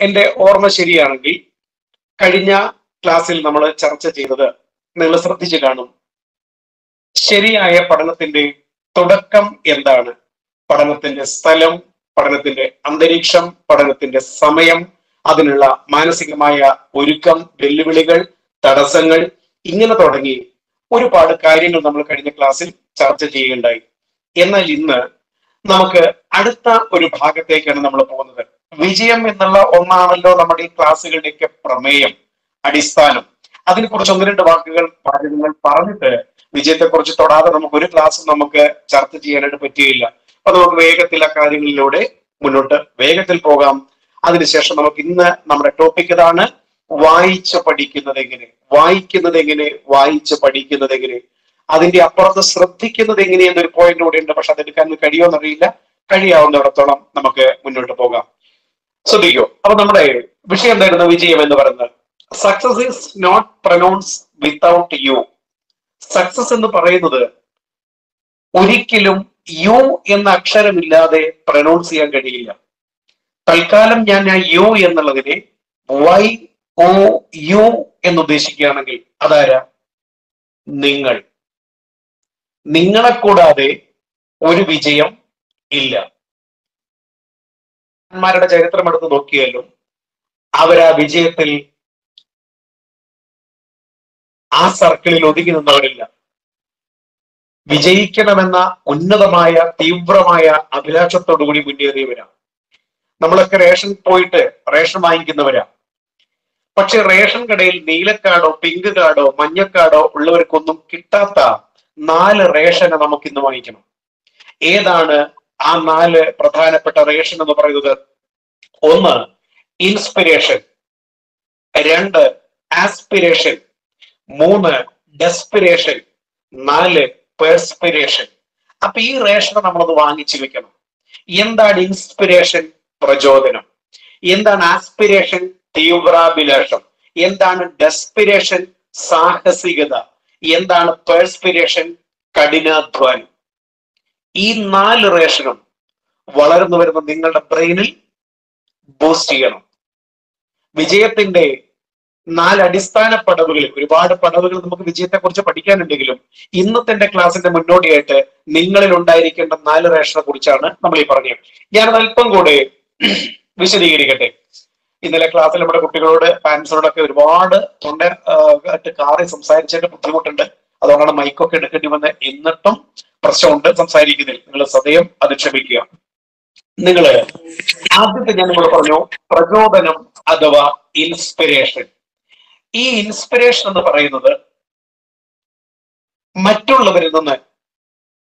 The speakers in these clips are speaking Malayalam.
എന്റെ ഓർമ്മ ശരിയാണെങ്കിൽ കഴിഞ്ഞ ക്ലാസ്സിൽ നമ്മൾ ചർച്ച ചെയ്തത് നിങ്ങൾ ശ്രദ്ധിച്ചു കാണും. ശരിയായ പഠനത്തിന്റെ തുടക്കം എന്താണ്? പഠനത്തിന്റെ സ്ഥലം പഠനത്തിന്റെ അന്തരീക്ഷം പഠനത്തിന്റെ സമയം അതിനുള്ള മാനസികമായ ഒരുക്കം വെല്ലുവിളികൾ തടസ്സങ്ങൾ ഇങ്ങനെ തുടങ്ങി ഒരുപാട് കാര്യങ്ങൾ നമ്മൾ കഴിഞ്ഞ ക്ലാസ്സിൽ ചർച്ച ചെയ്യുകയുണ്ടായി. എന്നാൽ ഇന്ന് നമുക്ക് അടുത്ത ഒരു ഭാഗത്തേക്കാണ് നമ്മൾ പോകുന്നത്. വിജയം എന്നുള്ള ഒന്നാണല്ലോ നമ്മുടെ ഈ ക്ലാസ്സുകളുടെയൊക്കെ പ്രമേയം അടിസ്ഥാനം. അതിനെക്കുറിച്ച് ഒന്ന് രണ്ട് വാക്കുകൾ വാചകങ്ങൾ പറഞ്ഞിട്ട് വിജയത്തെക്കുറിച്ച് തൊടാതെ നമുക്ക് ഒരു ക്ലാസ് നമുക്ക് ചർച്ച ചെയ്യാനായിട്ട് പറ്റുകയില്ല അപ്പൊ നമുക്ക് വേഗത്തിൽ ആ കാര്യങ്ങളിലൂടെ മുന്നോട്ട് വേഗത്തിൽ പോകാം. അതിനുശേഷം നമുക്ക് ഇന്ന് നമ്മുടെ ടോപ്പിക് ഇതാണ് വായിച്ച് പഠിക്കുന്നത് എങ്ങനെ? വായിക്കുന്നത് എങ്ങനെ? വായിച്ച് പഠിക്കുന്നത് എങ്ങനെ? അതിന്റെ അപ്പുറത്ത് ശ്രദ്ധിക്കുന്നത് എങ്ങനെ എന്നൊരു പോയിന്റ് കൂടെ ഉണ്ട്. പക്ഷെ അതെടുക്കാൻ കഴിയുമെന്നറിയില്ല കഴിയാവുന്നിടത്തോളം നമുക്ക് മുന്നോട്ട് പോകാം. ശ്രദ്ധിക്കൂ. അപ്പൊ നമ്മുടെ വിഷയം എന്തായിരുന്നു? വിജയം എന്ന് പറയുന്നത്. Success is not pronounce without you success എന്ന് പറയുന്നത് ഒരിക്കലും യു എന്ന അക്ഷരമില്ലാതെ പ്രൊനൗൺസ് ചെയ്യാൻ കഴിയില്ല. തൽക്കാലം ഞാൻ ആ യു എന്നുള്ളതിനെ വൈ ഒ യു എന്ന് ഉദ്ദേശിക്കുകയാണെങ്കിൽ അതാരാ? നിങ്ങൾ. നിങ്ങളെ കൂടാതെ ഒരു വിജയം ഇല്ല. ന്മാരുടെ ചരിത്രം എടുത്ത് നോക്കിയാലും അവർ ആ വിജയത്തിൽ ആ സർക്കിളിൽ ഒതുങ്ങി നിന്നവരില്ല. വിജയിക്കണമെന്ന ഉന്നതമായ തീവ്രമായ അഭിലാഷത്തോടുകൂടി മുന്നേറിയവരാണ് നമ്മളൊക്കെ റേഷൻ പോയിട്ട് റേഷൻ വാങ്ങിക്കുന്നവരാ. പക്ഷെ റേഷൻ കടയിൽ നീലക്കാടോ പിങ്ക് കാർഡോ മഞ്ഞക്കാർഡോ ഉള്ളവർക്കൊന്നും കിട്ടാത്ത നാല് റേഷന് നമുക്ക് ഇന്ന് വാങ്ങിക്കണം. ഏതാണ് ആ നാല് പ്രധാനപ്പെട്ട റേഷൻ എന്ന് പറയുന്നത് ഒന്ന് ഇൻസ്പിരേഷൻ രണ്ട് ആസ്പിരേഷൻ മൂന്ന് ഡെസ്പിരേഷൻ നാല് പെർസ്പിരേഷൻ. അപ്പൊ ഈ റേഷൻ നമ്മളത് വാങ്ങിച്ചു വെക്കണം എന്താണ് ഇൻസ്പിരേഷൻ? പ്രചോദനം. എന്താണ് ആസ്പിരേഷൻ? തീവ്രാഭിലാഷം. എന്താണ് ഡെസ്പിരേഷൻ? സാഹസികത. എന്താണ് പേഴ്സ്പിരേഷൻ കഠിനാധ്വാനം. ഈ നാല് റേഷനും വളർന്നു വരുന്ന നിങ്ങളുടെ ബ്രെയിനിൽ ബൂസ്റ്റ് ചെയ്യണം. വിജയത്തിന്റെ നാല് അടിസ്ഥാന പടവുകളിൽ ഒരുപാട് പടവുകൾ നമുക്ക് വിജയത്തെക്കുറിച്ച് പഠിക്കാനുണ്ടെങ്കിലും ഇന്നത്തെ ക്ലാസിന്റെ മുന്നോടിയായിട്ട് നിങ്ങളിൽ ഉണ്ടായിരിക്കേണ്ട നാല് റേഷനെ കുറിച്ചാണ് നമ്മൾ ഈ പറഞ്ഞത്. ഞാൻ അല്പം കൂടെ വിശദീകരിക്കട്ടെ. ഇന്നലെ ക്ലാസ്സിൽ നമ്മുടെ കുട്ടികളോട് പാരൻസിനോടൊക്കെ ഒരുപാട് തൊണ്ട കാറി സംസാരിച്ചതിന്റെ ബുദ്ധിമുട്ടുണ്ട്. അതുകൊണ്ടാണ് മൈക്കൊക്കെ എടുക്കേണ്ടി വന്നത്. എന്നിട്ടും പ്രശ്നമുണ്ട് സംസാരിക്കുന്നതിൽ നിങ്ങൾ സദയം അത് ക്ഷമിക്കുക. നിങ്ങൾ ആദ്യത്തെ ഞാൻ നിങ്ങൾ പറഞ്ഞു പ്രചോദനം അഥവാ ഇൻസ്പിരേഷൻ ഈ ഇൻസ്പിരേഷൻ എന്ന് പറയുന്നത് മറ്റുള്ളവരിൽ നിന്ന്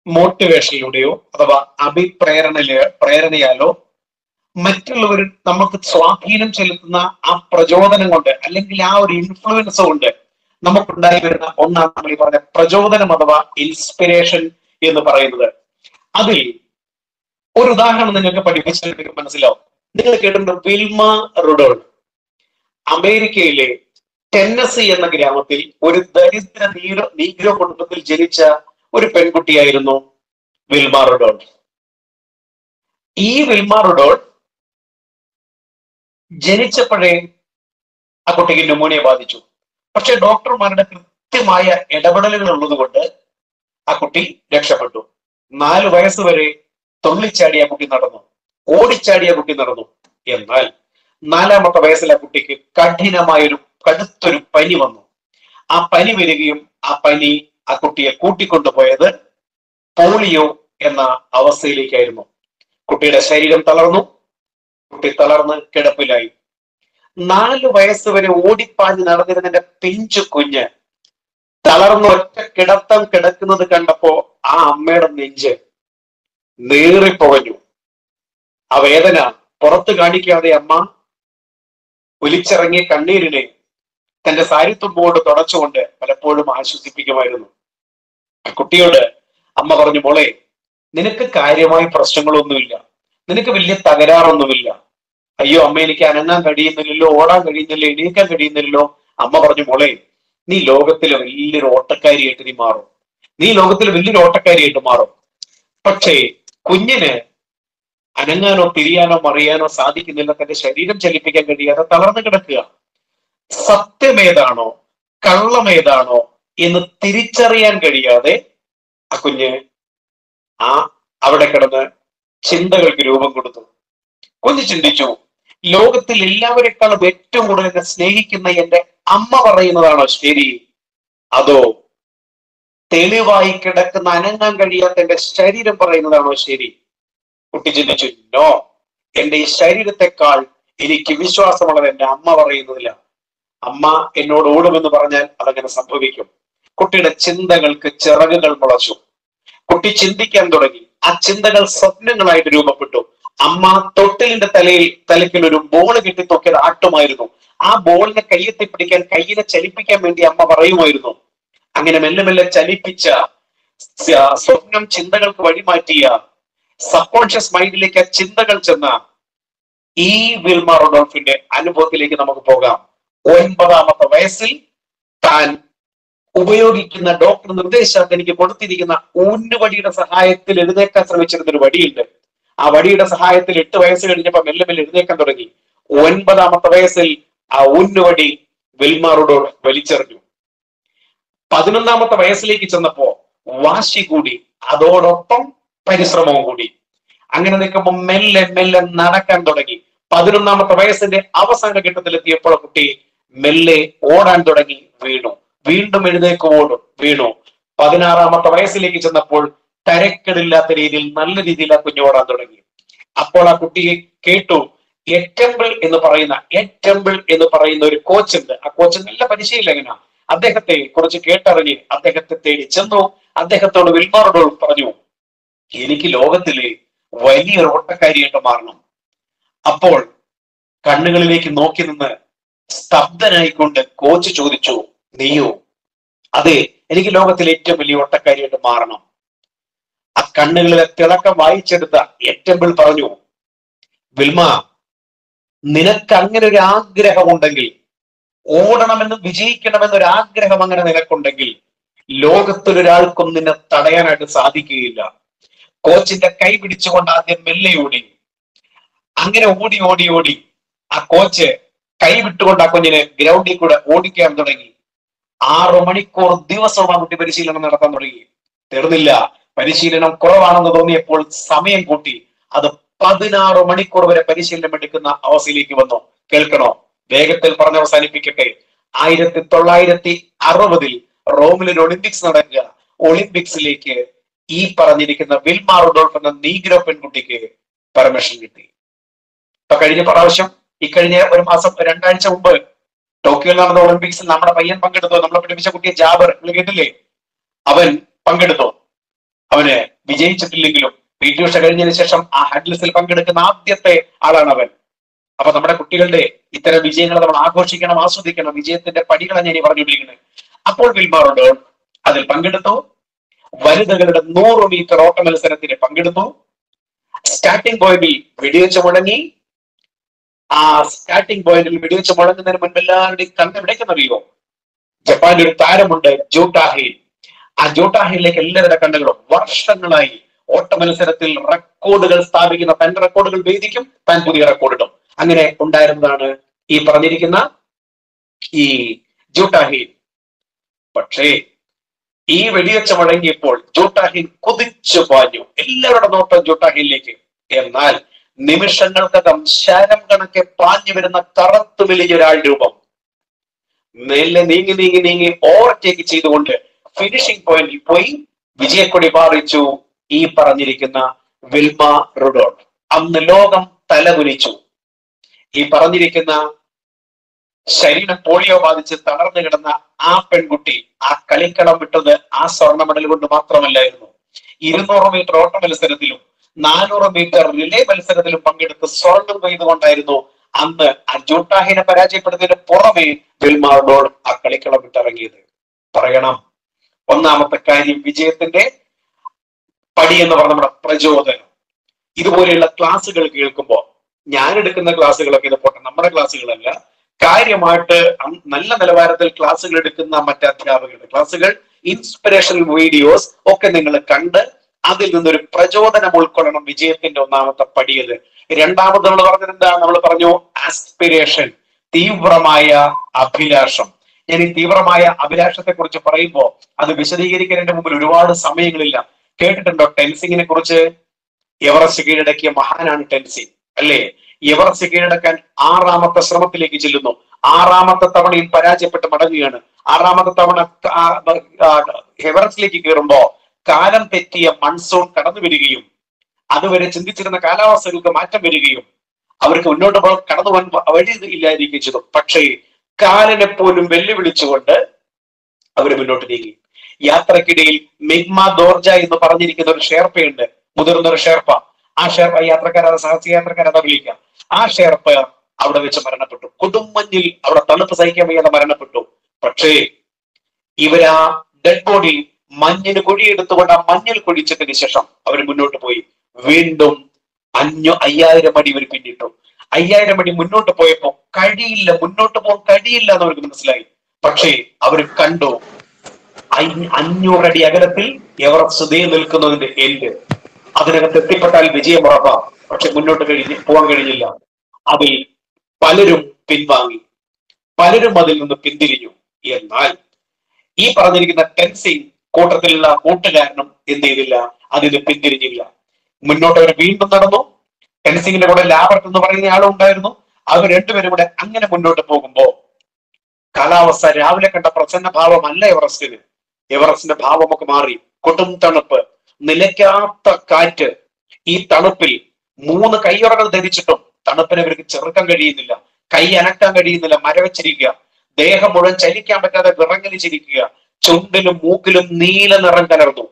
മോട്ടിവേഷനിലൂടെയോ അഥവാ അഭിപ്രേരണ പ്രേരണയാലോ മറ്റുള്ളവർ നമുക്ക് സ്വാധീനം ചെലുത്തുന്ന ആ പ്രചോദനം കൊണ്ട് അല്ലെങ്കിൽ ആ ഒരു ഇൻഫ്ലുവൻസ് കൊണ്ട് നമുക്കുണ്ടായി വരുന്ന ഒന്നാണ് നമ്മൾ ഈ പറഞ്ഞ പ്രചോദനം അഥവാ ഇൻസ്പിരേഷൻ എന്ന് പറയുന്നത്. അതിൽ ഒരു ഉദാഹരണം നിങ്ങൾക്ക് പഠിപ്പിച്ചാൽ നിങ്ങൾക്ക് മനസ്സിലാവും. നിങ്ങൾ കേട്ടിട്ടുണ്ട്? Wilma Rudolph. അമേരിക്കയിലെ ടെന്നസി എന്ന ഗ്രാമത്തിൽ ഒരു ദരിദ്ര നീരോ നീഗ്രോ കുടുംബത്തിൽ ജനിച്ച ഒരു പെൺകുട്ടിയായിരുന്നു വിൽമ റുഡോൾ. ഈ വിൽമ റുഡോൾ ജനിച്ചപ്പോഴേ ആ കുട്ടിക്ക് ന്യൂമോണിയ ബാധിച്ചു. പക്ഷെ ഡോക്ടർമാരുടെ കൃത്യമായ ഇടപെടലുകൾ ഉള്ളത് കൊണ്ട് ആ കുട്ടി രക്ഷപ്പെട്ടു. നാല് വയസ്സ് വരെ തുള്ളിച്ചാടി ആ കുട്ടി നടന്നു. ഓടിച്ചാടിയ കുട്ടി നടന്നു. എന്നാൽ നാലാമത്തെ വയസ്സിലെ കുട്ടിക്ക് കഠിനമായൊരു കടുത്തൊരു പനി വന്നു. ആ പനി വരികയും ആ പനി ആ കുട്ടിയെ കൂട്ടിക്കൊണ്ടുപോയത് പോളിയോ എന്ന അവസ്ഥയിലേക്കായിരുന്നു. കുട്ടിയുടെ ശരീരം തളർന്നു. കുട്ടി തളർന്ന് കിടപ്പിലായി. നാല് വയസ്സ് വരെ ഓടിപ്പാഞ്ഞ് നടന്നിരുന്നതിന്റെ പിഞ്ചു കുഞ്ഞ് തളർന്ന് ഒറ്റ കിടത്തം കിടക്കുന്നത് കണ്ടപ്പോ ആ അമ്മയുടെ നെഞ്ച് നീറിപ്പുകഞ്ഞു. ആ വേദന പുറത്ത് കാണിക്കാതെ അമ്മ ഒലിച്ചിറങ്ങിയ കണ്ണീരിനെ തന്റെ സാരിത്തുമ്പോട് തുടച്ചുകൊണ്ട് പലപ്പോഴും ആശ്വസിപ്പിക്കുമായിരുന്നു. കുട്ടിയോട് അമ്മ പറഞ്ഞു മോളെ നിനക്ക് കാര്യമായ പ്രശ്നങ്ങളൊന്നുമില്ല. നിനക്ക് വലിയ തകരാറൊന്നുമില്ല. അയ്യോ അമ്മ എനിക്ക് അനങ്ങാൻ കഴിയുന്നില്ലല്ലോ ഓടാൻ കഴിയുന്നില്ല എണീക്കാൻ കഴിയുന്നില്ലല്ലോ. അമ്മ പറഞ്ഞു മോളെ നീ ലോകത്തിലെ വലിയൊരു ഓട്ടക്കാരിയായിട്ട് നീ മാറും. നീ ലോകത്തിലെ വലിയൊരു ഓട്ടക്കാരിയായിട്ട് മാറും. പക്ഷേ കുഞ്ഞിന് അനങ്ങാനോ തിരിയാനോ മറിയാനോ സാധിക്കുന്നില്ല. തന്റെ ശരീരം ചലിപ്പിക്കാൻ കഴിയാതെ തളർന്നു കിടക്കുക. സത്യമേതാണോ കള്ളമേതാണോ എന്ന് തിരിച്ചറിയാൻ കഴിയാതെ ആ കുഞ്ഞ് ആ അവിടെ കിടന്ന് ചിന്തകൾക്ക് രൂപം കൊടുത്തു. കുഞ്ഞ് ചിന്തിച്ചു ലോകത്തിൽ എല്ലാവരെക്കാളും ഏറ്റവും കൂടുതൽ സ്നേഹിക്കുന്ന എന്റെ അമ്മ പറയുന്നതാണോ ശരി? അതോ തെളിവായി കിടക്കുന്ന അനങ്ങാൻ കഴിയാത്ത എന്റെ ശരീരം പറയുന്നതാണോ ശരി? കുട്ടി ചിന്തിച്ചു നോ എന്റെ ഈ ശരീരത്തെക്കാൾ എനിക്ക് വിശ്വാസമുള്ളത് എന്റെ അമ്മ പറയുന്നതില്ല അമ്മ എന്നോട് ഓടുമെന്ന് പറഞ്ഞാൽ അതങ്ങനെ സംഭവിക്കും. കുട്ടിയുടെ ചിന്തകൾക്ക് ചിറകുകൾ മുളച്ചു. കുട്ടി ചിന്തിക്കാൻ തുടങ്ങി. ആ ചിന്തകൾ സ്വപ്നങ്ങളായിട്ട് രൂപപ്പെട്ടു. അമ്മ തൊട്ടിലിന്റെ തലയിൽ തലയ്ക്കിൽ ഒരു ബോൾ കിട്ടി തൊക്കിയത് ആട്ടുമായിരുന്നു. ആ ബോളിനെ കയ്യെത്തി പിടിക്കാൻ കയ്യിനെ ചലിപ്പിക്കാൻ വേണ്ടി അമ്മ പറയുമായിരുന്നു. അങ്ങനെ മെല്ലെ മെല്ലെ ചലിപ്പിച്ച സ്വപ്നം ചിന്തകൾക്ക് വഴിമാറ്റിയ സബ് കോൺഷ്യസ് മൈൻഡിലേക്ക് ചിന്തകൾ ചെന്ന ഈ വിൽമ റൊഡോൾഫിന്റെ അനുഭവത്തിലേക്ക് നമുക്ക് പോകാം. ഒൻപതാമത്തെ വയസ്സിൽ താൻ ഉപയോഗിക്കുന്ന ഡോക്ടർ നിർദ്ദേശിച്ചാൽ എനിക്ക് കൊടുത്തിരിക്കുന്ന ഊന്നുവടിയുടെ സഹായത്തിൽ എഴുന്നേക്കാൻ ശ്രമിച്ചിരുന്ന ഒരു വടിയുണ്ട്. ആ വടിയുടെ സഹായത്തിൽ എട്ട് വയസ്സ് കഴിഞ്ഞപ്പോൾ മെല്ലെ മെല്ലെ എഴുന്നേക്കാൻ തുടങ്ങി. ഒൻപതാമത്തെ വയസ്സിൽ ആ ഊന്നുവടി വിൽമാറോട് വലിച്ചെറിഞ്ഞു. പതിനൊന്നാമത്തെ വയസ്സിലേക്ക് ചെന്നപ്പോ വാശി കൂടി അതോടൊപ്പം പരിശ്രമവും കൂടി. അങ്ങനെ നിൽക്കുമ്പോൾ മെല്ലെ മെല്ലെ നടക്കാൻ തുടങ്ങി. പതിനൊന്നാമത്തെ വയസ്സിന്റെ അവസാന ഘട്ടത്തിലെത്തിയപ്പോൾ കുട്ടി മെല്ലെ ഓടാൻ തുടങ്ങി വീണു. വീണ്ടും എഴുന്നേക്ക് ഓടും വീണു. പതിനാറാമത്തെ വയസ്സിലേക്ക് ചെന്നപ്പോൾ തരക്കെടില്ലാത്ത രീതിയിൽ നല്ല രീതിയിൽ ആ കുഞ്ഞ് ഓടാൻ തുടങ്ങി. അപ്പോൾ ആ കുട്ടിയെ കേട്ടു എറ്റമ്പിൾ എന്ന് പറയുന്ന എറ്റമ്പിൾ എന്ന് പറയുന്ന ഒരു കോച്ച് ഉണ്ട്. ആ കോച്ച് നല്ല പരിശീലകനാ. അദ്ദേഹത്തെ കുറച്ച് കേട്ടറിഞ്ഞ് അദ്ദേഹത്തെ തേടി ചെന്നു. അദ്ദേഹത്തോട് വിൽമാറോട് പറഞ്ഞു എനിക്ക് ലോകത്തിലെ വലിയൊരു ഓട്ടക്കാരിയായിട്ട് മാറണം. അപ്പോൾ കണ്ണുകളിലേക്ക് നോക്കി നിന്ന് സ്തബ്ധനായിക്കൊണ്ട് കോച്ച് ചോദിച്ചു നീയോ അതെ എനിക്ക് ലോകത്തിലെ ഏറ്റവും വലിയ ഓട്ടക്കാരിയായിട്ട് മാറണം. ആ കണ്ണുകളിലെ തിളക്കം വായിച്ചെടുത്ത ഏറ്റമ്പിൾ പറഞ്ഞു വിൽമ നിനക്ക് അങ്ങനെ ഒരു ആഗ്രഹം ഉണ്ടെങ്കിൽ ഓടണമെന്ന് വിജയിക്കണമെന്നൊരു ആഗ്രഹം അങ്ങനെ നിനക്കുണ്ടെങ്കിൽ ലോകത്തിലൊരാൾക്കും നിന്നെ തടയാനായിട്ട് സാധിക്കുകയില്ല. കോച്ചിന്റെ കൈ പിടിച്ചുകൊണ്ട് ആദ്യം മെല്ലെ ഓടി. അങ്ങനെ ഓടി ഓടി ഓടി. ആ കോച്ച് കൈ വിട്ടുകൊണ്ട് ആ കുഞ്ഞിനെ ഗ്രൗണ്ടിൽ കൂടെ ഓടിക്കാൻ തുടങ്ങി. ആറു മണിക്കൂർ ദിവസവും ആ കുട്ടി പരിശീലനം നടത്താൻ തുടങ്ങി. തീർന്നില്ല. പരിശീലനം കുറവാണെന്ന് തോന്നിയപ്പോൾ സമയം കൂട്ടി അത് പതിനാറ് മണിക്കൂർ വരെ പരിശീലനം എടുക്കുന്ന അവസ്ഥയിലേക്ക് വന്നു. കേൾക്കണോ? വേഗത്തിൽ പറഞ്ഞ് അവസാനിപ്പിക്കട്ടെ. ആയിരത്തി തൊള്ളായിരത്തി അറുപതിൽ ഒരു ഒളിമ്പിക്സ് നടക്കുക. ഒളിമ്പിക്സിലേക്ക് ഈ പറഞ്ഞിരിക്കുന്ന വിൽമാർ റുഡോൾഫ് എന്ന നീഗ്രോ പെൺകുട്ടിക്ക് പെർമിഷൻ കിട്ടി. ഇപ്പൊ കഴിഞ്ഞ പ്രാവശ്യം ഇക്കഴിഞ്ഞ ഒരു മാസം രണ്ടാഴ്ച മുമ്പ് ടോക്കിയോയിൽ നടന്ന ഒളിമ്പിക്സിൽ നമ്മുടെ പയ്യൻ പങ്കെടുത്തു നമ്മളെ പഠിപ്പിച്ച കുട്ടിയെ ജാബർ നിങ്ങൾ കേട്ടില്ലേ? അവൻ പങ്കെടുത്തു. അവന് വിജയിച്ചിട്ടില്ലെങ്കിലും പി ടി ഉഷ കഴിഞ്ഞതിന് ശേഷം ആ ഹഡ്ലിസിൽ പങ്കെടുക്കുന്ന ആദ്യത്തെ ആളാണ് അവൻ. അപ്പൊ നമ്മുടെ കുട്ടികളുടെ ഇത്തരം വിജയങ്ങൾ നമ്മൾ ആഘോഷിക്കണം ആസ്വദിക്കണം വിജയത്തിന്റെ പടികളാണ് ഞാൻ പറഞ്ഞുകൊണ്ടിരിക്കുന്നത്. അപ്പോൾ വിൽമാറുണ്ട് അതിൽ പങ്കെടുത്തു. വനിതകളുടെ നൂറ് മീറ്റർ ഓട്ട മത്സരത്തിന് പങ്കെടുത്തു. സ്റ്റാർട്ടിംഗ് പോയിന്റിൽ വെടിവെച്ച് മുടങ്ങി ആ സ്റ്റാർട്ടിംഗ് പോയിന്റിൽ വെടിവെച്ച് മുടങ്ങുന്നതിന് മുൻപ് എല്ലാവരുടെയും കണ്ണ് എവിടേക്കെന്നറിയോ ജപ്പാനിൽ ഒരു താരമുണ്ട് ജോട്ടാഹിൽ ആ ജോട്ടാഹിലേക്ക് എല്ലാവരുടെ കണ്ണുകളും വർഷങ്ങളായി ഓട്ട മത്സരത്തിൽ റെക്കോർഡുകൾ സ്ഥാപിക്കുന്ന തന്റെ റെക്കോർഡുകൾ വേദിക്കും താൻ പുതിയ റെക്കോർഡിടും അങ്ങനെ ഉണ്ടായിരുന്നതാണ് ഈ പറഞ്ഞിരിക്കുന്ന ഈ ജോട്ടാഹിൻ. പക്ഷേ ഈ വെടിവെച്ച മുഴങ്ങിയപ്പോൾ ജോട്ടാഹിൻ കുതിച്ചു പാഞ്ഞു. എല്ലാവരുടെ നോട്ടം ജോട്ടാഹിനിലേക്ക്. എന്നാൽ നിമിഷങ്ങൾക്കകം ശരം കണക്കെ പാഞ്ഞു വരുന്ന കറുത്തു വലിയ ഒരാൾ രൂപം. മെല്ലെ നീങ്ങി നീങ്ങി നീങ്ങി ഓവർടേക്ക് ചെയ്തുകൊണ്ട് ഫിനിഷിംഗ് പോയിന്റിൽ പോയി. വിജയക്കൊടി പാറിച്ചു. ഈ പറഞ്ഞിരിക്കുന്ന വിൽമ റുഡോൺ. അന്ന് ലോകം തലകുനിച്ചു. ഈ പറഞ്ഞിരിക്കുന്ന ശരീരം പോളിയോ ബാധിച്ച് തളർന്നു കിടന്ന ആ പെൺകുട്ടി ആ കളിക്കളം വിട്ടത് ആ സ്വർണ മെഡൽ കൊണ്ട് മാത്രമല്ലായിരുന്നു. ഇരുന്നൂറ് മീറ്റർ ഓട്ട മത്സരത്തിലും നാനൂറ് മീറ്റർ റിലേ മത്സരത്തിലും പങ്കെടുത്ത് സ്വർണം കൊയ്തുകൊണ്ടായിരുന്നു അന്ന് അർജുൻ ടാഹിനെ പരാജയപ്പെടുന്നതിന് പുറമെ വിൽമാർഡോൾ ആ കളിക്കളം വിട്ടിറങ്ങിയത്. പറയണം. ഒന്നാമത്തെ കാര്യം വിജയത്തിന്റെ പടി എന്ന് പറഞ്ഞ നമ്മുടെ പ്രചോദനം. ഇതുപോലെയുള്ള ക്ലാസ്സുകൾ കേൾക്കുമ്പോൾ ഞാൻ എടുക്കുന്ന ക്ലാസ്സുകളൊക്കെ ഇത് പോട്ടെ നമ്മുടെ ക്ലാസ്സുകളല്ല. കാര്യമായിട്ട് നല്ല നിലവാരത്തിൽ ക്ലാസ്സുകൾ എടുക്കുന്ന മറ്റ് അധ്യാപകരുടെ ക്ലാസ്സുകൾ ഇൻസ്പിറേഷണൽ വീഡിയോസ് ഒക്കെ നിങ്ങൾ കണ്ട് അതിൽ നിന്നൊരു പ്രചോദനം ഉൾക്കൊള്ളണം വിജയത്തിന്റെ ഒന്നാമത്തെ പടിയത് രണ്ടാമത് നമ്മൾ പറഞ്ഞത് എന്താ? നമ്മൾ പറഞ്ഞു ആസ്പിരേഷൻ തീവ്രമായ അഭിലാഷം. ഞാൻ ഈ തീവ്രമായ അഭിലാഷത്തെ കുറിച്ച് പറയുമ്പോൾ അത് വിശദീകരിക്കാൻ എന്റെ മുമ്പിൽ ഒരുപാട് സമയങ്ങളില്ല. കേട്ടിട്ടുണ്ടോ? ടെൻസിങ്ങിനെ കുറിച്ച് എവറസ്റ്റ് കീഴടക്കിയ മഹാനാണ് ടെൻസിങ് അല്ലേ? എവറസ്റ്റ് കീഴടക്കാൻ ആറാമത്തെ ശ്രമത്തിലേക്ക് ചെല്ലുന്നു. ആറാമത്തെ തവണയിൽ പരാജയപ്പെട്ട് മടങ്ങുകയാണ്. ആറാമത്തെ തവണ എവറസ്റ്റിലേക്ക് കയറുമ്പോ കാലം തെറ്റിയ മൺസൂൺ കടന്നു വരികയും അതുവരെ ചിന്തിച്ചിരുന്ന കാലാവസ്ഥകൾക്ക് മാറ്റം വരികയും അവർക്ക് മുന്നോട്ട് കടന്നു പോകാൻ വഴി ഇല്ലാതിരിക്കുകയും ചെയ്തു. പക്ഷേ കാലനെ പോലും വെല്ലുവിളിച്ചുകൊണ്ട് അവർ മുന്നോട്ട് നീങ്ങി. യാത്രക്കിടയിൽ മിഗ്മ ദോർജ എന്ന് പറഞ്ഞിരിക്കുന്ന ഒരു ഷേർപ്പയുണ്ട്. മുതിർന്ന ഒരു ഷേർപ്പ. ആ ഷേർപ്പ യാത്രക്കാരെ സാഹസിക യാത്രക്കാരെ വിളിക്കാം ആ ഷേർപ്പ അവിടെ വെച്ച് മരണപ്പെട്ടു. കൊടുമഞ്ഞിൽ അവിടെ തണുപ്പ് സഹിക്കാൻ വയ്യാതെ മരണപ്പെട്ടു. പക്ഷേ ഇവരാ ഡെഡ് ബോഡി മഞ്ഞിന് കുഴിയെടുത്തുകൊണ്ട് ആ മഞ്ഞിൽ കുഴിച്ചതിന് ശേഷം അവർ മുന്നോട്ട് പോയി. വീണ്ടും അഞ്ഞു അയ്യായിരം അടി ഇവർ പിന്നിട്ടു. അയ്യായിരം അടി മുന്നോട്ട് പോയപ്പോ കഴിയില്ല മുന്നോട്ട് പോകാൻ കഴിയില്ല എന്ന് അവർക്ക് മനസ്സിലായി. പക്ഷേ അവർ കണ്ടു അഞ്ഞൂറടി അകലത്തിൽ എവറസ്റ്റ് ദേ നിൽക്കുന്നതിന്റെ എല്ല് അതിനകത്ത് എത്തിപ്പെട്ടാൽ വിജയം ഉറപ്പാം. പക്ഷെ മുന്നോട്ട് കഴിഞ്ഞ് പോകാൻ കഴിഞ്ഞില്ല. അതിൽ പലരും പിൻവാങ്ങി. പലരും അതിൽ നിന്ന് പിന്തിരിഞ്ഞു. എന്നാൽ ഈ പറഞ്ഞിരിക്കുന്ന ടെൻസിങ് കൂട്ടത്തിലുള്ള കൂട്ടുകാരനും എന്ത് ചെയ്തില്ല അതിന് പിന്തിരിഞ്ഞില്ല. മുന്നോട്ട് അവർ വീണ്ടും നടന്നു. ടെൻസിങ്ങിന്റെ കൂടെ ലാബർട്ട് എന്ന് പറയുന്ന ആളും ഉണ്ടായിരുന്നു അവർ രണ്ടുപേരും കൂടെ അങ്ങനെ മുന്നോട്ട് പോകുമ്പോ കാലാവസ്ഥ രാവിലെ കണ്ട പ്രസന്ന ഭാവമല്ല എവറസ്റ്റിന് എവറസ്റ്റിന്റെ ഭാവമൊക്കെ മാറി. കൊടും തണുപ്പ്. നിലയ്ക്കാത്ത കാറ്റ്. ഈ തണുപ്പിൽ മൂന്ന് കയ്യുറകൾ ധരിച്ചിട്ടും തണുപ്പിന് ഇവർക്ക് ചെറുക്കാൻ കഴിയുന്നില്ല. കൈ അനക്കാൻ കഴിയുന്നില്ല. മരവച്ചിരിക്കുക ദേഹം മുഴുവൻ ചലിക്കാൻ പറ്റാതെ വിറങ്ങലിച്ചിരിക്കുക ചുണ്ടിലും മൂക്കിലും നീല നിറം കലർന്നു.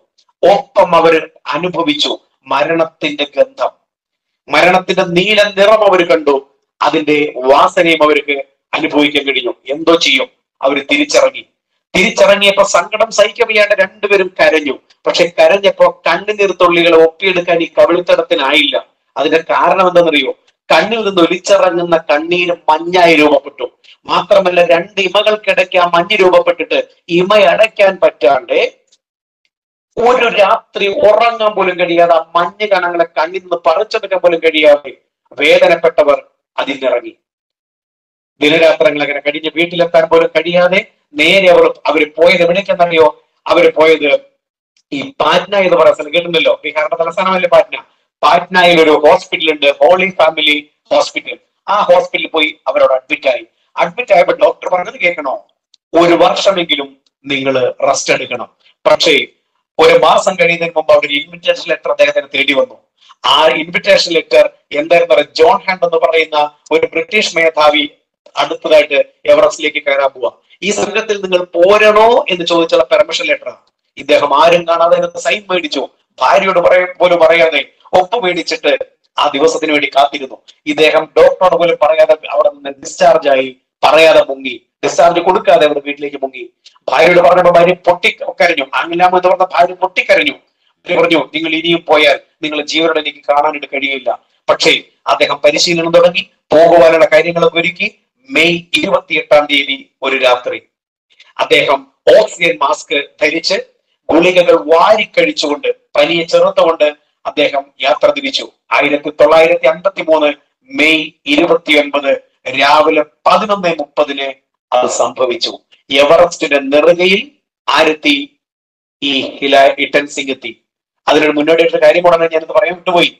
ഒപ്പം അവർ അനുഭവിച്ചു മരണത്തിന്റെ ഗന്ധം. മരണത്തിന്റെ നീല നിറം അവർ കണ്ടു. അതിന്റെ വാസനയും അവർക്ക് അനുഭവിക്കാൻ കഴിഞ്ഞു. എന്തോ ചെയ്യും. അവർ തിരിച്ചിറങ്ങി. തിരിച്ചിറങ്ങിയപ്പോ സങ്കടം സഹിക്കാൻ വയ്യാണ്ട് രണ്ടുപേരും കരഞ്ഞു. പക്ഷെ കരഞ്ഞപ്പോ കണ്ണുനീർത്തുള്ളികളെ ഒപ്പിയെടുക്കാൻ ഈ കവിളിത്തടത്തിനായില്ല അതിന്റെ കാരണം എന്താണെന്നറിയോ? കണ്ണിൽ നിന്ന് ഒലിച്ചിറങ്ങുന്ന കണ്ണീര് മഞ്ഞായി രൂപപ്പെട്ടു. മാത്രമല്ല രണ്ട് ഇമകൾക്കിടയ്ക്ക് ആ മഞ്ഞ് രൂപപ്പെട്ടിട്ട് ഇമ അടയ്ക്കാൻ പറ്റാണ്ട് ഒരു രാത്രി ഉറങ്ങാൻ പോലും കഴിയാതെ ആ മഞ്ഞ് കണങ്ങളെ കണ്ണിൽ നിന്ന് പറിച്ചെടുക്കാൻ പോലും കഴിയാതെ വേദനപ്പെട്ടവർ അതിനിറങ്ങി ദിനരാത്രങ്ങൾ അങ്ങനെ കഴിഞ്ഞ് വീട്ടിലെത്താൻ പോലും കഴിയാതെ നേരെ അവർ അവർ പോയത് എവിടേക്കെന്നറിയോ? അവർ പോയത് ഈ പാറ്റ്ന എന്ന് പറയുന്ന സ്ഥലം കേട്ടിട്ടുണ്ടല്ലോ? ബീഹാറിന്റെ തലസ്ഥാനമല്ലേ പാറ്റ്ന? പാറ്റ്നയിൽ ഒരു ഹോസ്പിറ്റൽ ഉണ്ട് ഹോളി ഫാമിലി ഹോസ്പിറ്റൽ ആ ഹോസ്പിറ്റലിൽ പോയി അവരോട് അഡ്മിറ്റ് ആയി. അഡ്മിറ്റ് ആയപ്പോൾ ഡോക്ടർ പറഞ്ഞത് കേൾക്കണോ? ഒരു വർഷമെങ്കിലും നിങ്ങൾ റെസ്റ്റ് എടുക്കണം. പക്ഷേ ഒരു മാസം കഴിയുന്നതിന് മുമ്പ് അവിടെ ഇൻവിറ്റേഷൻ ലെറ്റർ അദ്ദേഹത്തിന് തേടി വന്നു. ആ ഇൻവിറ്റേഷൻ ലെറ്റർ എന്തായിരുന്നു പറയുക? ജോൺ ഹാൻഡ് എന്ന് പറയുന്ന ഒരു ബ്രിട്ടീഷ് മേധാവി അടുത്തതായിട്ട് എവറസ്റ്റിലേക്ക് കയറാൻ പോവാ. ഈ സംഘത്തിൽ നിങ്ങൾ പോരണോ എന്ന് ചോദിച്ചുള്ള പെർമിഷൻ ലെറ്ററാണ് ഇദ്ദേഹം ആരും കാണാതെ സൈൻ മേടിച്ചു. ഭാര്യയോട് പറയ പോലും പറയാതെ ഒപ്പ് മേടിച്ചിട്ട് ആ ദിവസത്തിന് വേണ്ടി കാത്തിരുന്നു. ഇദ്ദേഹം ഡോക്ടറോട് പോലും പറയാതെ അവിടെ നിന്ന് ഡിസ്ചാർജ് ആയി. പറയാതെ മുങ്ങി ഡിസ്ചാർജ് കൊടുക്കാതെ അവിടെ വീട്ടിലേക്ക് മുങ്ങി. ഭാര്യയോട് പറഞ്ഞപ്പോ ഭാര്യ പൊട്ടി കരഞ്ഞു. ആങ്ങിലാമ എന്ന് പറഞ്ഞ ഭാര്യ പൊട്ടിക്കരഞ്ഞു പറഞ്ഞു നിങ്ങൾ ഇനിയും പോയാൽ നിങ്ങൾ ജീവനോടെ എനിക്ക് കാണാനായിട്ട് കഴിയില്ല. പക്ഷേ അദ്ദേഹം പരിശീലനം തുടങ്ങി പോകുവാനുള്ള കാര്യങ്ങളൊക്കെ ഒരുക്കി. മെയ് ഇരുപത്തിയെട്ടാം തീയതി ഒരു രാത്രി അദ്ദേഹം ഓക്സിജൻ മാസ്ക് ധരിച്ച് ഗുളികകൾ വാരിക്കഴിച്ചുകൊണ്ട് പനിയെ ചെറുത്തുകൊണ്ട് അദ്ദേഹം യാത്ര തിരിച്ചു. ആയിരത്തി തൊള്ളായിരത്തി അൻപത്തി മൂന്ന് മെയ് ഇരുപത്തിയൊൻപത് രാവിലെ പതിനൊന്ന് മുപ്പതിന് അത് സംഭവിച്ചു. എവറസ്റ്റിന്റെ നെറുകയിൽ ആരെത്തി ഈ ഹില ഇട്ടൻ സിംഗ് എത്തി. അതിനൊരു മുന്നോടിയായിട്ട് കാര്യം കൂടെ ഞാനത് പറയാൻ വിട്ടുപോയി.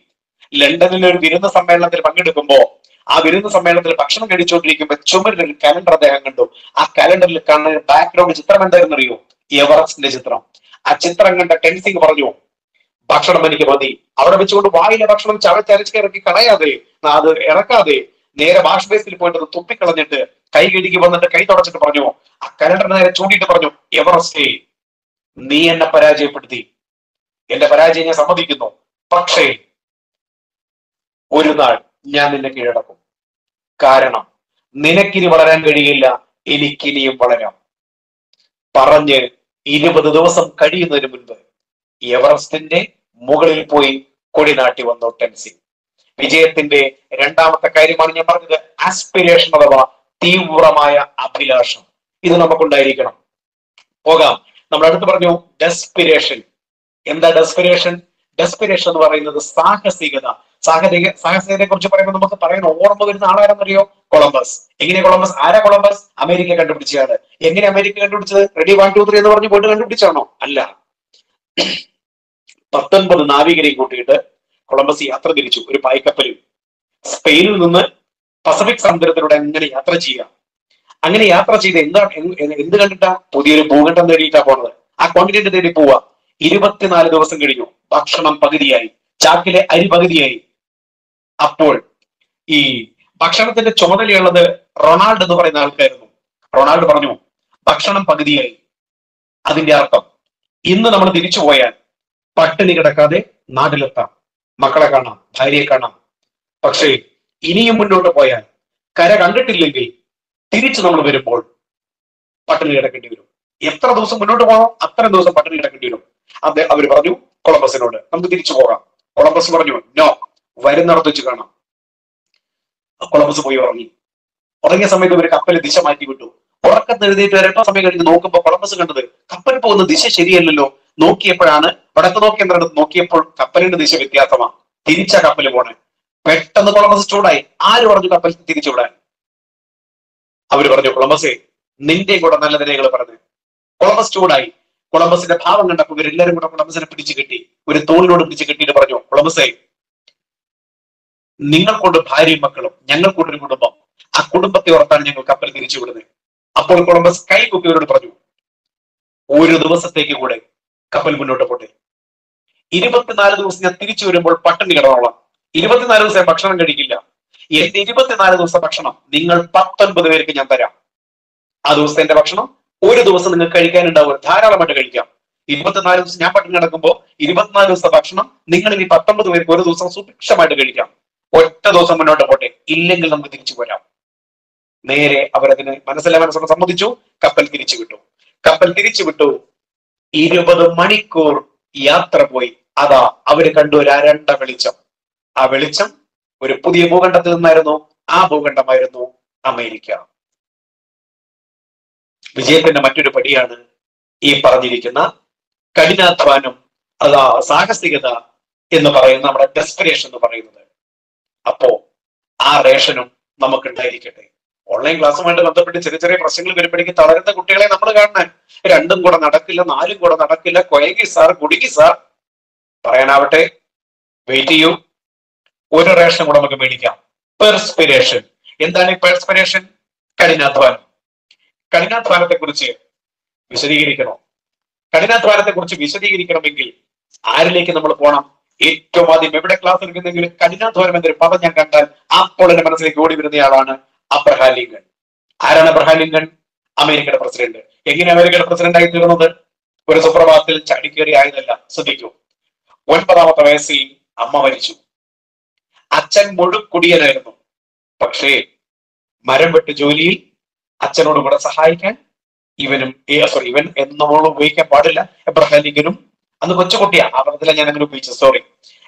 ലണ്ടനിൽ ഒരു വിരുന്ന സമ്മേളനത്തിൽ പങ്കെടുക്കുമ്പോ ആ വിരുന്ന സമ്മേളനത്തിൽ ഭക്ഷണം കഴിച്ചുകൊണ്ടിരിക്കുമ്പോൾ ചുമരിൽ ഒരു കലണ്ടർ അദ്ദേഹം കണ്ടു. ആ കലണ്ടറിൽ കാണുന്ന ബാക്ക്ഗ്രൗണ്ട് ചിത്രം എന്തായിരുന്നു അറിയോ എവറസ്റ്റിന്റെ ചിത്രം. ആ ചിത്രം കണ്ട ടെൻസിംഗ് പറഞ്ഞു ഭക്ഷണം എനിക്ക് മതി. അവിടെ വെച്ചുകൊണ്ട് വായിലെ ഭക്ഷണം ചവച്ചരച്ച് ഇറക്കി കളയാതെ അത് ഇറക്കാതെ നേരെ വാഷ് ബേസിൽ പോയിട്ട് അത് തുപ്പിക്കളഞ്ഞിട്ട് കൈ കഴുകി വന്നിട്ട് കൈ തുടച്ചിട്ട് പറഞ്ഞു ആ കലണ്ടർ നേരെ ചൂണ്ടിയിട്ട് പറഞ്ഞു എവറസ്റ്റേ നീ എന്നെ പരാജയപ്പെടുത്തി. എന്റെ പരാജയം ഞാൻ സമ്മതിക്കുന്നു. പക്ഷേ ഒരു നാൾ ഞാൻ നിന്നെ കീഴടക്കും. കാരണം നിനക്കിനി വളരാൻ കഴിയില്ല എനിക്കിനിയും വളരാം. പറഞ്ഞ് ഇരുപത് ദിവസം കഴിയുന്നതിന് മുൻപ് എവറസ്റ്റിന്റെ മുകളിൽ പോയി കൊടിനാട്ടി വന്നു വിജയത്തിന്റെ രണ്ടാമത്തെ കാര്യമാണ് ഞാൻ പറഞ്ഞത്. ആസ്പിരേഷൻ അഥവാ തീവ്രമായ അഭിലാഷം. ഇത് നമുക്കുണ്ടായിരിക്കണം. പോകാം. നമ്മൾ അടുത്ത് പറഞ്ഞു ഡെസ്പിരേഷൻ എന്താ ഡെസ്പിരേഷൻ ഡെസ്പിരേഷൻ എന്ന് പറയുന്നത് സാഹസികത. സാഹസിക സാഹസികതയെ കുറിച്ച് പറയുമ്പോൾ നമുക്ക് പറയുന്ന ഓർമ്മ വരുന്ന ആളാരെന്നറിയോ? കൊളംബസ് എങ്ങനെ കൊളംബസ് ആരാ കൊളംബസ് അമേരിക്ക കണ്ടുപിടിച്ചാണ് എങ്ങനെ അമേരിക്ക കണ്ടുപിടിച്ചത്? റെഡി വൺ ടു ത്രീ എന്ന് പറഞ്ഞ് പോയിട്ട് കണ്ടുപിടിച്ചാണോ അല്ല. പത്തൊൻപത് നാവികരെയും കൂട്ടിയിട്ട് കൊളംബസ് യാത്ര തിരിച്ചു. ഒരു പായ്ക്കപ്പലിൽ സ്പെയിനിൽ നിന്ന് പസഫിക് സമുദ്രത്തിലൂടെ അങ്ങനെ യാത്ര ചെയ്യുക. അങ്ങനെ യാത്ര ചെയ്ത് എന്താ എന്ത് കണ്ടിട്ടാ? പുതിയൊരു ഭൂഖണ്ഡം നേടിയിട്ടാ പോണത്. ആ കോണ്ടിനെന്റ് തേടി പോവാ. ഇരുപത്തിനാല് ദിവസം കഴിഞ്ഞു. ഭക്ഷണം പകുതിയായി. ചാക്കിലെ അരി പകുതിയായി. അപ്പോൾ ഈ ഭക്ഷണത്തിന്റെ ചുമതലയുള്ളത് റൊണാൾഡ് എന്ന് പറയുന്ന ആൾക്കായിരുന്നു റൊണാൾഡ് പറഞ്ഞു ഭക്ഷണം പകുതിയായി. അതിന്റെ അർത്ഥം ഇന്ന് നമ്മൾ തിരിച്ചു പോയാൽ പട്ടിണി കിടക്കാതെ നാട്ടിലെത്താം. മക്കളെ കാണാം ഭാര്യയെ കാണാം. പക്ഷേ ഇനിയും മുന്നോട്ട് പോയാൽ കര കണ്ടിട്ടില്ലെങ്കിൽ തിരിച്ചു നമ്മൾ വരുമ്പോൾ പട്ടിണി കിടക്കേണ്ടി വരും. എത്ര ദിവസം മുന്നോട്ട് പോകണം അത്രയും ദിവസം പട്ടിണി കിടക്കേണ്ടി വരും. അത് അവർ പറഞ്ഞു കൊളംബസിനോട് നമുക്ക് തിരിച്ചു പോകാം. കൊളംബസ് പറഞ്ഞു നോ വരുന്നിടത്ത് വെച്ച് കാണാം. കൊളംബസ് പോയി ഉറങ്ങി. ഉറങ്ങിയ സമയത്ത് ഇവർ കപ്പൽ ദിശ മാറ്റി വിട്ടു ഉറക്കത്തെഴുതിയിട്ട് വരേണ്ട സമയം കഴിഞ്ഞ്? നോക്കുമ്പോൾ കൊളംബസ് കണ്ടത് കപ്പൽ പോകുന്ന ദിശ ശരിയല്ലല്ലോ. നോക്കിയപ്പോഴാണ് വടക്ക് നോക്കി എന്നിടത്ത് നോക്കിയപ്പോൾ കപ്പലിന്റെ ദിശ വ്യത്യാസമാണ്. തിരിച്ച കപ്പൽ പോണേ. പെട്ടെന്ന് കൊളംബസ് ചൂടായി. ആര് പറഞ്ഞു കപ്പൽ തിരിച്ചു വിടാൻ? അവർ പറഞ്ഞു കൊളംബസേ നിന്റെ കൂടെ നല്ല നിലകൾ പറഞ്ഞു. കൊളംബസ് ചൂടായി. കൊളംബസിന്റെ ഭാവം കണ്ടപ്പോൾ ഇവരെല്ലാരും കൂടെ കൊളംബസിനെ പിടിച്ചു കെട്ടി ഒരു തോളിനോട് പിടിച്ചു കെട്ടിയിട്ട് പറഞ്ഞു കൊളംബസേ നിങ്ങൾക്കൊണ്ട് ഭാര്യയും മക്കളും ഞങ്ങൾക്കൊണ്ടൊരു കുടുംബം. ആ കുടുംബത്തെ ഓർത്താണ് ഞങ്ങൾ കപ്പൽ തിരിച്ചു വിടുന്നത്. അപ്പോൾ കൊളംബസ് കൈ കുപ്പിയവരോട് പറഞ്ഞു ഒരു ദിവസത്തേക്ക് കൂടെ കപ്പൽ മുന്നോട്ട് പോട്ടെ. ഇരുപത്തിനാല് ദിവസം ഞാൻ തിരിച്ചു വരുമ്പോൾ പട്ടിണി കിടന്നോളാം. ഇരുപത്തിനാല് ദിവസം ഭക്ഷണം കഴിക്കില്ല. എന്റെ ഇരുപത്തിനാല് ദിവസം ഭക്ഷണം നിങ്ങൾ പത്തൊൻപത് പേർക്ക് ഞാൻ തരാം. ആ ദിവസത്തെ എന്റെ ഭക്ഷണം ഒരു ദിവസം നിങ്ങൾക്ക് കഴിക്കാനുണ്ടാവും. ധാരാളമായിട്ട് കഴിക്കാം. ഇരുപത്തിനാല് ദിവസം ഞാൻ പട്ടിണി കിടക്കുമ്പോൾ ഇരുപത്തിനാല് ദിവസത്തെ ഭക്ഷണം നിങ്ങൾ ഇനി പത്തൊമ്പത് പേർക്ക് ഒരു ദിവസം സുഭിക്ഷമായിട്ട് കഴിക്കാം. ഒറ്റ ദിവസം മുന്നോട്ട് പോട്ടെ. ഇല്ലെങ്കിൽ നമുക്ക് തിരിച്ചു പോരാം. നേരെ അവരതിന് മനസ്സിലെ മനസ്സോടെ സമ്മതിച്ചു. കപ്പൽ തിരിച്ചു വിട്ടു. കപ്പൽ തിരിച്ചു വിട്ടു. ഇരുപത് മണിക്കൂർ യാത്ര പോയി. അതാ അവർ കണ്ടു ഒരു അരണ്ട വെളിച്ചം. ആ വെളിച്ചം ഒരു പുതിയ ഭൂഖണ്ഡത്തിൽ നിന്നായിരുന്നു. ആ ഭൂഖണ്ഡമായിരുന്നു അമേരിക്ക. വിജയത്തിന്റെ മറ്റൊരു പടിയാണ് ഈ പറഞ്ഞിരിക്കുന്ന കഠിനാധ്വാനം അതാ സാഹസികത എന്ന് പറയുന്ന നമ്മുടെ ഡെസ്പിറേഷൻ എന്ന് പറയുന്നത്. അപ്പോ ആ റേഷനും നമുക്ക് ഉണ്ടായിരിക്കട്ടെ ഓൺലൈൻ ക്ലാസ്സുമായിട്ട് ബന്ധപ്പെട്ട് ചെറിയ ചെറിയ പ്രശ്നങ്ങൾ വരുമ്പോഴേക്കും തളരുന്ന കുട്ടികളെ നമ്മൾ കാണണം. രണ്ടും കൂടെ നടക്കില്ല നാലും കൂടെ നടക്കില്ല. കൊയങ്ങി സാർ കുടുങ്ങി സാർ. പറയാനാവട്ടെ വെയിറ്റ് ചെയ്യൂ. ഒരു റേഷൻ കൂടെ നമുക്ക് മേടിക്കാം. പെർസ്പിരേഷൻ എന്താണ് ഈ പെർസ്പിരേഷൻ കഠിനാധ്വാനം. കഠിനാധ്വാനത്തെ കുറിച്ച് വിശദീകരിക്കണം? കഠിനാധ്വാനത്തെ കുറിച്ച് വിശദീകരിക്കണമെങ്കിൽ ആരിലേക്ക് നമ്മൾ പോകണം ഏറ്റവും ആദ്യം എവിടെ ക്ലാസ് എടുക്കുന്നെങ്കിലും കഠിനാധ്വാനം എന്നൊരു പദം ഞാൻ കണ്ടാൽ അപ്പോൾ എന്റെ മനസ്സിലേക്ക് ഓടി വരുന്നയാളാണ് അബ്രഹാം ലിങ്കൺ. ആരാണ് അബ്രഹാം ലിങ്കൺ? അമേരിക്കയുടെ പ്രസിഡന്റ്. എങ്ങനെ അമേരിക്കയുടെ പ്രസിഡന്റ് ആയി തീർന്നത്? ഒരു സുപ്രഭാതത്തിൽ ചാടിക്കേറി ആയതല്ല ശ്രദ്ധിക്കൂ. ഒൻപതാമത്തെ വയസ്സിൽ അമ്മ മരിച്ചു. അച്ഛൻ മുഴുക്കുടിയനായിരുന്നു പക്ഷേ മരം വെട്ട് ജോലിയിൽ അച്ഛനോട് കൂടെ സഹായിക്കാൻ ഇവനും സോറി ഇവൻ എന്നോട് ഉപയോഗിക്കാൻ പാടില്ല. എബ്രഹാം ലിങ്കനും അന്ന് കൊച്ചുകുട്ടിയാ ആ പദത്തിലാണ് ഞാൻ അങ്ങനെ ഉപയോഗിച്ചത് സോറി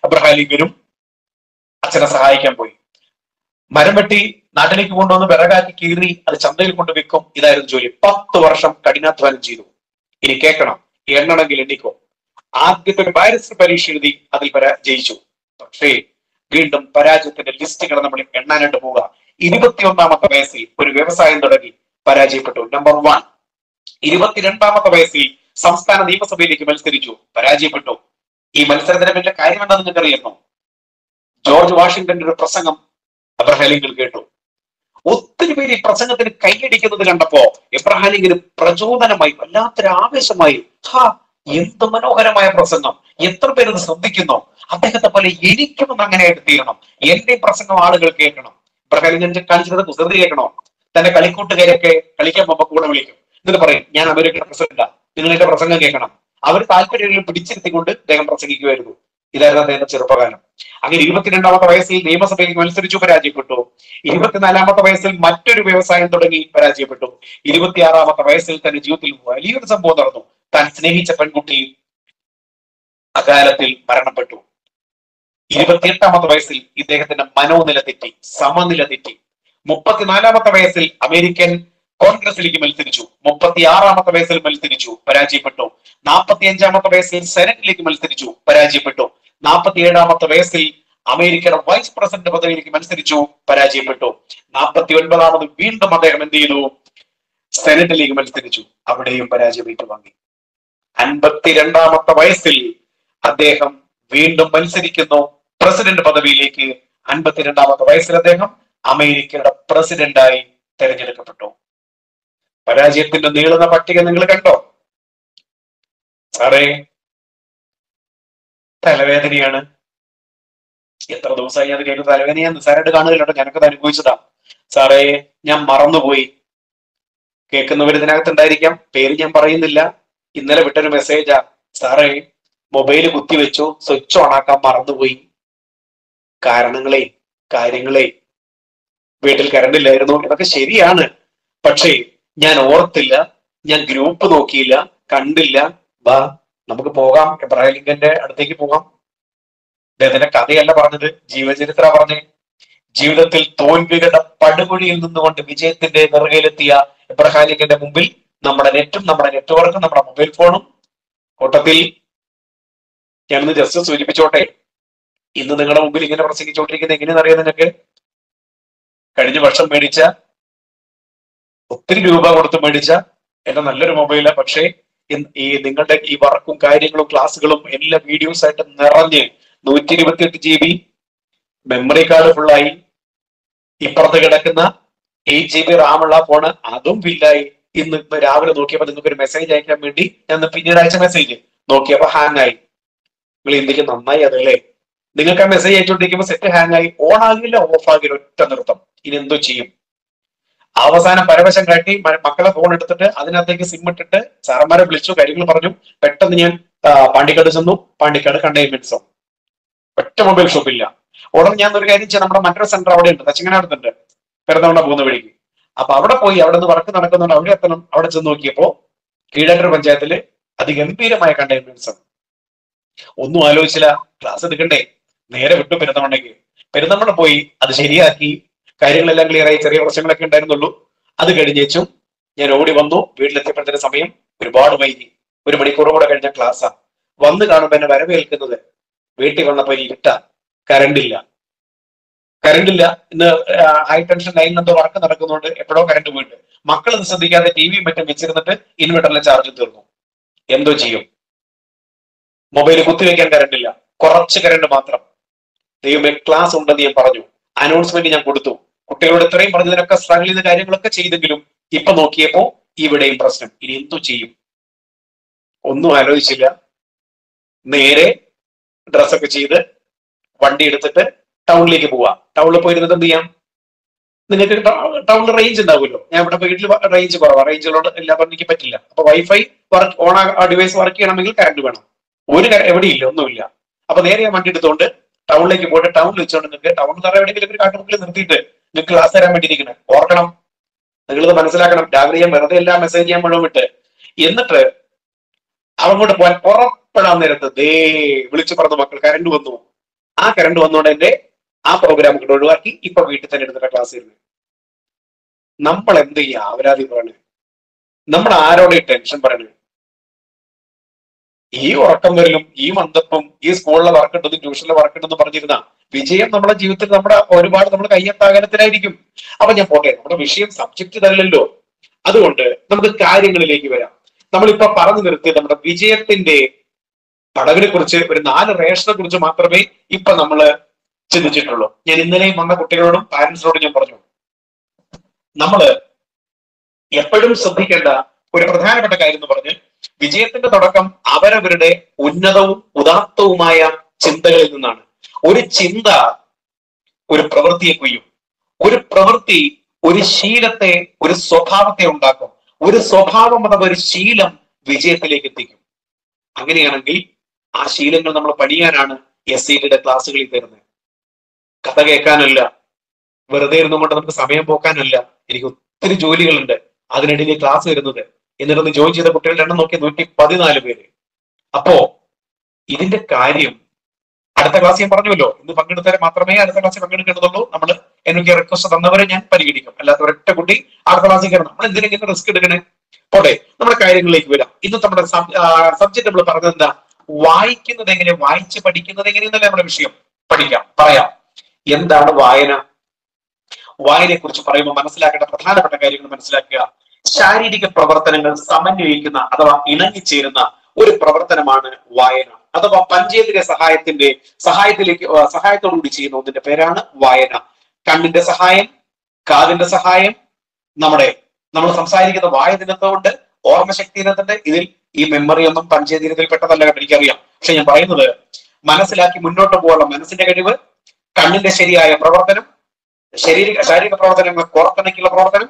എബ്രഹാം ലിങ്കനും അച്ഛനെ സഹായിക്കാൻ പോയി. മരം വെട്ടി നാട്ടിലേക്ക് കൊണ്ടുവന്ന് വിറകാക്കി കീറി അത് ചന്തയിൽ കൊണ്ട് വിൽക്കും. ഇതായിരുന്നു ജോലി. പത്ത് വർഷം കഠിനാധ്വാനം ചെയ്തു. ഇനി കേൾക്കണം. എണ്ണണമെങ്കിൽ എണ്ണിക്കോ. ആദ്യത്തെ ഒരു ബാരിസ്റ്റർ പരീക്ഷ എഴുതി അതിൽ പരാ ജയിച്ചു. പക്ഷേ വീണ്ടും പരാജയത്തിന്റെ ലിസ്റ്റുകൾ നമ്മൾ എണ്ണാനായിട്ട് പോവുക. ഇരുപത്തിയൊന്നാമത്തെ വയസ്സിൽ ഒരു വ്യവസായം തുടങ്ങി. പരാജയപ്പെട്ടു. നമ്പർ വൺ ഇരുപത്തിരണ്ടാമത്തെ വയസ്സിൽ സംസ്ഥാന നിയമസഭയിലേക്ക് മത്സരിച്ചു. പരാജയപ്പെട്ടു. ഈ മത്സരത്തിന് വലിയ കാര്യം എന്താണെന്ന് നിങ്ങൾക്ക് അറിയുന്നു ജോർജ് വാഷിംഗ്ടന്റെ ഒരു പ്രസംഗം അബ്രഹാം ലിങ്കൻ കേട്ടു. ഒത്തിരി പേര് ഈ പ്രസംഗത്തിന് കൈയടിക്കുന്നത് കണ്ടപ്പോ എബ്രഹാലിംഗിന് പ്രചോദനമായി വല്ലാത്തൊരു ആവേശമായി എന്ത് മനോഹരമായ പ്രസംഗം. എത്ര പേര് ശ്രദ്ധിക്കുന്നു? അദ്ദേഹത്തെ പോലെ എനിക്കും അങ്ങനെയായിട്ട് തീരണം എന്റെ പ്രസംഗം ആളുകൾ കേൾക്കണം. ഇബ്രഹാം ലിങ്കൻ കാണിച്ചത് കുസൃതി കേൾക്കണോ? തന്റെ കളിക്കൂട്ടുകാരൊക്കെ കളിക്കാൻ പോകുമ്പോ കൂടെ വിളിക്കും. എന്നിട്ട് പറയും ഞാൻ അമേരിക്കയുടെ പ്രസിഡന്റാ. നിങ്ങൾ എന്റെ പ്രസംഗം കേൾക്കണം. അവർ താല്പര്യങ്ങളിൽ പിടിച്ചിരുത്തിക്കൊണ്ട് അദ്ദേഹം പ്രസംഗിക്കുമായിരുന്നു. ഇതായിരുന്നു അദ്ദേഹം ചെറുപ്പകാലം. അങ്ങനെ ഇരുപത്തിരണ്ടാമത്തെ വയസ്സിൽ നിയമസഭയിൽ മത്സരിച്ചു പരാജയപ്പെട്ടു. ഇരുപത്തിനാലാമത്തെ വയസ്സിൽ മറ്റൊരു വ്യവസായം തുടങ്ങി പരാജയപ്പെട്ടു. ഇരുപത്തിയാറാമത്തെ വയസ്സിൽ തന്റെ ജീവിതത്തിൽ വലിയൊരു സംഭവം നടന്നു. താൻ സ്നേഹിച്ച പെൺകുട്ടി അകാലത്തിൽ മരണപ്പെട്ടു. ഇരുപത്തിയെട്ടാമത്തെ വയസ്സിൽ ഇദ്ദേഹത്തിന്റെ മനോനില തെറ്റി സമനില തെറ്റി. മുപ്പത്തിനാലാമത്തെ വയസ്സിൽ അമേരിക്കൻ കോൺഗ്രസിലേക്ക് മത്സരിച്ചു. മുപ്പത്തി ആറാമത്തെ വയസ്സിൽ മത്സരിച്ചു പരാജയപ്പെട്ടു. നാൽപ്പത്തി അഞ്ചാമത്തെ വയസ്സിൽ സെനറ്റിലേക്ക് മത്സരിച്ചു പരാജയപ്പെട്ടു. നാൽപ്പത്തി ഏഴാമത്തെ വയസ്സിൽ അമേരിക്കയുടെ വൈസ് പ്രസിഡന്റ് പദവിയിലേക്ക് മത്സരിച്ചു പരാജയപ്പെട്ടു. നാൽപ്പത്തി ഒൻപതാമത് വീണ്ടും അദ്ദേഹം എന്ത് ചെയ്തു? സെനറ്റിലേക്ക് മത്സരിച്ചു അവിടെയും പരാജയം ഏറ്റുവാങ്ങി അൻപത്തിരണ്ടാമത്തെ വയസ്സിൽ അദ്ദേഹം വീണ്ടും മത്സരിക്കുന്നു പ്രസിഡന്റ് പദവിയിലേക്ക്. അൻപത്തിരണ്ടാമത്തെ വയസ്സിൽ അദ്ദേഹം അമേരിക്കയുടെ പ്രസിഡന്റായി തെരഞ്ഞെടുക്കപ്പെട്ടു. പരാജയത്തിന്റെ നീളുന്ന പട്ടിക നിങ്ങൾ കണ്ടോ? സാറേ തലവേദനയാണ്. എത്ര ദിവസമായി ഞാൻ കേൾക്കുന്ന തലവേദന ഞാൻ നിസ്സാരമായിട്ട് കാണുകയില്ലോ ഞാനൊക്കെ അനുഭവിച്ചതാ. സാറേ ഞാൻ മറന്നുപോയി. കേൾക്കുന്നവർ ഇതിനകത്ത് ഉണ്ടായിരിക്കാം പേര് ഞാൻ പറയുന്നില്ല. ഇന്നലെ വിട്ടൊരു മെസ്സേജാ. സാറേ മൊബൈൽ കുത്തിവെച്ചു സ്വിച്ച് ഓൺ ആക്കാൻ മറന്നുപോയി. കാരണങ്ങളെ കാര്യങ്ങളെ. വീട്ടിൽ കറണ്ട് ഇല്ലായിരുന്നു ഇതൊക്കെ ശരിയാണ്. പക്ഷേ ഞാൻ ഓർത്തില്ല ഞാൻ ഗ്രൂപ്പ് നോക്കിയില്ല കണ്ടില്ല. ബാ. നമുക്ക് പോകാം. എബ്രഹാം ലിങ്കന്റെ അടുത്തേക്ക് പോകാം. അദ്ദേഹത്തിന്റെ കഥയല്ല പറഞ്ഞത് ജീവചരിത്ര പറഞ്ഞ് ജീവിതത്തിൽ തോൽവികളുടെ പടുകുഴിയിൽ നിന്നുകൊണ്ട് വിജയത്തിന്റെ നിറകയിലെത്തിയ എബ്രഹാം ലിങ്കന്റെ മുമ്പിൽ നമ്മുടെ നെറ്റും നമ്മുടെ നെറ്റ്വർക്കും നമ്മുടെ മൊബൈൽ ഫോണും. കൂട്ടത്തിൽ ഞാനൊന്ന് ജസ്റ്റ് സൂചിപ്പിച്ചോട്ടെ. ഇന്ന് നിങ്ങളുടെ മുമ്പിൽ ഇങ്ങനെ പ്രസംഗിച്ചുകൊണ്ടിരിക്കുന്നത് എങ്ങനെയെന്ന് അറിയാം നിങ്ങൾക്ക് കഴിഞ്ഞ വർഷം മേടിച്ച ഒത്തിരി രൂപ കൊടുത്ത് മേടിച്ച എന്റെ നല്ലൊരു മൊബൈലാണ് പക്ഷേ ഈ നിങ്ങളുടെ ഈ വർക്കും കാര്യങ്ങളും ക്ലാസ്സുകളും എല്ലാ വീഡിയോസ് ആയിട്ട് നിറഞ്ഞ് നൂറ്റി ഇരുപത്തിയെട്ട് ജി ബി മെമ്മറി കാർഡ് ഫുള്ളായി ഇപ്പുറത്ത് കിടക്കുന്ന എയ്റ്റ് ജി ബി റാമുള്ള ഫോണ് അതും ഫില്ലായി ഇന്ന് ഇപ്പൊ രാവിലെ നോക്കിയപ്പോൾ നിങ്ങൾക്ക് ഒരു മെസ്സേജ് അയക്കാൻ വേണ്ടി ഞാൻ പിന്നീട് അയച്ച മെസ്സേജ് നോക്കിയപ്പോൾ ഹാങ് ആയി. നിങ്ങൾ ഇന്ത്യയ്ക്ക് നന്നായി അതല്ലേ? നിങ്ങൾക്ക് ആ മെസ്സേജ് അയച്ചുകൊണ്ടിരിക്കുമ്പോൾ സെറ്റ് ഹാങ് ആയി. ഓൺ ആകില്ല ഓഫ് ആകില്ല ഒറ്റ നൃത്തം ഇനി എന്തോ ചെയ്യും? അവസാനം പരവശം കാട്ടി മക്കളെ ഫോൺ എടുത്തിട്ട് അതിനകത്തേക്ക് സിം ഇട്ടിട്ട് സാറന്മാരെ വിളിച്ചു കാര്യങ്ങൾ പറഞ്ഞു. പെട്ടെന്ന് ഞാൻ പാണ്ടിക്കാട് ചെന്നു. പാണ്ടിക്കാട് കണ്ടെയ്ൻമെന്റ് സോൺ ഒറ്റ മൊബൈൽ ഷോപ്പില്ല ഉടനെ ഞാൻ ഒരു കാര്യം ചെയ്യാം. നമ്മുടെ മറ്റൊരു സെന്റർ അവിടെ ഉണ്ട്. തച്ചിങ്ങനടുത്തുണ്ട് പെരുന്നവണ്ണ പോകുന്ന വഴിക്ക്. അപ്പൊ അവിടെ പോയി അവിടെ നിന്ന് വർക്ക് നടക്കുന്നുണ്ട് അവിടെ എത്തണം. അവിടെ ചെന്ന് നോക്കിയപ്പോ കീഴാറ്റൂർ പഞ്ചായത്തിൽ അതിഗംഭീരമായ കണ്ടെയ്ൻമെന്റ്സ് സോൺ ഒന്നും ആലോചിച്ചില്ല. ക്ലാസ് എടുക്കണ്ടേ? നേരെ വിട്ടു പെരുന്നവണ്ണയ്ക്ക് പെരുന്നവണ്ണ പോയി അത് ശരിയാക്കി. കാര്യങ്ങളെല്ലാം ക്ലിയർ ആയി ചെറിയ പ്രശ്നങ്ങളൊക്കെ ഉണ്ടായിരുന്നുള്ളൂ. അത് കഴിഞ്ഞേച്ചും ഞാൻ ഓടി വന്നു. വീട്ടിലെത്തിയപ്പോഴത്തെ സമയം ഒരുപാട് വൈകി. ഒരു മണിക്കൂർ കൂടെ കഴിഞ്ഞ ക്ലാസ്സാ വന്ന് കാണുമ്പോൾ എന്നെ വരവേൽക്കുന്നത് വീട്ടിൽ വന്നപ്പോ ഇരുട്ട കറണ്ടില്ല കറണ്ടില്ല ഇന്ന് ഹൈ ടെൻഷൻ ലൈനിൽ എന്തോ വർക്ക് നടക്കുന്നുണ്ട് എപ്പോഴോ കറണ്ട് പോയിട്ട്. മക്കൾ ഇത് ശ്രദ്ധിക്കാതെ ടി വിയും മറ്റും വെച്ചിരുന്നിട്ട് ഇൻവെർട്ടറിലെ ചാർജ് തീർന്നു. എന്തോ ചെയ്യും? മൊബൈൽ കുത്തിവെക്കാൻ കറണ്ടില്ല കുറച്ച് കറണ്ട് മാത്രം. ദൈവമേ ക്ലാസ് ഉണ്ടെന്ന് ഞാൻ പറഞ്ഞു. അനൗൺസ്മെന്റ് ഞാൻ കൊടുത്തു. കുട്ടികളോട് ഇത്രയും പറഞ്ഞതിനൊക്കെ സ്ട്രഗിൾ ചെയ്ത കാര്യങ്ങളൊക്കെ ചെയ്തെങ്കിലും ഇപ്പൊ നോക്കിയപ്പോ ഇവിടെയും പ്രശ്നം. ഇനി എന്തു ചെയ്യും? ഒന്നും ആലോചിച്ചില്ല. നേരെ ഡ്രസ്സൊക്കെ ചെയ്ത് വണ്ടി എടുത്തിട്ട് ടൗണിലേക്ക് പോവാ. ടൗണിൽ പോയിരുന്നിട്ട് എന്ത് ചെയ്യാം? നിങ്ങൾക്ക് ടൗണിൽ റേഞ്ച് ഉണ്ടാവുമല്ലോ. ഞാൻ ഇവിടെ വീട്ടിൽ റേഞ്ച് കുറവാണ് റേഞ്ചുകളോട് ഇല്ലാതെ എനിക്ക് പറ്റില്ല. അപ്പൊ വൈഫൈ വർക്ക് ഓൺ ആ ഡിവൈസ് വർക്ക് ചെയ്യണമെങ്കിൽ കറണ്ട് വേണം. ഒരു എവിടെയില്ല ഒന്നുമില്ല. അപ്പൊ നേരെ ഞാൻ വണ്ടി എടുത്തുകൊണ്ട് ടൗണിലേക്ക് പോയിട്ട് ടൗണിൽ വെച്ചുകൊണ്ട് നിങ്ങൾക്ക് ടൗണിൽ തറ എവിടെയെങ്കിലും ഒരു കാട്ടുമുക്കിൽ നിർത്തിയിട്ട് നിങ്ങൾക്ക് ക്ലാസ് തരാൻ വേണ്ടിയിരിക്കുന്നത് ഓർക്കണം. നിങ്ങളിത് മനസ്സിലാക്കണം. രാവിലെ ഞാൻ വെറുതെ എല്ലാം മെസ്സേജ് ചെയ്യാൻ മുഴുവൻ വിട്ട് എന്നിട്ട് അവങ്ങോട്ട് പോകാൻ പുറപ്പെടാൻ നേരത്ത് ദേ വിളിച്ചു പറഞ്ഞ മക്കൾ കരണ്ട് വന്നു. ആ കരണ്ട് വന്നുകൊണ്ട് എന്റെ ആ പ്രോഗ്രാം കൂടെ ഒഴിവാക്കി ഇപ്പൊ വീട്ടിൽ തന്നെ എടുത്തിട്ട് ക്ലാസ് ഇരുന്നു. നമ്മൾ എന്ത് ചെയ്യാ? അവരാധി പറയണേ. നമ്മൾ ആരോടെ ടെൻഷൻ പറയണേ? ഈ ഉറക്കം വരലും ഈ മന്ദപ്പം ഈ സ്കൂളിലെ വർക്ക് ഉണ്ടെന്ന് ട്യൂഷനിലെ വർക്ക് ഉണ്ടെന്ന് പറഞ്ഞിരുന്ന വിജയം നമ്മുടെ ജീവിതത്തിൽ നമ്മുടെ ഒരുപാട് നമ്മൾ കയ്യെത്താകലത്തിലായിരിക്കും. അപ്പൊ ഞാൻ പോട്ടെ നമ്മുടെ വിഷയം സബ്ജക്റ്റ് ഇതല്ലല്ലോ. അതുകൊണ്ട് നമുക്ക് കാര്യങ്ങളിലേക്ക് വരാം. നമ്മളിപ്പോ പറഞ്ഞു നിർത്തിയത് നമ്മുടെ വിജയത്തിന്റെ പടവിനെ കുറിച്ച് ഒരു നാല് റേഷനെ കുറിച്ച് മാത്രമേ ഇപ്പൊ നമ്മൾ ചിന്തിച്ചിട്ടുള്ളൂ. ഞാൻ ഇന്നലെയും വന്ന കുട്ടികളോടും പാരന്റ്സിനോടും ഞാൻ പറഞ്ഞു. നമ്മൾ എപ്പോഴും ശ്രദ്ധിക്കേണ്ട ഒരു പ്രധാനപ്പെട്ട കാര്യം എന്ന് പറഞ്ഞ് വിജയത്തിന്റെ തുടക്കം അവരവരുടെ ഉന്നതവും ഉദാത്തവുമായ ചിന്തകളിൽ നിന്നാണ്. ഒരു ചിന്ത ഒരു പ്രവൃത്തിയെ കൊയ്യും. ഒരു പ്രവൃത്തി ഒരു ശീലത്തെ ഒരു സ്വഭാവത്തെ ഉണ്ടാക്കും. ഒരു സ്വഭാവം അഥവാ ഒരു ശീലം വിജയത്തിലേക്ക് എത്തിക്കും. അങ്ങനെയാണെങ്കിൽ ആ ശീലങ്ങൾ നമ്മൾ പണിയാനാണ് എസ് സി ടിയുടെ ക്ലാസ്സുകളിൽ തരുന്നത്. കഥ കേൾക്കാനല്ല വെറുതെ ഇരുന്നുകൊണ്ട് നമുക്ക് സമയം പോക്കാനല്ല എനിക്ക് ഒത്തിരി ജോലികളുണ്ട്. അതിനിടയിൽ ക്ലാസ് വരുന്നത് എന്നിട്ടൊന്ന് ജോയിൻ ചെയ്ത കുട്ടികളുടെ എണ്ണം നോക്കി നൂറ്റി പതിനാല് പേര്. അപ്പോ ഇതിന്റെ കാര്യം അടുത്ത ക്ലാസ് ഞാൻ പറഞ്ഞുവല്ലോ. ഇന്ന് പങ്കെടുത്തവരെ മാത്രമേ അടുത്ത ക്ലാസ്സിൽ പങ്കെടുക്കേണ്ടതുള്ളൂ. നമ്മൾ എനിക്ക് റിക്വസ്റ്റ് തന്നവരെ ഞാൻ പരിഗണിക്കും. അല്ലാത്ത ഒരൊറ്റ കുട്ടി അടുത്ത ക്ലാസ്സിൽ കയറണം. നമ്മൾ എന്തിനെങ്കിലും റിസ്ക് എടുക്കണേ? പോട്ടെ നമ്മുടെ കാര്യങ്ങളിലേക്ക് വരാം. ഇന്ന് നമ്മുടെ സബ്ജക്ട് നമ്മൾ പറഞ്ഞത് എന്താ? വായിക്കുന്നത് എങ്ങനെ വായിച്ച് പഠിക്കുന്നത് എങ്ങനെയെന്നല്ല നമ്മുടെ വിഷയം. പഠിക്കാം പറയാം. എന്താണ് വായന? വായനയെ കുറിച്ച് പറയുമ്പോൾ മനസ്സിലാക്കേണ്ട പ്രധാനപ്പെട്ട കാര്യങ്ങൾ മനസ്സിലാക്കുക. ശാരീരിക പ്രവർത്തനങ്ങൾ സമന്വയിക്കുന്ന അഥവാ ഇണങ്ങിച്ചേരുന്ന ഒരു പ്രവർത്തനമാണ് വായന. അഥവാ പഞ്ചേന്ദ്രിയ സഹായത്തിന്റെ സഹായത്തിലേക്ക് സഹായത്തോടുകൂടി ചെയ്യുന്ന ഒന്നിന്റെ പേരാണ് വായന. കണ്ണിന്റെ സഹായം കാതിന്റെ സഹായം നമ്മുടെ നമ്മൾ സംസാരിക്കുന്ന വായ ദിനത്തോണ്ട് ഓർമ്മശക്തി ദിനത്തിന്റെ ഇതിൽ ഈ മെമ്മറി ഒന്നും പഞ്ചേന്ദ്രിയത്തിൽ പെട്ടതല്ല എനിക്കറിയാം. പക്ഷെ ഞാൻ പറയുന്നത് മനസ്സിലാക്കി മുന്നോട്ട് പോകാനുള്ള മനസ്സിന്റെ കഴിവ് കണ്ണിന്റെ ശരിയായ പ്രവർത്തനം ശരീര ശാരീരിക പ്രവർത്തനങ്ങൾ കോർത്തിണക്കിയുള്ള പ്രവർത്തനം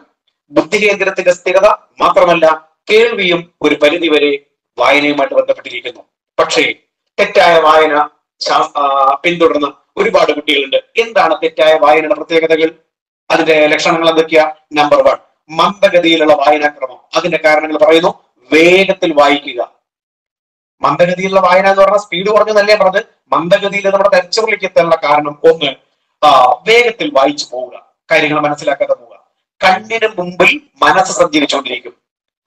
ബുദ്ധി കേന്ദ്രത്തിന്റെ സ്ഥിരത മാത്രമല്ല കേൾവിയും ഒരു പരിധി വരെ വായനയുമായിട്ട് ബന്ധപ്പെട്ടിരിക്കുന്നു. പക്ഷേ തെറ്റായ വായന പിന്തുടർന്ന ഒരുപാട് കുട്ടികളുണ്ട്. എന്താണ് തെറ്റായ വായനയുടെ പ്രത്യേകതകൾ? അതിന്റെ ലക്ഷണങ്ങൾ എന്തൊക്കെയാ? നമ്പർ വൺ മന്ദഗതിയിലുള്ള വായനാക്രമം. അതിന്റെ കാരണങ്ങൾ പറയുന്നു വേഗത്തിൽ വായിക്കുക. മന്ദഗതിയിലുള്ള വായന എന്ന് പറഞ്ഞാൽ സ്പീഡ് കുറഞ്ഞതല്ലേ പറഞ്ഞത്? മന്ദഗതിയിൽ നമ്മുടെ തലച്ചോറിലേക്ക് എത്താനുള്ള കാരണം ഒന്ന് വേഗത്തിൽ വായിച്ചു പോവുക. കാര്യങ്ങൾ മനസ്സിലാക്കാതെ പോവുക. കണ്ണിന് മുമ്പിൽ മനസ്സ് സഞ്ചരിച്ചുകൊണ്ടിരിക്കും.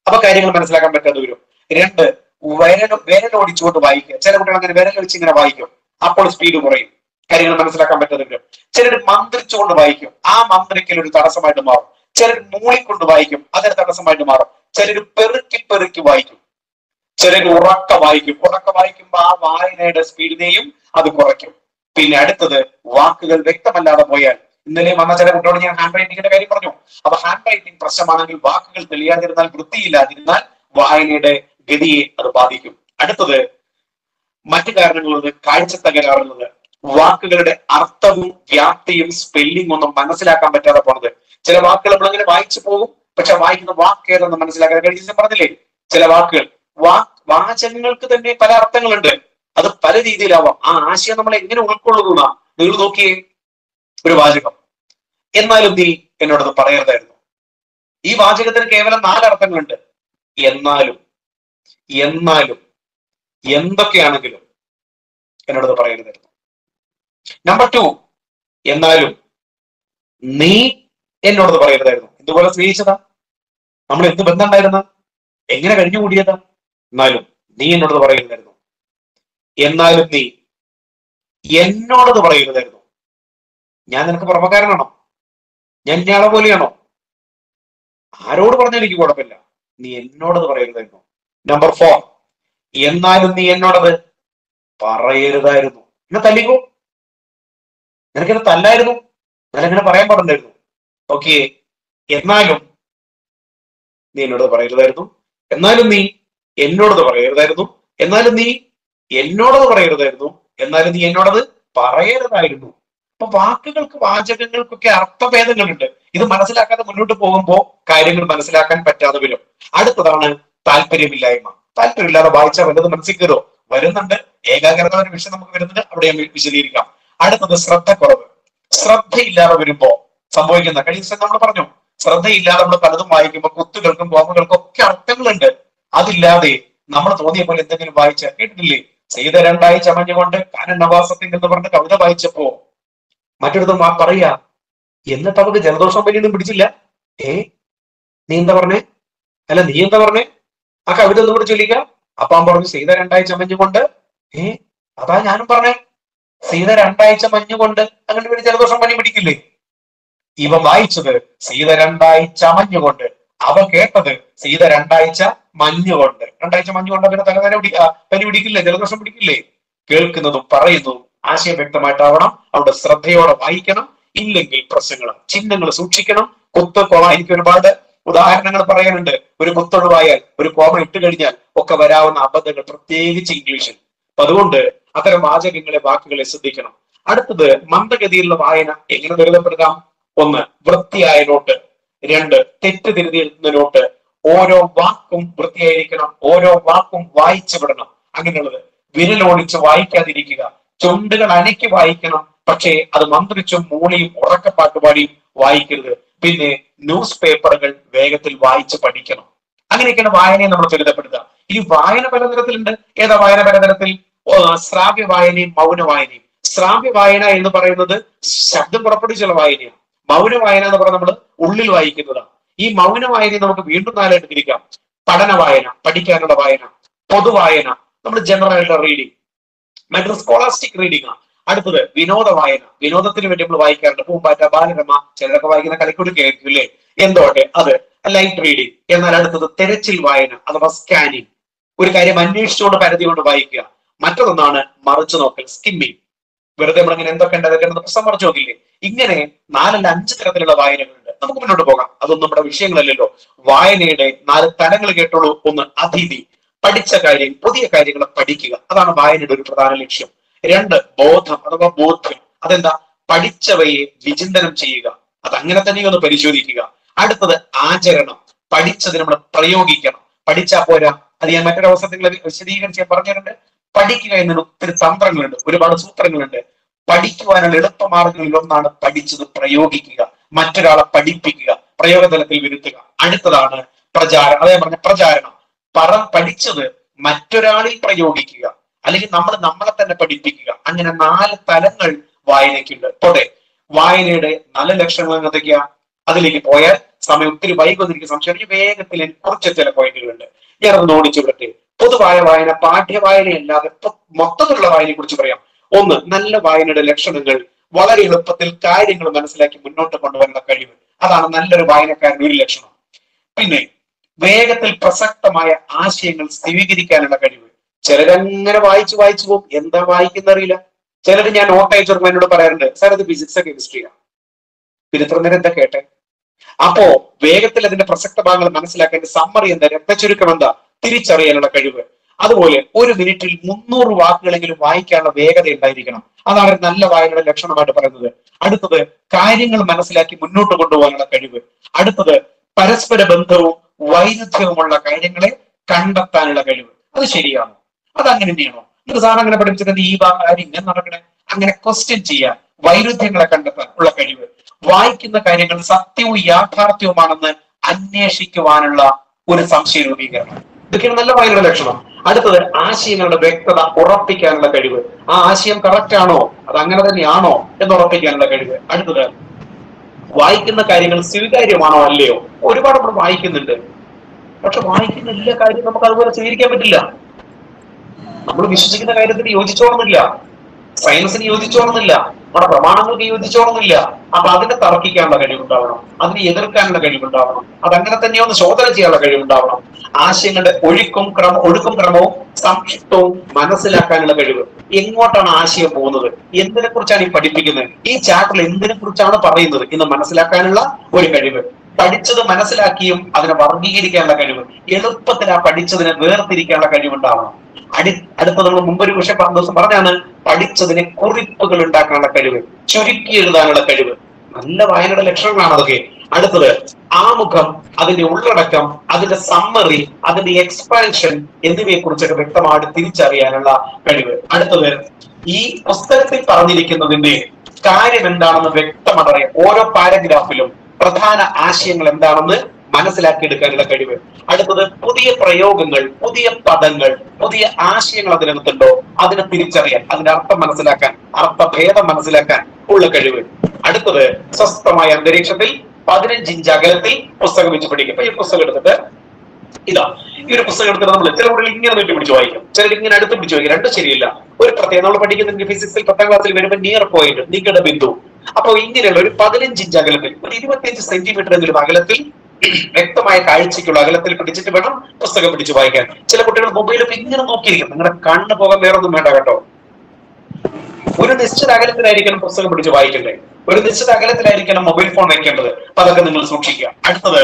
അപ്പൊ കാര്യങ്ങൾ മനസ്സിലാക്കാൻ പറ്റാതെ വരും. രണ്ട് വിരൽ ഓടിച്ചുകൊണ്ട് വായിക്കുക. ചില കുട്ടികൾ അങ്ങനെ വിരൽ വെച്ച് ഇങ്ങനെ വായിക്കും. അപ്പോൾ സ്പീഡ് കുറയും. കാര്യങ്ങൾ മനസ്സിലാക്കാൻ പറ്റാതെ വരും. ചിലർ മന്ത്രിച്ചുകൊണ്ട് വായിക്കും. ആ മന്ത്രിക്കൽ ഒരു തടസ്സമായിട്ട് മാറും. ചിലർ മൂളിക്കൊണ്ട് വായിക്കും. അതൊരു തടസ്സമായിട്ട് മാറും. ചിലർ പെറുക്കി പെറുക്കി വായിക്കും. ചിലർ ഉറക്ക വായിക്കും. ഉറക്ക വായിക്കുമ്പോൾ ആ വായനയുടെ സ്പീഡിനെയും അത് കുറയ്ക്കും. പിന്നെ അടുത്തത് വാക്കുകൾ വ്യക്തമല്ലാതെ പോയാൽ ഇന്നലെ വന്ന ചില കുട്ടിയോട് ഞാൻ ഹാൻഡ് റൈറ്റിംഗിന്റെ കാര്യം പറഞ്ഞു. അപ്പൊ ഹാൻഡ് റൈറ്റിംഗ് പ്രശ്നമാണെങ്കിൽ വാക്കുകൾ തെളിയാതിരുന്നാൽ വൃത്തിയില്ലാതിരുന്നാൽ വായനയുടെ ഗതിയെ അത് ബാധിക്കും. അടുത്തത് മറ്റു കാരണങ്ങളുള്ളത് കാഴ്ച തകരാറുള്ളത് വാക്കുകളുടെ അർത്ഥവും വ്യാപ്തിയും സ്പെല്ലിംഗ് ഒന്നും മനസ്സിലാക്കാൻ പറ്റാതെ പോണത്. ചില വാക്കുകൾ നമ്മളങ്ങനെ വായിച്ചു പോകും. പക്ഷെ വായിക്കുന്ന വാക്ക് ഏതെന്ന് മനസ്സിലാക്കാൻ കഴിഞ്ഞ പറഞ്ഞില്ലേ? ചില വാക്കുകൾ. വാക്ക് വാചകങ്ങൾക്ക് തന്നെ പല അർത്ഥങ്ങളുണ്ട്. അത് പല രീതിയിലാവാം. ആ ആശയം നമ്മൾ എങ്ങനെ ഉൾക്കൊള്ളുന്ന നിങ്ങൾ നോക്കിയേ. ഒരു വാചകം. എന്നാലും നീ എന്നോടത് പറയരുതായിരുന്നു. ഈ വാചകത്തിന് കേവലം നാലർത്ഥങ്ങളുണ്ട്. എന്നാലും എന്നാലും എന്തൊക്കെയാണെങ്കിലും എന്നോടത് പറയരുതായിരുന്നു. നമ്പർ ടു എന്നാലും നീ എന്നോടത് പറയരുതായിരുന്നു. ഇതുപോലെ സ്നേഹിച്ചതാ? നമ്മൾ എന്ത് ബന്ധം ഉണ്ടായിരുന്ന? എങ്ങനെ കഴിഞ്ഞുകൂടിയതാ എന്നാലും നീ എന്നോടത് പറയരുതായിരുന്നു. എന്നാലും നീ എന്നോടത് പറയരുതായിരുന്നു. ഞാൻ നിനക്ക് പുറമക്കാരനാണോ ഞാൻ ഇയാളെ പോലെയാണോ? ആരോട് പറഞ്ഞാൽ എനിക്ക് കുഴപ്പമില്ല. നീ എന്നോടത് പറയരുതായിരുന്നു. നമ്പർ ഫോർ എന്നാലും നീ എന്നോടത് പറയരുതായിരുന്നു. എന്നെ തല്ലിക്കോ? നിനക്കിത് തല്ലായിരുന്നു? നിനക്കെങ്ങനെ പറയാൻ പാടുണ്ടായിരുന്നു? ഓക്കെ എന്നാലും നീ എന്നോട് പറയരുതായിരുന്നു. എന്നാലും നീ എന്നോടത് പറയരുതായിരുന്നു. എന്നാലും നീ എന്നോടത് പറയരുതായിരുന്നു. എന്നാലും നീ എന്നോടത് പറയരുതായിരുന്നു. അപ്പൊ വാക്കുകൾക്ക് വാചകങ്ങൾക്കൊക്കെ അർത്ഥഭേദങ്ങളുണ്ട്. ഇത് മനസ്സിലാക്കാതെ മുന്നോട്ട് പോകുമ്പോൾ കാര്യങ്ങൾ മനസ്സിലാക്കാൻ പറ്റാതെ വരും. അടുത്തതാണ് താല്പര്യമില്ലായ്മ. താല്പര്യമില്ലാതെ വായിച്ചാൽ വല്ലത് മനസ്സിൽ കയറോ വരുന്നുണ്ട്. ഏകാഗ്രത ഒരു വിഷയം നമുക്ക് വരുന്നുണ്ട്. അവിടെ വിശദീകരിക്കാം. അടുത്തത് ശ്രദ്ധക്കുറവ്. ശ്രദ്ധയില്ലാതെ വരുമ്പോ സംഭവിക്കുന്ന കഴിഞ്ഞ ദിവസം നമ്മൾ പറഞ്ഞു ശ്രദ്ധയില്ലാതെ നമ്മൾ പലതും വായിക്കുമ്പോൾ കുത്തുകൾക്കും ബോംബുകൾക്കും ഒക്കെ അർത്ഥങ്ങളുണ്ട്. അതില്ലാതെ നമ്മൾ തോന്നിയ പോലെ എന്തെങ്കിലും വായിച്ച കേട്ടിട്ടില്ലേ? സീത രണ്ടായി ചമഞ്ഞുകൊണ്ട് കാനൻ നവാസത്തിൽ എന്ന് പറഞ്ഞ കവിത വായിച്ചപ്പോ മറ്റൊരുത്തും ആ പറയാ എന്നിട്ട് അവർക്ക് ജലദോഷം വലിയൊന്നും പിടിച്ചില്ല? ഏ നീ എന്താ പറഞ്ഞേ? അല്ല നീ എന്താ പറഞ്ഞേ? ആ കവിത ഒന്നും കൂടെ ചൊല്ലിക്ക. അപ്പാൻ പറഞ്ഞു സീത രണ്ടാഴ്ച മഞ്ഞുകൊണ്ട് ഏ അതാ ഞാനും പറഞ്ഞേ സീത രണ്ടാഴ്ച മഞ്ഞുകൊണ്ട് അങ്ങനെ ഒരു ജലദോഷം പനി പിടിക്കില്ലേ? ഇവ വായിച്ചത് സീത രണ്ടായി ചമഞ്ഞുകൊണ്ട്. അവ കേട്ടത് സീത രണ്ടാഴ്ച മഞ്ഞുകൊണ്ട് രണ്ടാഴ്ച മഞ്ഞുകൊണ്ട് അങ്ങനെ തലവേദന പിടി പനി പിടിക്കില്ലേ ജലദോഷം പിടിക്കില്ലേ? കേൾക്കുന്നതും പറയുന്നതും ആശയം വ്യക്തമായിട്ടാവണം. അവിടെ ശ്രദ്ധയോടെ വായിക്കണം. ഇല്ലെങ്കിൽ പ്രശ്നങ്ങൾ ചിഹ്നങ്ങൾ സൂക്ഷിക്കണം. കുത്ത് കൊള എനിക്ക് ഒരുപാട് ഉദാഹരണങ്ങൾ പറയാനുണ്ട്. ഒരു കുത്തൊഴിവായാൽ ഒരു കോമ ഇട്ട് കഴിഞ്ഞാൽ ഒക്കെ വരാവുന്ന അബദ്ധങ്ങൾ പ്രത്യേകിച്ച് ഇംഗ്ലീഷിൽ. അപ്പൊ അതുകൊണ്ട് അത്തരം വാചകങ്ങളെ വാക്കുകളെ ശ്രദ്ധിക്കണം. അടുത്തത് മന്ദഗതിയിലുള്ള വായന എങ്ങനെ ദുരിതപ്പെടുത്താം? ഒന്ന് വൃത്തിയായ നോട്ട്. രണ്ട് തെറ്റ് തിരുതിയെഴുതുന്ന നോട്ട്. ഓരോ വാക്കും വൃത്തിയായിരിക്കണം. ഓരോ വാക്കും വായിച്ചു വിടണം. അങ്ങനെയുള്ളത് വിരലോടിച്ച് വായിക്കാതിരിക്കുക. ചുണ്ടുകൾ അനക്കി വായിക്കണം. പക്ഷേ അത് മന്ത്രിച്ചും മൂളിയും ഉറക്കപ്പാട്ട് വായിക്കരുത്. പിന്നെ ന്യൂസ് പേപ്പറുകൾ വേഗത്തിൽ വായിച്ച് പഠിക്കണം. അങ്ങനെയൊക്കെയാണ് വായനയെ നമ്മൾ ത്വരിതപ്പെടുത്തുക. ഈ വായന പലതരത്തിലുണ്ട്. ഏതാ വായന പലതരത്തിൽ? ശ്രാവ്യ വായനയും മൗന വായനയും ശ്രാവ്യ വായന എന്ന് പറയുന്നത് ശബ്ദം പുറപ്പെടുവിച്ചുള്ള വായനയാണ്. മൗന വായന എന്ന് പറഞ്ഞാൽ നമ്മൾ ഉള്ളിൽ വായിക്കുന്നതാണ്. ഈ മൗന വായനയെ നമുക്ക് വീണ്ടും നാലായിട്ട് തിരിക്കാം. പഠന വായന പഠിക്കാനുള്ള വായന പൊതുവായന. നമ്മൾ ജനറൽ റീഡിങ് മറ്റൊരു സ്കോളാസ്റ്റിക് റീഡിംഗ് ആണ്. അടുത്തത് വിനോദ വായന വിനോദത്തിന് വേണ്ടി നമ്മൾ വായിക്കാറുണ്ട്. പൂമ്പാറ്റ ബാലരമ ചിലരൊക്കെ വായിക്കുന്ന കളിക്കുടുക്കി കേൾക്കും അല്ലേ എന്തോട്ടെ അത് ലൈറ്റ് റീഡിംഗ് എന്നാൽ അടുത്തത് തെരച്ചിൽ വായന അഥവാ സ്കാനിങ് ഒരു കാര്യം അന്വേഷിച്ചുകൊണ്ട് പരിധി കൊണ്ട് വായിക്കുക. മറ്റൊന്നാണ് മറിച്ചു നോക്കൽ സ്കിമ്മിങ് വെറുതെ നമ്മളിങ്ങനെ എന്തൊക്കെ ഉണ്ട് അതൊക്കെ പ്രശ്നം മറിച്ചു നോക്കില്ലേ? ഇങ്ങനെ നാലല്ല അഞ്ച് തരത്തിലുള്ള വായനകളുണ്ട്. നമുക്ക് മുന്നോട്ട് പോകാം. അതൊന്നും നമ്മുടെ വിഷയങ്ങളല്ലല്ലോ. വായനയുടെ നാല് തരങ്ങൾ കേട്ടോളൂ ഒന്ന് അതിഥി. പഠിച്ച കാര്യങ്ങൾ പുതിയ കാര്യങ്ങൾ പഠിക്കുക. അതാണ് വായനയുടെ ഒരു പ്രധാന ലക്ഷ്യം. രണ്ട് ബോധം അഥവാ ബോധ്യം. അതെന്താ? പഠിച്ചവയെ വിചിന്തനം ചെയ്യുക. അത് അങ്ങനെ തന്നെ ഒന്ന് പരിശോധിക്കുക. അടുത്തത് ആചരണം. പഠിച്ചത് നമ്മൾ പ്രയോഗിക്കണം. പഠിച്ചാ പോരാ. അത് ഞാൻ മറ്റൊരു അവസരത്തിൽ വിശദീകരിച്ച് ഞാൻ പറഞ്ഞിട്ടുണ്ട്. പഠിക്കുക എന്നതിന് ഒത്തിരി തന്ത്രങ്ങളുണ്ട്. ഒരുപാട് സൂത്രങ്ങളുണ്ട്. പഠിക്കുവാനുള്ള എളുപ്പമാർഗങ്ങളിൽ ഒന്നാണ് പഠിച്ചത് പ്രയോഗിക്കുക. മറ്റൊരാളെ പഠിപ്പിക്കുക. പ്രയോഗതലത്തിൽ വരുത്തുക. അടുത്തതാണ് പ്രചാരണം അതേ പറഞ്ഞ പ്രചാരണം. പറ പഠിച്ചത് മറ്റൊരാളിൽ പ്രയോഗിക്കുക. അല്ലെങ്കിൽ നമ്മൾ നമ്മളെ തന്നെ പഠിപ്പിക്കുക. അങ്ങനെ നാല് തലങ്ങൾ വായനയ്ക്കുണ്ട്. പോട്ടെ. വായനയുടെ നല്ല ലക്ഷണങ്ങൾ എന്തൊക്കെയാ? അതിലേക്ക് പോയാൽ സമയം ഒത്തിരി വൈകുന്നിരിക്കും സംശയം വേഗത്തിൽ കുറച്ച് ചില പോയിന്റുകളുണ്ട് ഞാൻ ഒന്ന് ഓടിച്ചു വിടട്ടെ. പൊതുവായ വായന പാഠ്യവായനയല്ലാതെ മൊത്തത്തിലുള്ള വായനയെ കുറിച്ച് പറയാം. ഒന്ന് നല്ല വായനയുടെ ലക്ഷണങ്ങൾ വളരെ എളുപ്പത്തിൽ കാര്യങ്ങൾ മനസ്സിലാക്കി മുന്നോട്ട് കൊണ്ടുവരുന്ന കഴിവ്. അതാണ് നല്ലൊരു വായനക്കാരന്റെ ഒരു ലക്ഷണം. പിന്നെ വേഗത്തിൽ പ്രസക്തമായ ആശയങ്ങൾ സ്വീകരിക്കാനുള്ള കഴിവ്. ചിലരങ്ങനെ വായിച്ചു വായിച്ചു പോകും. എന്താ വായിക്കുന്ന അറിയില്ല ചിലർ ഞാൻ നോട്ട് എന്നോട് പറയാറുണ്ട് സാർ അത് ഫിസിക്സ് കെമിസ്ട്രിയാണ് പിന്നെ ഇത്ര നേരം എന്താ കേട്ടെ? അപ്പോ വേഗത്തിൽ അതിന്റെ പ്രസക്ത ഭാഗങ്ങൾ മനസ്സിലാക്കേണ്ട സമ്മറി എന്താ? രക്തചുരുക്കം എന്താ? തിരിച്ചറിയാനുള്ള കഴിവ്. അതുപോലെ ഒരു മിനിറ്റിൽ മുന്നൂറ് വാക്കുകളെങ്കിലും വായിക്കാനുള്ള വേഗത ഉണ്ടായിരിക്കണം. അതാണ് ഒരു നല്ല വായനയുടെ ലക്ഷണമായിട്ട് പറയുന്നത്. അടുത്തത് കാര്യങ്ങൾ മനസ്സിലാക്കി മുന്നോട്ട് കൊണ്ടുപോകാനുള്ള കഴിവ്. അടുത്തത് പരസ്പര ബന്ധവും വൈരുദ്ധ്യവുമുള്ള കാര്യങ്ങളെ കണ്ടെത്താനുള്ള കഴിവ്. അത് ശരിയാണോ? അത് അങ്ങനെ തന്നെയാണോ ഇത് സാർ അങ്ങനെ പഠിപ്പിച്ചിട്ട് ഈ ഭാഗം ഇങ്ങനെ നടക്കണേ. അങ്ങനെ ക്വസ്റ്റ്യൻ ചെയ്യാൻ വൈരുദ്ധ്യങ്ങളെ കണ്ടെത്താൻ ഉള്ള കഴിവ്. വായിക്കുന്ന കാര്യങ്ങൾ സത്യവും യാഥാർത്ഥ്യവുമാണെന്ന് അന്വേഷിക്കുവാനുള്ള ഒരു സംശയ രൂപീകരണം ഇതൊക്കെയാണ് നല്ല വായനയുടെ ലക്ഷണം. അടുത്തത് ആശയങ്ങളുടെ വ്യക്തത ഉറപ്പിക്കാനുള്ള കഴിവ്. ആ ആശയം കറക്റ്റ് ആണോ? അത് അങ്ങനെ തന്നെയാണോ എന്ന് ഉറപ്പിക്കാനുള്ള കഴിവ്. അടുത്തത് വായിക്കുന്ന കാര്യങ്ങൾ സ്വീകാര്യമാണോ അല്ലയോ? ഒരുപാട് നമ്മൾ വായിക്കുന്നുണ്ട്. പക്ഷെ വായിക്കുന്ന എല്ലാ കാര്യവും നമുക്ക് അതുപോലെ സ്വീകരിക്കാൻ പറ്റില്ല. നമ്മൾ വിശ്വസിക്കുന്ന കാര്യത്തിന് യോജിച്ചോണമെന്നില്ല സയൻസിന് യോജിച്ചോണമെന്നില്ല നമ്മുടെ പ്രമാണങ്ങൾക്ക് യോജിച്ചോണമെന്നില്ല അപ്പൊ അതിനെ തർക്കിക്കാനുള്ള കഴിവുണ്ടാവണം. അതിനെ എതിർക്കാനുള്ള കഴിവുണ്ടാവണം. അതങ്ങനെ തന്നെ ഒന്ന് ശോധന ചെയ്യാനുള്ള കഴിവുണ്ടാവണം. ആശയങ്ങളുടെ ഒഴുക്കും ക്രമ ഒഴുക്കും ക്രമവും സംക്ഷിപ്തവും മനസ്സിലാക്കാനുള്ള കഴിവ്. എങ്ങോട്ടാണ് ആശയം പോകുന്നത്? എന്തിനെ കുറിച്ചാണ് ഈ പഠിപ്പിക്കുന്നത്? ഈ ചാപ്റ്ററിൽ എന്തിനെ കുറിച്ചാണ് പറയുന്നത്? എന്ന് മനസ്സിലാക്കാനുള്ള ഒരു കഴിവ്. പഠിച്ചത് മനസ്സിലാക്കിയും അതിനെ വർഗീകരിക്കാനുള്ള കഴിവ്. എളുപ്പത്തിൽ ആ പഠിച്ചതിനെ വേർതിരിക്കാനുള്ള കഴിവുണ്ടാവണം. അടി അടുത്ത നമ്മൾ മുമ്പൊരു പക്ഷെ ദിവസം പറഞ്ഞാണ് പഠിച്ചതിനെ കുറിപ്പുകൾ ഉണ്ടാക്കാനുള്ള കഴിവ് ചുരുക്കി എഴുതാനുള്ള കഴിവ്. നല്ല വായനയുടെ ലക്ഷണങ്ങളാണ് അതൊക്കെ. അടുത്തത് ആമുഖം അതിന്റെ ഉള്ളടക്കം അതിന്റെ സമ്മറി അതിന്റെ എക്സ്പാൻഷൻ എന്നിവയെ കുറിച്ചൊക്കെ വ്യക്തമായിട്ട് തിരിച്ചറിയാനുള്ള കഴിവ്. അടുത്തത് ഈ പുസ്തകത്തിൽ പറഞ്ഞിരിക്കുന്നതിന്റെ കാര്യം എന്താണെന്ന് വ്യക്തമായി ഓരോ പാരഗ്രാഫിലും പ്രധാന ആശയങ്ങൾ എന്താണെന്ന് മനസ്സിലാക്കി എടുക്കാനുള്ള കഴിവ്. അടുത്തത് പുതിയ പ്രയോഗങ്ങൾ പുതിയ പദങ്ങൾ പുതിയ ആശയങ്ങൾ അതിനകത്തുണ്ടോ? അതിനെ തിരിച്ചറിയാൻ അതിന്റെ അർത്ഥം മനസ്സിലാക്കാൻ അർത്ഥഭേദം മനസ്സിലാക്കാൻ ഉള്ള കഴിവ്. അടുത്തത് സ്വസ്ഥമായ അന്തരീക്ഷത്തിൽ പതിനഞ്ച് ഇഞ്ച് അകലത്തിൽ പുസ്തകം വെച്ച് പഠിക്കും ഈ പുസ്തകം എടുത്തിട്ട് ഇതാ ഈ ഒരു പുസ്തകം എടുത്തിട്ട് നമ്മൾ ചില കുട്ടികൾ ഇങ്ങനെ നീട്ടി പിടിച്ച് വായിക്കും. ചിലർ ഇങ്ങനെ അടുത്ത് പിടിച്ച് വായിക്കും. രണ്ടും ശരിയില്ല. ഒരു പ്രത്യേകം നമ്മൾ പഠിക്കുന്ന ഫിസിക്സിൽ പത്താം ക്ലാസ്സിൽ വരുമ്പോൾ നിയർ പോയിന്റ് നികട ബിന്ദു. അപ്പൊ ഇങ്ങനെയുള്ള ഒരു പതിനഞ്ച് ഇഞ്ച് അകലത്തിൽ ഒരു ഇരുപത്തിയഞ്ച് സെന്റിമീറ്റർ എന്നൊരു അകലത്തിൽ വ്യക്തമായ കാഴ്ചയ്ക്കുള്ള അകലത്തിൽ പിടിച്ചിട്ട് വേണം പുസ്തകം പിടിച്ചു വായിക്കാൻ. ചില കുട്ടികൾ മൊബൈലിൽ ഇങ്ങനെ നോക്കിയിരിക്കും. നിങ്ങളുടെ കണ്ണ് പോകാൻ വേറെ ഒന്നും വേണ്ട കേട്ടോ. ഒരു നിശ്ചിത അകലത്തിലായിരിക്കണം പുസ്തകം പിടിച്ച് വായിക്കേണ്ടത്. ഒരു നിശ്ചിത അകലത്തിലായിരിക്കണം മൊബൈൽ ഫോൺ വെക്കേണ്ടത് അപ്പൊ അതൊക്കെ നിങ്ങൾ സൂക്ഷിക്കുക. അടുത്തത്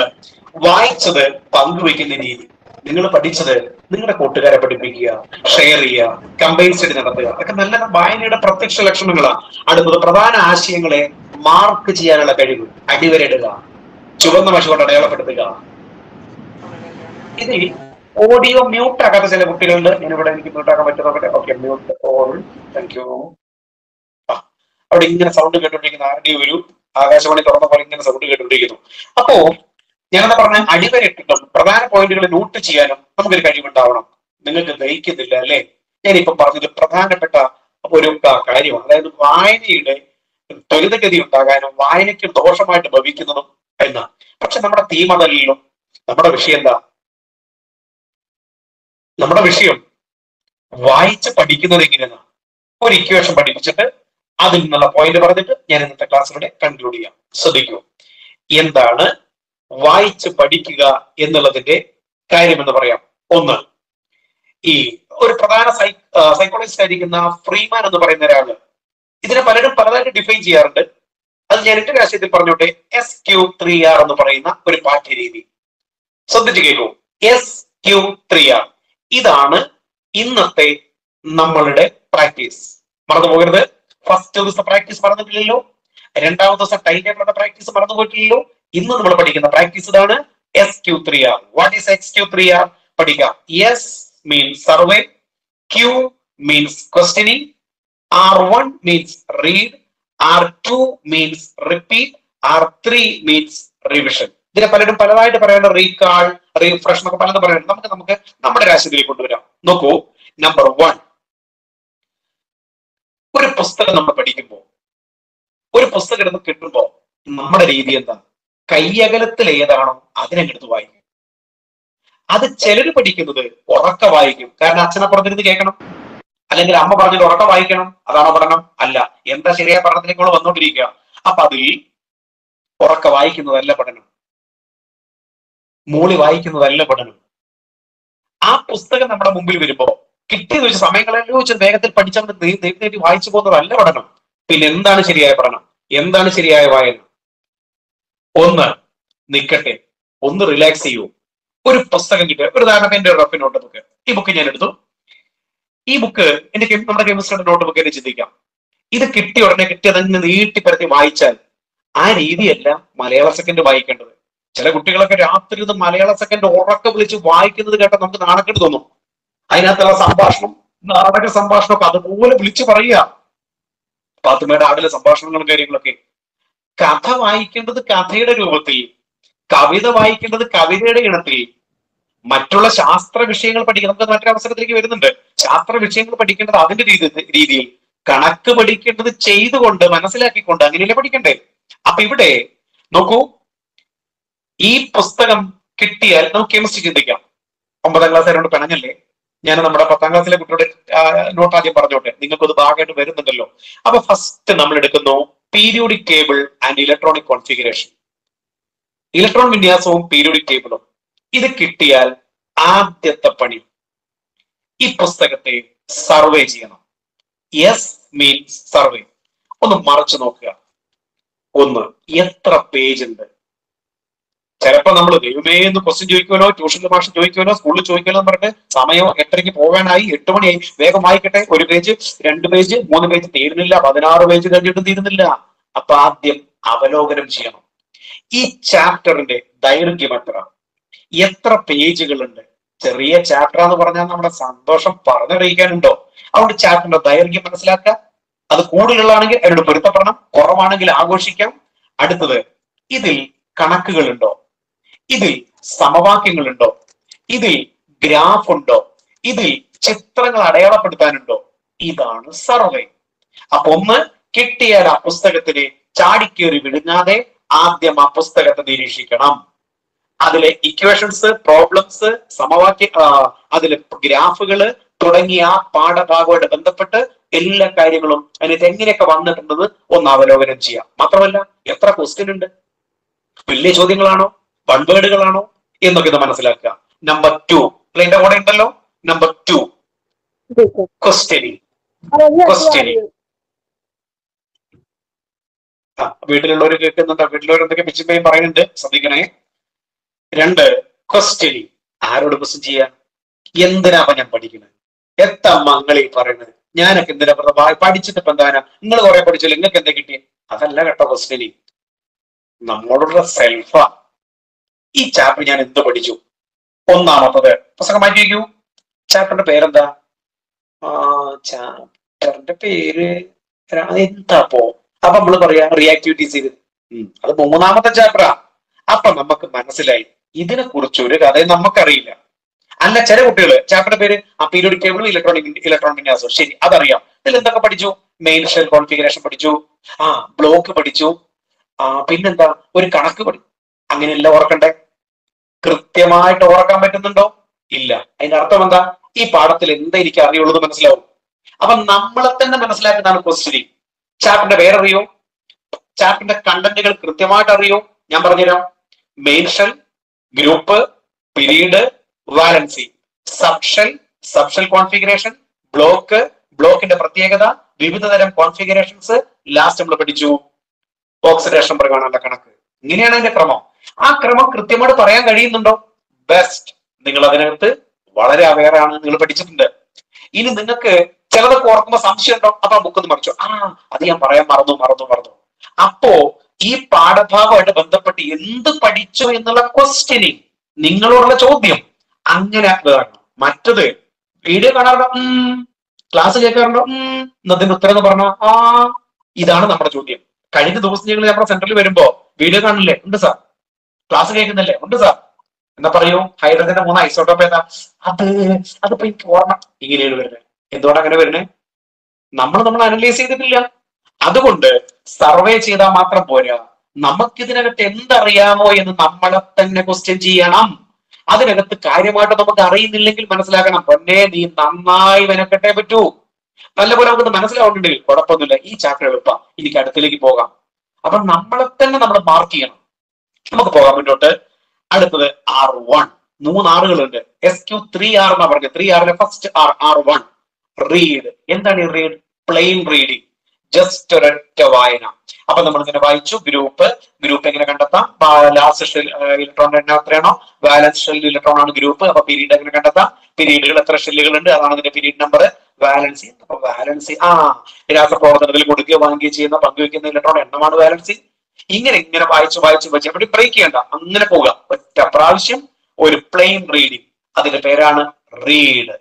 വായിച്ചത് പങ്കുവെക്കുന്ന രീതി. നിങ്ങൾ പഠിച്ചത് നിങ്ങളുടെ കൂട്ടുകാരെ പഠിപ്പിക്കുക ഷെയർ ചെയ്യുക കമ്പൈൻ സ്റ്റഡി നടത്തുക. അതൊക്കെ നല്ല വായനയുടെ പ്രത്യക്ഷ ലക്ഷണങ്ങളാണ് അടുത്തത് പ്രധാന ആശയങ്ങളെ മാർക്ക് ചെയ്യാനുള്ള കഴിവ് അടിവരയിടുക ചുവന്ന മഷി കൊണ്ട് അടയാളപ്പെടുത്തുക. ഇതിൽ ഓഡിയോ മ്യൂട്ട് ആക്കാത്ത ചില കുട്ടികളുണ്ട്. ഞാനിവിടെ എനിക്ക് മ്യൂട്ട് ആക്കാൻ പറ്റുന്ന okay mute all thank you അവിടെ ഇങ്ങനെ സൗണ്ട് കേട്ടോണ്ടിരിക്കുന്ന ആരുടെ ഒരു ആകാശവാണി തുറന്ന പോലെ ഇങ്ങനെ സൗണ്ട് കേട്ടോണ്ടിരിക്കുന്നു. അപ്പോ ഞാനെന്താ പറഞ്ഞ അടിവരയിട്ടിട്ടും പ്രധാന പോയിന്റുകൾ നോട്ട് ചെയ്യാനും നമുക്കൊരു കഴിവുണ്ടാവണം. നിങ്ങൾക്ക് ദഹിക്കുന്നില്ല അല്ലെ? ഞാനിപ്പോ പറഞ്ഞത് പ്രധാനപ്പെട്ട ഒരു കാര്യമാണ്. അതായത് വായനയുടെ ത്വരിതഗതി ഉണ്ടാകാനും വായനയ്ക്ക് ദോഷമായിട്ട് ഭവിക്കുന്നതും എന്നാണ്. പക്ഷെ നമ്മുടെ തീം നമ്മുടെ വിഷയം എന്താ? നമ്മുടെ വിഷയം വായിച്ച് പഠിക്കുന്നത് എങ്ങനെയാണ് ഒരു ഇക്വേഷൻ പഠിപ്പിച്ചിട്ട് അതിൽ നിന്നുള്ള പോയിന്റ് പറഞ്ഞിട്ട് ഞാൻ ഇന്നത്തെ ക്ലാസ്സിലൂടെ കൺക്ലൂഡ് ചെയ്യാം. ശ്രദ്ധിക്കൂ. എന്താണ് വായിച്ച് പഠിക്കുക എന്നുള്ളതിന്റെ കാര്യമെന്ന് പറയാം. ഒന്ന് ഈ ഒരു പ്രധാന സൈ സൈക്കോളജിസ്റ്റ് ആയിരിക്കുന്ന ഫ്രീമാൻ എന്ന് പറയുന്ന ഒരാൾ ഇതിനെ പലരും പലതായിട്ട് ഡിഫൈൻ ചെയ്യാറുണ്ട്. അത് ഞാൻ എന്റെ രാഷ്ട്രീയത്തിൽ പറഞ്ഞോട്ടെ എസ് ക്യു ത്രീ ആർ എന്ന് പറയുന്ന ഒരു പാഠ്യരീതി. ശ്രദ്ധിച്ചു കേൾക്കൂ. എസ് ക്യു ത്രീ ആർ ഇതാണ് ഇന്നത്തെ നമ്മളുടെ പ്രാക്ടീസ്. മറന്നു പോകരുത്. ഫസ്റ്റ് ദിവസം പ്രാക്ടീസ് മറന്നിട്ടില്ലല്ലോ. രണ്ടാമത്തെ ദിവസം ടൈം ടേബിളുടെ പ്രാക്ടീസ് മറന്നു പോയിട്ടില്ലല്ലോ. ഇന്ന് നമ്മൾ പഠിക്കുന്ന പ്രാക്ടീസ് ഇതാണ് S Q three R what is X Q three R പഠിക്കാം. S means survey Q means questioning R one means read R two means repeat R three means revision ഇതിനെ പലരും പലതായിട്ട് പറയുന്നത് റീകാൾ റീഫ്രഷ് എന്നൊക്കെ പലതും പറയാനുണ്ട് നമുക്ക് നമുക്ക് നമ്മുടെ രാശിയിലേക്ക് കൊണ്ടുവരാം. നോക്കൂ നമ്പർ വൺ ഒരു പുസ്തകം നമ്മൾ പഠിക്കുമ്പോൾ ഒരു പുസ്തകം എടുത്ത് കിട്ടുമ്പോൾ നമ്മുടെ രീതി എന്താ കയ്യകലത്തിൽ ഏതാണോ അതിനെടുത്ത് വായിക്കും. അത് ചിലർ പഠിക്കുന്നത് ഉറക്ക വായിക്കും. കാരണം അച്ഛനെ പറഞ്ഞിരുന്ന് കേൾക്കണം. അല്ലെങ്കിൽ അമ്മ പറഞ്ഞത് ഉറക്ക വായിക്കണം. അതാണോ പഠനം? അല്ല. എന്താ ശരിയായ പഠനത്തിലേക്കുള്ള വന്നുകൊണ്ടിരിക്കുക അപ്പൊ അതിൽ ഉറക്ക വായിക്കുന്നതല്ല പഠനം. മൂളി വായിക്കുന്നതല്ല പഠനം. ആ പുസ്തകം നമ്മുടെ മുമ്പിൽ വരുമ്പോ കിട്ടിയത് വെച്ച് സമയങ്ങളെല്ലാം വെച്ച് വേഗത്തിൽ പഠിച്ചവന് നേരിട്ട് വായിച്ചു പോകുന്നതല്ല പഠനം. പിന്നെ എന്താണ് ശരിയായ പഠനം? എന്താണ് ശരിയായ വായന? ഒന്ന് നിൽക്കട്ടെ ഒന്ന് റിലാക്സ് ചെയ്യൂ. ഒരു പുസ്തകം കിട്ടുക ഒരു ഉദാഹരണം എന്റെ റഫ് നോട്ട് ബുക്ക് ഈ ബുക്ക് ഞാൻ എടുത്തു. ഈ ബുക്ക് എന്റെ നമ്മുടെ കെമിസ്ട്രിയുടെ നോട്ട് ബുക്ക് എന്നെ ചിന്തിക്കാം. ഇത് കിട്ടിയ ഉടനെ കിട്ടി അതങ്ങ് നീട്ടി പരത്തി വായിച്ചാൽ ആ രീതിയല്ല മലയാള സെക്കൻഡ് വായിക്കേണ്ടത്. ചില കുട്ടികളൊക്കെ രാത്രി ഇത് മലയാള സെക്കൻഡ് ഉറക്കം വിളിച്ച് വായിക്കുന്നത് കേട്ടാൽ നമുക്ക് നാണക്കെട്ട് തോന്നും. അതിനകത്തുള്ള സംഭാഷണം നാടക സംഭാഷണമൊക്കെ അതുപോലെ വിളിച്ചു പറയുക. പാത്തുമ്മയുടെ ആടിലെ സംഭാഷണങ്ങളും കാര്യങ്ങളൊക്കെ കഥ വായിക്കേണ്ടത് കഥയുടെ രൂപത്തിൽ കവിത വായിക്കേണ്ടത് കവിതയുടെ ഇനത്തിൽ മറ്റുള്ള ശാസ്ത്ര വിഷയങ്ങൾ പഠിക്കുക നമുക്ക് മറ്റൊരു അവസരത്തിലേക്ക് വരുന്നുണ്ട്. ശാസ്ത്ര വിഷയങ്ങൾ പഠിക്കേണ്ടത് അതിന്റെ രീതി രീതിയിൽ. കണക്ക് പഠിക്കേണ്ടത് ചെയ്തുകൊണ്ട് മനസ്സിലാക്കിക്കൊണ്ട് അങ്ങനെയല്ലേ പഠിക്കണ്ടേ? അപ്പൊ ഇവിടെ നോക്കൂ. ഈ പുസ്തകം കിട്ടിയാൽ നമുക്ക് കെമിസ്ട്രി ചിന്തിക്കാം. ഒമ്പതാം ക്ലാസ് ആയതുകൊണ്ട് പിണഞ്ഞല്ലേ ഞാൻ നമ്മുടെ പത്താം ക്ലാസ്സിലെ കുട്ടിയുടെ നോട്ട് ആദ്യം പറഞ്ഞോട്ടെ. നിങ്ങൾക്ക് അത് ഭാഗമായിട്ട് വരുന്നുണ്ടല്ലോ. അപ്പൊ ഫസ്റ്റ് നമ്മൾ എടുക്കുന്നു periodic cable and electronic configuration. Electron വിന്യാസവും periodic കേബിളും. ഇത് കിട്ടിയാൽ ആദ്യത്തെ പണി. ഈ പുസ്തകത്തെ സർവേ ചെയ്യണം. യെസ് മീൻസ് സർവേ ഒന്ന് മറച്ചു നോക്കുക. ഒന്ന് എത്ര പേജ് ഉണ്ട്? ചിലപ്പോ നമ്മൾ ദൈവമേ എന്ന് ക്വസ്റ്റ്യൻ ചോദിക്കുമല്ലോ ട്യൂഷനിൽ ഭാഷ ചോദിക്കുമല്ലോ സ്കൂളിൽ ചോദിക്കുമല്ലോ എന്ന് പറഞ്ഞിട്ട് സമയം എട്ടരയ്ക്ക് പോകാനായി എട്ട് മണിയായി വേഗം വായിക്കട്ടെ. ഒരു പേജ് രണ്ട് പേജ് മൂന്ന് പേജ് തീരുന്നില്ല. പതിനാറ് പേജ് കഴിഞ്ഞിട്ട് തീരുന്നില്ല. അപ്പൊ ആദ്യം അവലോകനം ചെയ്യണം. ഈ ചാപ്റ്ററിന്റെ ദൈർഘ്യം എത്ര? എത്ര പേജുകളുണ്ട് ചെറിയ ചാപ്റ്റർ എന്ന് പറഞ്ഞാൽ നമ്മുടെ സന്തോഷം പറഞ്ഞറിയിക്കാനുണ്ടോ? അതുകൊണ്ട് ചാപ്റ്ററിന്റെ ദൈർഘ്യം മനസ്സിലാക്കുക. അത് കൂടുതലുള്ളതാണെങ്കിൽ അതിനോട് പൊരുത്തപ്പെടണം. കുറവാണെങ്കിൽ ആഘോഷിക്കാം. അടുത്തത് ഇതിൽ കണക്കുകളുണ്ടോ? ഇതിൽ സമവാക്യങ്ങളുണ്ടോ? ഇതിൽ ഗ്രാഫ് ഉണ്ടോ ഇതിൽ ചിത്രങ്ങൾ അടയാളപ്പെടുത്താനുണ്ടോ? ഇതാണ് സർവേ. അപ്പൊ ഒന്ന് കിട്ടിയാൽ ആ പുസ്തകത്തിന് ചാടിക്കേറി വിഴുങ്ങാതെ ആദ്യം ആ പുസ്തകത്തെ നിരീക്ഷിക്കണം. അതിലെ ഇക്വേഷൻസ് പ്രോബ്ലംസ് സമവാക്യ അതിലെ ഗ്രാഫുകൾ തുടങ്ങിയ ആ പാഠഭാഗമായിട്ട് ബന്ധപ്പെട്ട് എല്ലാ കാര്യങ്ങളും അതിനകത്ത് എങ്ങനെയൊക്കെ വന്നിട്ടുണ്ടെന്ന് ഒന്ന് അവലോകനം ചെയ്യാം. മാത്രമല്ല എത്ര ക്വസ്റ്റ്യൻ ഉണ്ട്? വലിയ ചോദ്യങ്ങളാണോ? വൺ വേർഡുകളാണോ എന്നൊക്കെ ഇത് മനസ്സിലാക്കുക. നമ്പർ ടു പ്ലെയിന്റെ കൂടെ ഉണ്ടല്ലോ? Number two questioning. ആ വീട്ടിലുള്ളവർ കേൾക്കുന്നുണ്ട്. വീട്ടിലുള്ളവർ എന്തൊക്കെ പിച്ചിപ്പയും പറയുന്നുണ്ട്. ശ്രദ്ധിക്കണേ. രണ്ട് ക്വസ്റ്റ്യനിങ് ആരോട് ക്വസ്റ്റ്യൻ ചെയ്യാ? എന്തിനാ ഞാൻ പഠിക്കുന്നത്? എത്ര മങ്ങളീ പറയുന്നത്. ഞാനൊക്കെ എന്തിനാ പഠിച്ചിട്ട് ഇപ്പൊ എന്താ നിങ്ങൾ കുറെ പഠിച്ചില്ല നിങ്ങൾക്ക് എന്താ കിട്ടിയ? അതല്ല കേട്ടോ ക്വസ്റ്റ്യനിങ് നമ്മളുടെ സെൽഫാ ഈ ചാപ്റ്റർ ഞാൻ എന്ത് പഠിച്ചു? ഒന്നാമത്തത് പുസ്തകം മാറ്റി വയ്ക്കൂ ചാപ്റ്ററിന്റെ പേരെന്താ? ചാപ്റ്ററിന്റെ പേര് എന്താ എന്താപ്പോ അപ്പൊ നമ്മൾ പറയാ റിയാക്ടിവിറ്റീസ് ചെയ്ത് അത് മൂന്നാമത്തെ ചാപ്റ്ററാ അപ്പൊ നമുക്ക് മനസ്സിലായി. ഇതിനെ കുറിച്ച് ഒരു കഥയും നമുക്കറിയില്ല. അല്ല ചില കുട്ടികൾ ചാപ്റ്റർ പേര് ആ പീരിയോഡിക് ടേബിളും ഇലക്ട്രോണിക് ഇലക്ട്രോണിക് വിന്യാസവും ശരി അതറിയാം. ഇതിൽ എന്തൊക്കെ പഠിച്ചു? മെയിൻ ഷെൽ കോൺഫിഗറേഷൻ പഠിച്ചു. ആ ബ്ലോക്ക് പഠിച്ചു. ആ പിന്നെന്താ? ഒരു കണക്ക് പഠി അങ്ങനെയല്ല ഓർക്കണ്ടേ? കൃത്യമായിട്ട് ഓർക്കാൻ പറ്റുന്നുണ്ടോ? ഇല്ല. അതിന്റെ അർത്ഥം എന്താ? ഈ പാഠത്തിൽ എന്താ എനിക്ക് അറിയുള്ളത് മനസ്സിലാവും. അപ്പൊ നമ്മളെ തന്നെ മനസ്സിലാക്കുന്നതാണ് ക്വസ്റ്റ്യനിങ് ചാപ്റ്ററിന്റെ പേരറിയോ? ചാപ്റ്ററിന്റെ കണ്ടന്റുകൾ കൃത്യമായിട്ട് അറിയോ? ഞാൻ പറഞ്ഞുതരാം. Main shell group period valency subshell subshell configuration block ബ്ലോക്കിന്റെ പ്രത്യേകത വിവിധ തരം കോൺഫിഗറേഷൻസ് ലാസ്റ്റ് നമ്മൾ പഠിച്ചു. ഓക്സിഡേഷൻ പ്രകാണുള്ള കണക്ക്. ഇങ്ങനെയാണ് അതിന്റെ ക്രമം. ആ ക്രമം കൃത്യമായിട്ട് പറയാൻ കഴിയുന്നുണ്ടോ? ബെസ്റ്റ് നിങ്ങൾ അതിനകത്ത് വളരെ അവയർ ആണ് നിങ്ങൾ പഠിച്ചിട്ടുണ്ട്. ഇനി നിങ്ങൾക്ക് ചിലതൊക്കെ ഓർക്കുമ്പോൾ സംശയം ഉണ്ടോ? അപ്പൊ ആ ബുക്ക് ഒന്ന് മറിച്ചു. ആ അത് ഞാൻ പറയാൻ മറന്നു മറന്നു മറന്നു. അപ്പോ ഈ പാഠഭാഗമായിട്ട് ബന്ധപ്പെട്ട് എന്ത് പഠിച്ചു എന്നുള്ള ക്വസ്റ്റ്യനിങ് നിങ്ങളോടുള്ള ചോദ്യം. അങ്ങനെ വേണം. മറ്റത് വീഡിയോ കാണാറുണ്ടോ? ക്ലാസ് കേൾക്കാറുണ്ടോ? എന്നതിന് ഉത്തരം എന്ന് പറഞ്ഞ ആ ഇതാണ് നമ്മുടെ ചോദ്യം. കഴിഞ്ഞ ദിവസം ഞങ്ങൾ നമ്മുടെ സെന്ററിൽ വരുമ്പോ വീഡിയോ കാണില്ലേ ഉണ്ട് സാർ ക്ലാസ് കേൾക്കുന്നില്ലേ? ഉണ്ട് സാർ. എന്നാ പറയൂ? ഹൈഡ്രജന്റെ മൂന്ന് ഐസോട്ടോപ്പ് എന്താ അത് അതിപ്പോ എനിക്ക് ഓർമ്മ. ഇങ്ങനെയാണ് വരുന്നത്. എന്തുകൊണ്ട് അങ്ങനെ വരുന്നത്? നമ്മൾ നമ്മൾ അനലൈസ് ചെയ്തിട്ടില്ല. അതുകൊണ്ട് സർവേ ചെയ്താൽ മാത്രം പോരാ. നമുക്കിതിനകത്ത് എന്തറിയാമോ എന്ന് നമ്മളെ തന്നെ ക്വസ്റ്റ്യൻ ചെയ്യണം. അതിനകത്ത് കാര്യമായിട്ട് നമുക്ക് അറിയുന്നില്ലെങ്കിൽ മനസ്സിലാക്കണം. പൊന്നെ നീ നന്നായി മെനക്കെട്ടേ പറ്റൂ. നല്ലപോലെ നമുക്ക് മനസ്സിലാവുന്നുണ്ടെങ്കിൽ കുഴപ്പമൊന്നുമില്ല. ഈ ചാപ്റ്റർ എളുപ്പ. എനിക്ക് അടുത്തിലേക്ക് പോകാം. അപ്പൊ നമ്മളെ തന്നെ നമ്മൾ മാർക്ക് ചെയ്യണം. നമുക്ക് പോകാം മുന്നോട്ട്. അടുത്തത് ആർ വൺ മൂന്ന് ആറുകളുണ്ട് എസ് ക്യു ത്രീ ആർ എന്നാ പറഞ്ഞത്. ത്രീ ആറിലെ first R R one read എന്താണ് ഈ റീഡ് പ്ലെയിൻ റീഡിങ് ജസ്റ്റ് ഒരൊറ്റ വായന. അപ്പൊ നമ്മൾ ഇങ്ങനെ വായിച്ചു. ഗ്രൂപ്പ് ഗ്രൂപ്പ് എങ്ങനെ കണ്ടെത്താം? ലാസ്റ്റ് ഷെൽ ഇലക്ട്രോൺ എണ്ണം എത്രയാണോ ബാലൻസ് ഷെൽ ഇലക്ട്രോൺ ആണ് ഗ്രൂപ്പ് അപ്പൊ പീരീഡ് എങ്ങനെ കണ്ടെത്താം? പീരീഡുകൾ എത്ര ഷെല്ലുകൾ ഉണ്ട് അതാണ് അതിന്റെ പീരീഡ് നമ്പർ വാലൻസി അപ്പൊ വാലൻസി ആ രാസപ്രവർത്തനത്തിൽ കൊടുക്കുകയോ വാങ്ങുകയോ ചെയ്യുന്ന പങ്കുവെക്കുന്ന ഇലക്ട്രോൺ എണ്ണമാണ് വാലൻസി ഇങ്ങനെ ഇങ്ങനെ വായിച്ച് വായിച്ച് വായിച്ച് എവിടെ ബ്രേക്ക് ചെയ്യണ്ട. അങ്ങനെ പോവുക. ഒറ്റ പ്രാവശ്യം ഒരു പ്ലെയിൻ റീഡിങ് അതിന്റെ പേരാണ് റീഡ്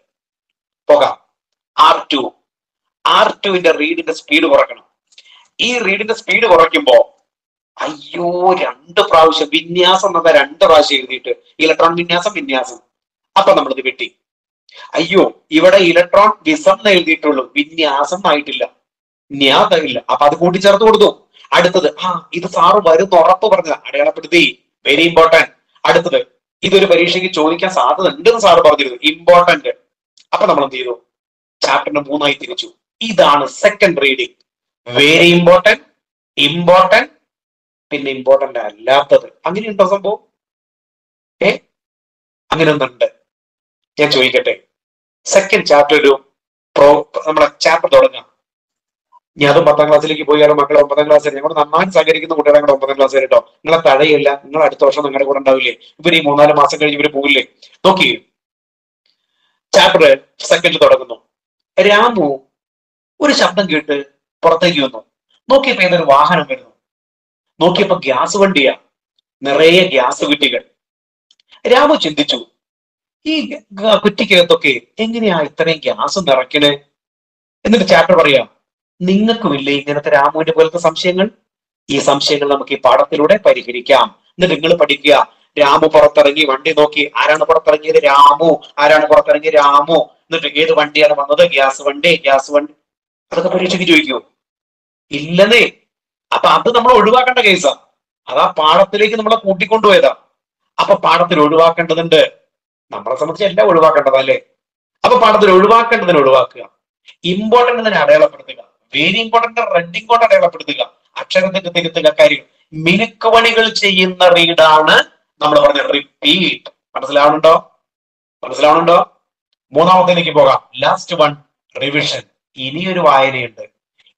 പോകാം. ആർ ടു ആർ ടുവിന്റെ റീഡിന്റെ സ്പീഡ് കുറയ്ക്കണം. ഈ റീഡിന്റെ സ്പീഡ് കുറയ്ക്കുമ്പോ അയ്യോ രണ്ട് പ്രാവശ്യം വിന്യാസം എന്ന രണ്ട് പ്രാവശ്യം എഴുതിയിട്ട് ഇലക്ട്രോൺ വിന്യാസം വിന്യാസം. അപ്പൊ നമ്മളിത് വെട്ടി അയ്യോ ഇവിടെ ഇലക്ട്രോൺ വിസം എഴുതിയിട്ടുള്ളൂ. വിന്യാസം ആയിട്ടില്ല. ന്യാസം ഇല്ല. അപ്പൊ അത് കൂട്ടിച്ചേർത്ത് കൊടുത്തു. അടുത്തത് ആ ഇത് സാറ് വരും ഉറപ്പ് പറഞ്ഞത്. അടയാളപ്പെടുത്തി. വെരി ഇമ്പോർട്ടന്റ് അടുത്തത് ഇതൊരു പരീക്ഷയ്ക്ക് ചോദിക്കാൻ സാധ്യത ഉണ്ടെന്ന് സാറ് പറഞ്ഞിരുന്നു. ഇമ്പോർട്ടന്റ് അപ്പൊ നമ്മൾ എന്ത് ചെയ്തു? ചാപ്റ്ററിന് മൂന്നായി തിരിച്ചു. ഇതാണ് second reading very important important പിന്നെ ഇമ്പോർട്ടന്റ് അല്ലാത്തത്. അങ്ങനെയുണ്ടോ സംഭവം? ഏ? അങ്ങനെ ഒന്നുണ്ട് ഞാൻ ചോദിക്കട്ടെ? സെക്കൻഡ് ചാപ്റ്റർ ഒരു പ്രോ നമ്മളെ ചാപ്റ്റർ തുടങ്ങാം. ഞാൻ അതും പത്താം ക്ലാസ്സിലേക്ക് പോയി കാരണം മക്കളെ ഒമ്പതാം ക്ലാസ് വരെ. ഞങ്ങൾ നന്നായി സഹകരിക്കുന്ന കുട്ടികളെ കൂടെ ഒമ്പതാം ക്ലാസ് വരെ കേട്ടോ നിങ്ങളെ തഴയില്ല. നിങ്ങൾ അടുത്ത വർഷം നിങ്ങളുടെ കൂടെ ഉണ്ടാവില്ലേ? ഇവർ ഈ മൂന്നാൽ മാസം കഴിഞ്ഞ് ഇവർ പോകില്ലേ നോക്കി. ചാപ്റ്റർ സെക്കൻഡ് തുടങ്ങുന്നു. രാമു ഒരു ശബ്ദം കേട്ട് പുറത്തേക്ക് വന്നു. നോക്കിയപ്പോ ഏതൊരു വാഹനം വരുന്നു. നോക്കിയപ്പോ ഗ്യാസ് വണ്ടിയാ. നിറയെ ഗ്യാസ് കുറ്റികൾ. രാമു ചിന്തിച്ചു. ഈ കുറ്റിക്കകത്തൊക്കെ എങ്ങനെയാ ഇത്രയും ഗ്യാസ് നിറയ്ക്കണേ? എന്നിട്ട് ചാപ്റ്റർ പറയാം നിങ്ങൾക്കുമില്ലേ ഇങ്ങനത്തെ രാമുവിന്റെ പോലത്തെ സംശയങ്ങൾ? ഈ സംശയങ്ങൾ നമുക്ക് ഈ പാഠത്തിലൂടെ പരിഹരിക്കാം. എന്നിട്ട് നിങ്ങൾ പഠിക്കുക. രാമു പുറത്തിറങ്ങി വണ്ടി നോക്കി ആരാണ് പുറത്തിറങ്ങിയത്? രാമു. ആരാണ് പുറത്തിറങ്ങിയത്? രാമു. എന്നിട്ട് ഏത് വണ്ടിയാണ് വന്നത്? ഗ്യാസ് വണ്ടി ഗ്യാസ് വണ്ടി. അതൊക്കെ പരീക്ഷയ്ക്ക് ചോദിക്കൂ. ഇല്ലെന്നേ. അപ്പൊ അത് നമ്മൾ ഒഴിവാക്കേണ്ട കേസാ. അതാ പാഠത്തിലേക്ക് നമ്മളെ കൂട്ടിക്കൊണ്ടുപോയതാ. അപ്പൊ പാഠത്തിൽ ഒഴിവാക്കേണ്ടതുണ്ട്. നമ്മളെ സംബന്ധിച്ച് എല്ലാം ഒഴിവാക്കേണ്ടതാ അല്ലേ അപ്പൊ പാഠത്തിൽ ഒഴിവാക്കേണ്ടതിന് ഒഴിവാക്കുക. ഇമ്പോർട്ടന്റ് അടയാളപ്പെടുത്തുക. വെരി ഇമ്പോർട്ടന്റ് റെഡിങ് കൊണ്ട് അടയാളപ്പെടുത്തുക. അക്ഷരത്തിന്റെ തിരുത്തുക കാര്യം. മിനുക്കുപണികൾ ചെയ്യുന്ന റീഡാണ് നമ്മൾ പറഞ്ഞ റിപ്പീറ്റ് മനസ്സിലാവുന്നുണ്ടോ? മനസ്സിലാവുന്നുണ്ടോ? മൂന്നാമത്തേക്ക് പോകാം. ലാസ്റ്റ് വൺ റിവിഷൻ ഇനിയൊരു വായനയുണ്ട്.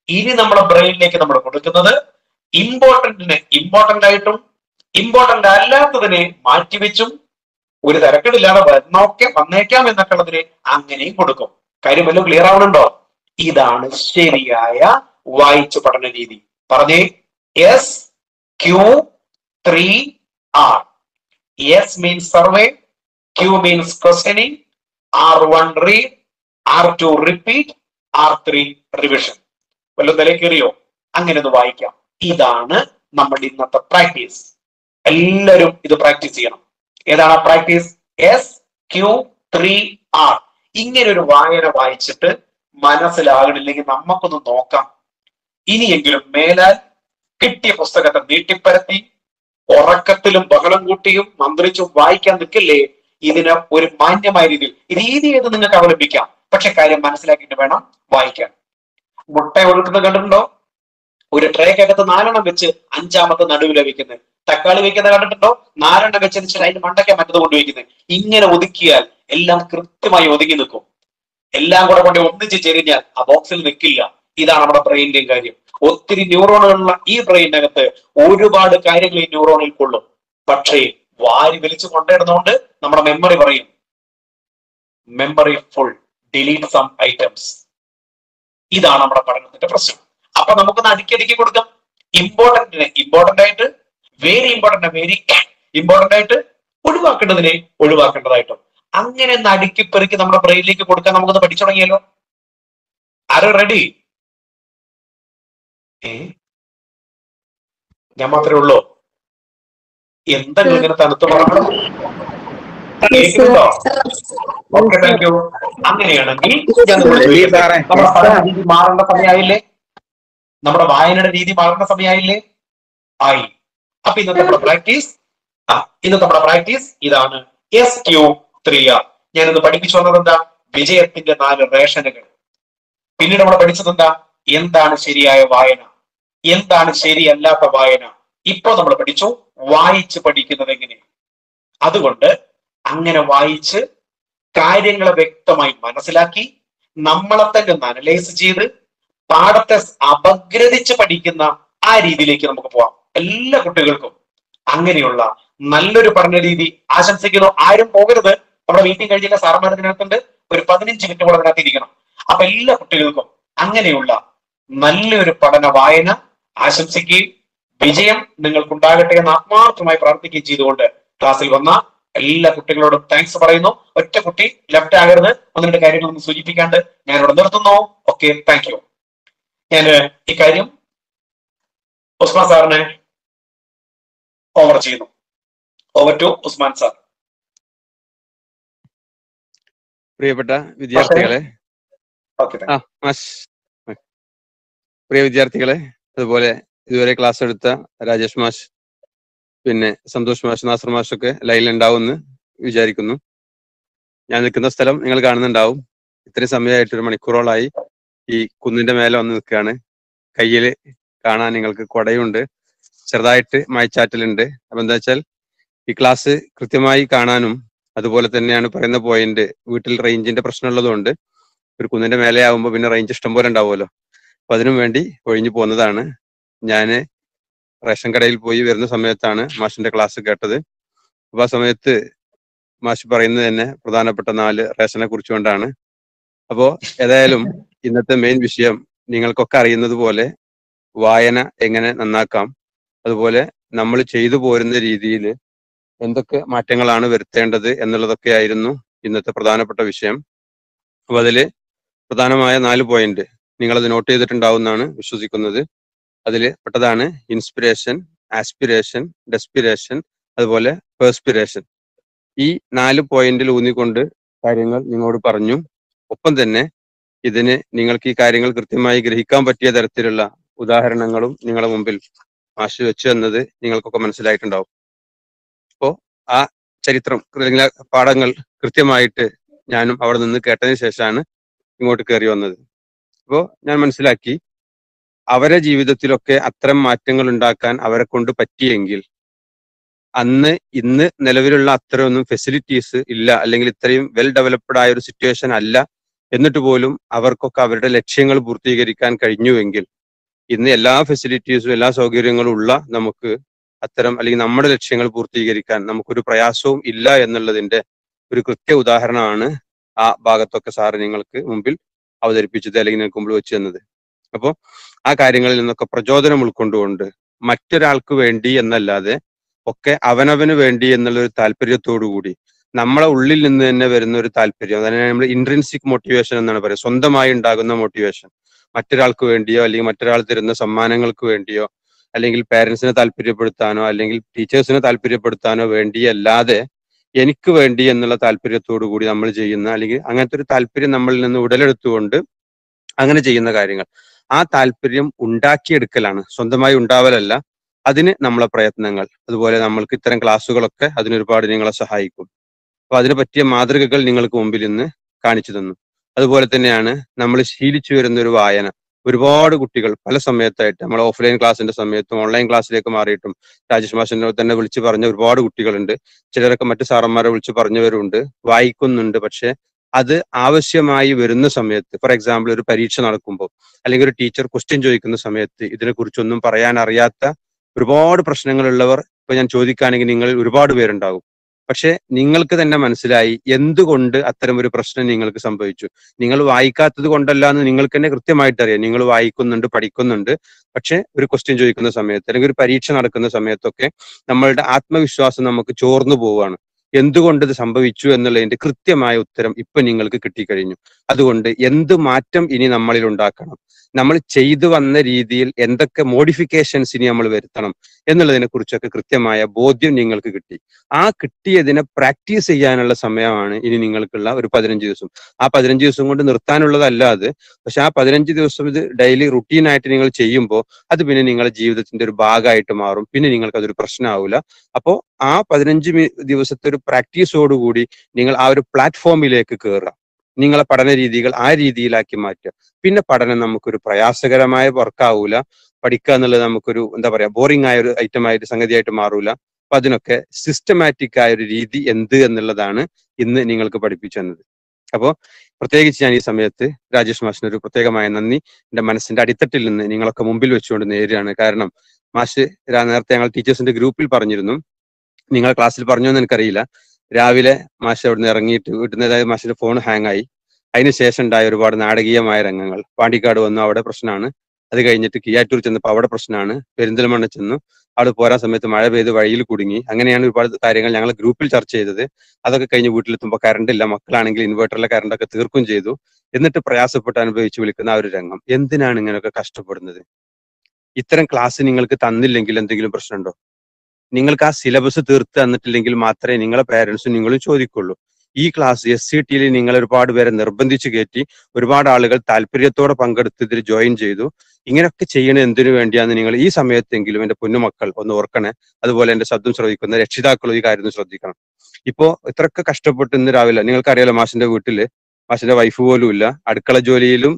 ഇനി നമ്മുടെ ബ്രെയിനിലേക്ക് നമ്മൾ കൊടുക്കുന്നത് ഇമ്പോർട്ടന്റിനെ ഇമ്പോർട്ടന്റ് ആയിട്ടും ഇമ്പോർട്ടന്റ് അല്ലാത്തതിനെ മാറ്റിവെച്ചും ഒരു തിരക്കടില്ലാതെ വന്നോക്കെ വന്നേക്കാം എന്നൊക്കെ ഉള്ളതിനെ അങ്ങനെയും കൊടുക്കും. കാര്യം വല്ലതും ക്ലിയർ ആവുന്നുണ്ടോ? ഇതാണ് ശരിയായ വായിച്ചു പഠന രീതി. പറഞ്ഞേ S Q three R S means survey Q means questioning R one read R two repeat R three revision വല്ല നിലക്കേറിയോ അങ്ങനെ ഒന്ന് വായിക്കാം. ഇതാണ് നമ്മുടെ ഇന്നത്തെ പ്രാക്ടീസ് എല്ലാവരും ഇത് പ്രാക്ടീസ് ചെയ്യണം. ഏതാണ് practice S Q three R ഇങ്ങനെ ഒരു വായന വായിച്ചിട്ട് മനസ്സിലാകണില്ലെങ്കിൽ നമുക്കൊന്ന് നോക്കാം. ഇനിയെങ്കിലും മേലാൽ കിട്ടിയ പുസ്തകത്തെ നീട്ടിപ്പരത്തി ഉറക്കത്തിലും ബഹളം കൂട്ടിയും മന്ത്രിച്ചും വായിക്കാൻ നിൽക്കില്ലേ? ഇതിന് ഒരു മാന്യമായ രീതിയിൽ രീതി ഏത് നിങ്ങൾക്ക് അവലംബിക്കാം? പക്ഷെ കാര്യം മനസ്സിലാക്കിയിട്ട് വേണം വായിക്കാൻ. മുട്ട ഒഴുക്കുന്നത് കണ്ടിട്ടുണ്ടോ? ഒരു ട്രേക്കകത്ത് നാലെണ്ണം വെച്ച് അഞ്ചാമത്തെ നടുവിൽ വെക്കുന്നത് തക്കാളി വെക്കുന്നത് കണ്ടിട്ടുണ്ടോ? നാലെണ്ണം വെച്ചതിന് അതിന്റെ മണ്ടയ്ക്ക് മറ്റത് കൊണ്ടുവയ്ക്കുന്നത് ഇങ്ങനെ ഒതുക്കിയാൽ എല്ലാം കൃത്യമായി ഒതുങ്ങി നിൽക്കും. എല്ലാം കൂടെ കൊണ്ട് ഒന്നിച്ച് ചെരിഞ്ഞാൽ ആ ബോക്സിൽ നിൽക്കില്ല. ഇതാണ് നമ്മുടെ ബ്രെയിനിന്റെയും കാര്യം. ഒത്തിരി ന്യൂറോണുകളുള്ള ഈ ബ്രെയിനകത്ത് ഒരുപാട് കാര്യങ്ങൾ ഈ ന്യൂറോണിൽ കൊള്ളും. പക്ഷേ വാരി വലിച്ചു കൊണ്ടിടുന്നതുകൊണ്ട് നമ്മുടെ മെമ്മറി പറയും memory full delete some items ഇതാണ് നമ്മുടെ പഠനത്തിന്റെ പ്രശ്നം. അപ്പൊ നമുക്കൊന്ന് അടുക്കിയടുക്കി കൊടുക്കാം. ഇമ്പോർട്ടന്റിനെ ഇമ്പോർട്ടന്റ് ആയിട്ട് വെരി ഇമ്പോർട്ടന്റ് വെരി ഇമ്പോർട്ടന്റ് ആയിട്ട് ഒഴിവാക്കേണ്ടതിനെ ഒഴിവാക്കേണ്ടതായിട്ടും അങ്ങനെ ഒന്ന് അടുക്കി പെറുക്കി നമ്മുടെ ബ്രെയിനിലേക്ക് കൊടുക്കാൻ നമുക്കൊന്ന് പഠിച്ചു തുടങ്ങിയല്ലോ ആരോ റെഡി ഏ? ഞാൻ മാത്രമേ ഉള്ളൂ? എന്തെങ്കിലും ഇങ്ങനെ തണുത്ത് പറഞ്ഞു കേൾക്കുന്നുണ്ടോ? ഓക്കെ താങ്ക് യു അങ്ങനെയാണെങ്കിൽ? നമ്മുടെ പഠന രീതി മാറേണ്ട സമയമായില്ലേ? നമ്മുടെ വായനയുടെ രീതി മാറേണ്ട സമയമായില്ലേ? ആയി. അപ്പൊ ഇന്നത്തെ നമ്മുടെ പ്രാക്ടീസ് ആ ഇന്നത്തെ നമ്മുടെ പ്രാക്ടീസ് ഇതാണ് എസ് ക്യു ത്രീ ഞാൻ ഞാനിന്ന് പഠിപ്പിച്ചു വന്നത് എന്താ വിജയത്തിന്റെ നാല് റേഷനുകൾ. പിന്നീട് നമ്മൾ പഠിച്ചത് എന്താ എന്താണ് ശരിയായ വായന? എന്താണ് ശരിയല്ലാത്ത വായന? ഇപ്പൊ നമ്മൾ പഠിച്ചു. വായിച്ച് പഠിക്കുന്നത് എങ്ങനെ? അതുകൊണ്ട് അങ്ങനെ വായിച്ച് കാര്യങ്ങളെ വ്യക്തമായി മനസ്സിലാക്കി നമ്മളെ തന്നെ ഒന്ന് അനലൈസ് ചെയ്ത് പാഠത്തെ അപഗ്രഥിച്ച് പഠിക്കുന്ന ആ രീതിയിലേക്ക് നമുക്ക് പോവാം. എല്ലാ കുട്ടികൾക്കും അങ്ങനെയുള്ള നല്ലൊരു പഠന രീതി ആശംസിക്കുന്നു. ആരും പോകരുത്. നമ്മുടെ മീറ്റിംഗ് കഴിഞ്ഞില്ല സാറന്മാർ ഇതിനകത്തുണ്ട് ഒരു പതിനഞ്ച് മിനിറ്റ് കൂടെ അതിനകത്ത് ഇരിക്കണം. അപ്പൊ എല്ലാ കുട്ടികൾക്കും അങ്ങനെയുള്ള നല്ലൊരു പഠന വായന ആശംസിക്കുകയും വിജയം നിങ്ങൾക്കുണ്ടാകട്ടെ എന്ന് ആത്മാർത്ഥമായി പ്രാർത്ഥിക്കുകയും ചെയ്തുകൊണ്ട് ക്ലാസ്സിൽ വന്ന എല്ലാ കുട്ടികളോടും താങ്ക്സ് പറയുന്നു. ഒറ്റ കുട്ടി ലെഫ്റ്റ് ആകരുത്. ഒന്ന് രണ്ട് കാര്യങ്ങളൊന്നും സൂചിപ്പിക്കാണ്ട് ഞാൻ ഇവിടെ നിർത്തുന്നു ഓക്കെ താങ്ക് യു ഞാൻ ഇക്കാര്യം ഉസ്മാൻ സാറിനെ ഓവർ ചെയ്യുന്നു. Over to Usman sir. പ്രിയപ്പെട്ട വിദ്യാർത്ഥികളെ. ആ പ്രിയ വിദ്യാർത്ഥികളെ അതുപോലെ ഇതുവരെ ക്ലാസ് എടുത്ത രാജേഷ് മാഷ് പിന്നെ സന്തോഷ് മാഷ് നാസർ മാഷൊക്കെ ലൈനിൽ ഉണ്ടാവുമെന്ന് വിചാരിക്കുന്നു. ഞാൻ നിൽക്കുന്ന സ്ഥലം നിങ്ങൾ കാണുന്നുണ്ടാവും. ഇത്രയും സമയമായിട്ട് ഒരു മണിക്കൂറോളായി ഈ കുന്നിന്റെ മേലെ വന്ന് നിൽക്കുകയാണ്. കയ്യിൽ കാണാൻ നിങ്ങൾക്ക് കൊടയുണ്ട്. ചെറുതായിട്ട് മയച്ചാറ്റലുണ്ട്. അപ്പൊ എന്താ വെച്ചാൽ ഈ ക്ലാസ് കൃത്യമായി കാണാനും അതുപോലെ തന്നെയാണ് പറയുന്ന പോയിന്റ് വീട്ടിൽ റേഞ്ചിന്റെ പ്രശ്നമുള്ളതുകൊണ്ട് ഒരു കുന്നിന്റെ മേലെ ആവുമ്പോൾ പിന്നെ റേഞ്ച് ഇഷ്ടം പോലെ ഉണ്ടാവുമല്ലോ. അപ്പൊ അതിനും വേണ്ടി ഒഴിഞ്ഞു പോകുന്നതാണ്. ഞാൻ റേഷൻ കടയിൽ പോയി വരുന്ന സമയത്താണ് മാഷിന്റെ ക്ലാസ് കേട്ടത്. അപ്പൊ ആ സമയത്ത് മാഷ് പറയുന്നത് തന്നെ പ്രധാനപ്പെട്ട നാല് റേഷനെ കുറിച്ചുകൊണ്ടാണ് അപ്പോ ഏതായാലും ഇന്നത്തെ മെയിൻ വിഷയം നിങ്ങൾക്കൊക്കെ അറിയുന്നത് പോലെ വായന എങ്ങനെ നന്നാക്കാം? അതുപോലെ നമ്മൾ ചെയ്തു പോരുന്ന രീതിയിൽ എന്തൊക്കെ മാറ്റങ്ങളാണ് വരുത്തേണ്ടത് എന്നുള്ളതൊക്കെ ആയിരുന്നു ഇന്നത്തെ പ്രധാനപ്പെട്ട വിഷയം. അപ്പൊ അതിൽ പ്രധാനമായ നാല് പോയിന്റ് നിങ്ങൾ അത് നോട്ട് ചെയ്തിട്ടുണ്ടാവുമെന്നാണ് വിശ്വസിക്കുന്നത്. അതിൽ പെട്ടതാണ് ഇൻസ്പിരേഷൻ ആസ്പിരേഷൻ ഡെസ്പിരേഷൻ അതുപോലെ പേഴ്സ്പിരേഷൻ ഈ നാല് പോയിന്റിൽ ഊന്നിക്കൊണ്ട് കാര്യങ്ങൾ നിങ്ങളോട് പറഞ്ഞു. ഒപ്പം തന്നെ ഇതിന് നിങ്ങൾക്ക് ഈ കാര്യങ്ങൾ കൃത്യമായി ഗ്രഹിക്കാൻ പറ്റിയ തരത്തിലുള്ള ഉദാഹരണങ്ങളും നിങ്ങളുടെ മുമ്പിൽ മാഷ് വെച്ചു എന്നത് നിങ്ങൾക്കൊക്കെ മനസ്സിലായിട്ടുണ്ടാവും. ആ ചരിത്രം അല്ലെങ്കിൽ പാഠങ്ങൾ കൃത്യമായിട്ട് ഞാനും അവിടെ നിന്ന് കേട്ടതിന് ശേഷമാണ് ഇങ്ങോട്ട് കയറി വന്നത്. അപ്പോൾ ഞാൻ മനസ്സിലാക്കി അവരെ ജീവിതത്തിലൊക്കെ അത്തരം മാറ്റങ്ങൾ ഉണ്ടാക്കാൻ അവരെ കൊണ്ട് പറ്റിയെങ്കിൽ അന്ന് ഇന്ന് നിലവിലുള്ള അത്രയൊന്നും ഫെസിലിറ്റീസ് ഇല്ല അല്ലെങ്കിൽ ഇത്രയും വെൽ ഡെവലപ്ഡ് ആയ ഒരു സിറ്റുവേഷൻ അല്ല എന്നിട്ട് പോലും അവർക്കൊക്കെ അവരുടെ ലക്ഷ്യങ്ങൾ പൂർത്തീകരിക്കാൻ കഴിഞ്ഞുവെങ്കിൽ ഇന്ന് എല്ലാ ഫെസിലിറ്റീസും എല്ലാ സൗകര്യങ്ങളും ഉള്ള നമുക്ക് അത്തരം അല്ലെങ്കിൽ നമ്മുടെ ലക്ഷ്യങ്ങൾ പൂർത്തീകരിക്കാൻ നമുക്കൊരു പ്രയാസവും ഇല്ല എന്നുള്ളതിന്റെ ഒരു കൃത്യ ഉദാഹരണമാണ് ആ ഭാഗത്തൊക്കെ സാറ് നിങ്ങൾക്ക് മുമ്പിൽ അവതരിപ്പിച്ചത് അല്ലെങ്കിൽ നിങ്ങൾക്ക് മുമ്പിൽ വെച്ച് തന്നത്. അപ്പോൾ ആ കാര്യങ്ങളിൽ നിന്നൊക്കെ പ്രചോദനം ഉൾക്കൊണ്ടുകൊണ്ട് മറ്റൊരാൾക്ക് വേണ്ടി എന്നല്ലാതെ ഒക്കെ അവനവന് വേണ്ടി എന്നുള്ള ഒരു താല്പര്യത്തോടു കൂടി നമ്മളെ ഉള്ളിൽ നിന്ന് തന്നെ വരുന്ന ഒരു താല്പര്യം അതായത് നമ്മൾ ഇൻട്രൻസിക് മോട്ടിവേഷൻ എന്നാണ് പറയുക. സ്വന്തമായി ഉണ്ടാകുന്ന മോട്ടിവേഷൻ മറ്റൊരാൾക്ക് വേണ്ടിയോ അല്ലെങ്കിൽ മറ്റൊരാൾ തരുന്ന സമ്മാനങ്ങൾക്ക് വേണ്ടിയോ അല്ലെങ്കിൽ പേരൻസിനെ താല്പര്യപ്പെടുത്താനോ അല്ലെങ്കിൽ ടീച്ചേഴ്സിനെ താല്പര്യപ്പെടുത്താനോ വേണ്ടിയല്ലാതെ എനിക്ക് വേണ്ടി എന്നുള്ള താല്പര്യത്തോടു കൂടി നമ്മൾ ചെയ്യുന്ന അല്ലെങ്കിൽ അങ്ങനത്തെ ഒരു താല്പര്യം നമ്മളിൽ നിന്ന് ഉടലെടുത്തുകൊണ്ട് അങ്ങനെ ചെയ്യുന്ന കാര്യങ്ങൾ. ആ താല്പര്യം ഉണ്ടാക്കിയെടുക്കലാണ്. സ്വന്തമായി ഉണ്ടാവലല്ല. അതിന് നമ്മളെ പ്രയത്നങ്ങൾ. അതുപോലെ നമ്മൾക്ക് ഇത്തരം ക്ലാസ്സുകളൊക്കെ അതിനൊരുപാട് നിങ്ങളെ സഹായിക്കും. അപ്പൊ അതിനെ പറ്റിയ മാതൃകകൾ നിങ്ങൾക്ക് മുമ്പിൽ നിന്ന് കാണിച്ചു തന്നു. അതുപോലെ തന്നെയാണ് നമ്മൾ ശീലിച്ചു വരുന്ന ഒരു വായന. ഒരുപാട് കുട്ടികൾ പല സമയത്തായിട്ട് നമ്മൾ ഓഫ്ലൈൻ ക്ലാസ്സിന്റെ സമയത്തും ഓൺലൈൻ ക്ലാസ്സിലേക്ക് മാറിയിട്ടും രാജേഷ് മാഷിനെ തന്നെ വിളിച്ച് പറഞ്ഞ ഒരുപാട് കുട്ടികളുണ്ട്. ചിലരൊക്കെ മറ്റു സാറന്മാരെ വിളിച്ച് പറഞ്ഞവരുണ്ട്. വായിക്കുന്നുണ്ട്. പക്ഷെ അത് ആവശ്യമായി വരുന്ന സമയത്ത് ഫോർ എക്സാമ്പിൾ ഒരു പരീക്ഷ നടക്കുമ്പോൾ അല്ലെങ്കിൽ ഒരു ടീച്ചർ ക്വസ്റ്റ്യൻ ചോദിക്കുന്ന സമയത്ത് ഇതിനെക്കുറിച്ചൊന്നും പറയാൻ അറിയാത്ത ഒരുപാട് പ്രശ്നങ്ങളുള്ളവർ ഇപ്പൊ ഞാൻ ചോദിക്കുകയാണെങ്കിൽ നിങ്ങൾ ഒരുപാട് പേരുണ്ടാകും. പക്ഷെ നിങ്ങൾക്ക് തന്നെ മനസ്സിലായി എന്തുകൊണ്ട് അത്തരം ഒരു പ്രശ്നം നിങ്ങൾക്ക് സംഭവിച്ചു. നിങ്ങൾ വായിക്കാത്തത് കൊണ്ടല്ല എന്ന് നിങ്ങൾക്ക് തന്നെ കൃത്യമായിട്ട് അറിയാം നിങ്ങൾ വായിക്കുന്നുണ്ട് പഠിക്കുന്നുണ്ട്. പക്ഷെ ഒരു ക്വസ്റ്റ്യൻ ചോദിക്കുന്ന സമയത്ത് അല്ലെങ്കിൽ ഒരു പരീക്ഷ നടക്കുന്ന സമയത്തൊക്കെ നമ്മളുടെ ആത്മവിശ്വാസം നമുക്ക് ചോർന്നു പോവുകയാണ്. എന്തുകൊണ്ട് ഇത് സംഭവിച്ചു എന്നുള്ളതിന്റെ കൃത്യമായ ഉത്തരം ഇപ്പൊ നിങ്ങൾക്ക് കിട്ടിക്കഴിഞ്ഞു. അതുകൊണ്ട് എന്ത് മാറ്റം ഇനി നമ്മളിൽ ഉണ്ടാക്കണം? നമ്മൾ ചെയ്തു വന്ന രീതിയിൽ എന്തൊക്കെ മോഡിഫിക്കേഷൻസ് ഇനി നമ്മൾ വരുത്തണം എന്നുള്ളതിനെ കുറിച്ചൊക്കെ കൃത്യമായ ബോധ്യം നിങ്ങൾക്ക് കിട്ടി. ആ കിട്ടിയതിനെ പ്രാക്ടീസ് ചെയ്യാനുള്ള സമയമാണ് ഇനി നിങ്ങൾക്കുള്ള ഒരു പതിനഞ്ച് ദിവസം. ആ പതിനഞ്ച് ദിവസം കൊണ്ട് നിർത്താനുള്ളതല്ല അത്. പക്ഷെ ആ പതിനഞ്ച് ദിവസം ഇത് ഡെയിലി റുട്ടീനായിട്ട് നിങ്ങൾ ചെയ്യുമ്പോൾ അത് പിന്നെ നിങ്ങളുടെ ജീവിതത്തിന്റെ ഒരു ഭാഗമായിട്ട് മാറും. പിന്നെ നിങ്ങൾക്ക് അതൊരു പ്രശ്നമാവില്ല അപ്പോൾ ആ പതിനഞ്ച് ദിവസത്തെ ഒരു പ്രാക്ടീസോടുകൂടി നിങ്ങൾ ആ ഒരു പ്ലാറ്റ്ഫോമിലേക്ക് കയറുക. നിങ്ങളെ പഠന രീതികൾ ആ രീതിയിലാക്കി മാറ്റുക. പിന്നെ പഠനം നമുക്കൊരു പ്രയാസകരമായ വർക്കാവൂല പഠിക്കുക എന്നുള്ളത് നമുക്കൊരു എന്താ പറയാ ബോറിംഗ് ആയ ഒരു ഐറ്റം ആയിട്ട് സംഗതിയായിട്ട് മാറൂല. അപ്പൊ അതിനൊക്കെ സിസ്റ്റമാറ്റിക് ആയ ഒരു രീതി എന്ത് എന്നുള്ളതാണ് ഇന്ന് നിങ്ങൾക്ക് പഠിപ്പിച്ചു തന്നത്. അപ്പോ പ്രത്യേകിച്ച് ഞാൻ ഈ സമയത്ത് രാജേഷ് മാഷിന് ഒരു പ്രത്യേകമായ നന്ദി. എന്റെ മനസ്സിന്റെ അടിത്തട്ടിൽ നിന്ന് നിങ്ങളൊക്കെ മുമ്പിൽ വെച്ചുകൊണ്ട് നേരിടുകയാണ്. കാരണം മാഷ് നേരത്തെ ഞങ്ങൾ ടീച്ചേഴ്സിന്റെ ഗ്രൂപ്പിൽ പറഞ്ഞിരുന്നു. നിങ്ങൾ ക്ലാസ്സിൽ പറഞ്ഞോ എന്ന് എനിക്കറിയില്ല. രാവിലെ മാഷ് അവിടുന്ന് ഇറങ്ങിയിട്ട് വീട്ടിൽ നിന്ന് അതായത് മാഷിന്റെ ഫോൺ ഹാങ് ആയി. അതിനുശേഷം ഉണ്ടായ ഒരുപാട് നാടകീയമായ രംഗങ്ങൾ. പാണ്ടിക്കാട് വന്നു അവിടെ പ്രശ്നമാണ് അത് കഴിഞ്ഞിട്ട് കിയാറ്റൂർ ചെന്നപ്പോൾ അവിടെ പ്രശ്നമാണ് പെരിന്തൽമണ്ണ ചെന്നു. അവിടെ പോരാ സമയത്ത് മഴ പെയ്ത് വഴിയിൽ കുടുങ്ങി. അങ്ങനെയാണ് ഒരുപാട് കാര്യങ്ങൾ ഞങ്ങൾ ഗ്രൂപ്പിൽ ചർച്ച ചെയ്തത്. അതൊക്കെ കഴിഞ്ഞ് വീട്ടിലെത്തുമ്പോൾ കറണ്ട് ഇല്ല. മക്കളാണെങ്കിൽ ഇൻവേർട്ടറിലെ കറണ്ട് ഒക്കെ തീർക്കും ചെയ്തു. എന്നിട്ട് പ്രയാസപ്പെട്ട് അനുഭവിച്ച് വിളിക്കുന്ന ആ ഒരു രംഗം. എന്തിനാണ് ഇങ്ങനെയൊക്കെ കഷ്ടപ്പെടുന്നത്? ഇത്തരം ക്ലാസ് നിങ്ങൾക്ക് തന്നില്ലെങ്കിൽ എന്തെങ്കിലും പ്രശ്നമുണ്ടോ? നിങ്ങൾക്ക് ആ സിലബസ് തീർത്ത് തന്നിട്ടില്ലെങ്കിൽ മാത്രമേ നിങ്ങളെ പേരൻസും നിങ്ങളും ചോദിക്കുള്ളൂ. ഈ ക്ലാസ് എസ് സി ടിയിൽ നിങ്ങൾ ഒരുപാട് പേരെ നിർബന്ധിച്ച് കയറ്റി ഒരുപാട് ആളുകൾ താല്പര്യത്തോടെ പങ്കെടുത്ത് ഇതിൽ ജോയിൻ ചെയ്തു. ഇങ്ങനെയൊക്കെ ചെയ്യണ എന്തിനു വേണ്ടിയാണ് നിങ്ങൾ ഈ സമയത്തെങ്കിലും എന്റെ പൊന്നുമക്കൾ ഒന്ന് ഓർക്കണേ. അതുപോലെ എന്റെ ശബ്ദം ശ്രദ്ധിക്കുന്ന രക്ഷിതാക്കളും ഈ കാര്യം ശ്രദ്ധിക്കണം. ഇപ്പോ ഇത്രയൊക്കെ കഷ്ടപ്പെട്ട് ഇന്ന് രാവിലെ നിങ്ങൾക്കറിയാലോ മാഷിന്റെ വീട്ടിൽ മാഷിന്റെ വൈഫ് പോലും ഇല്ല. അടുക്കള ജോലിയിലും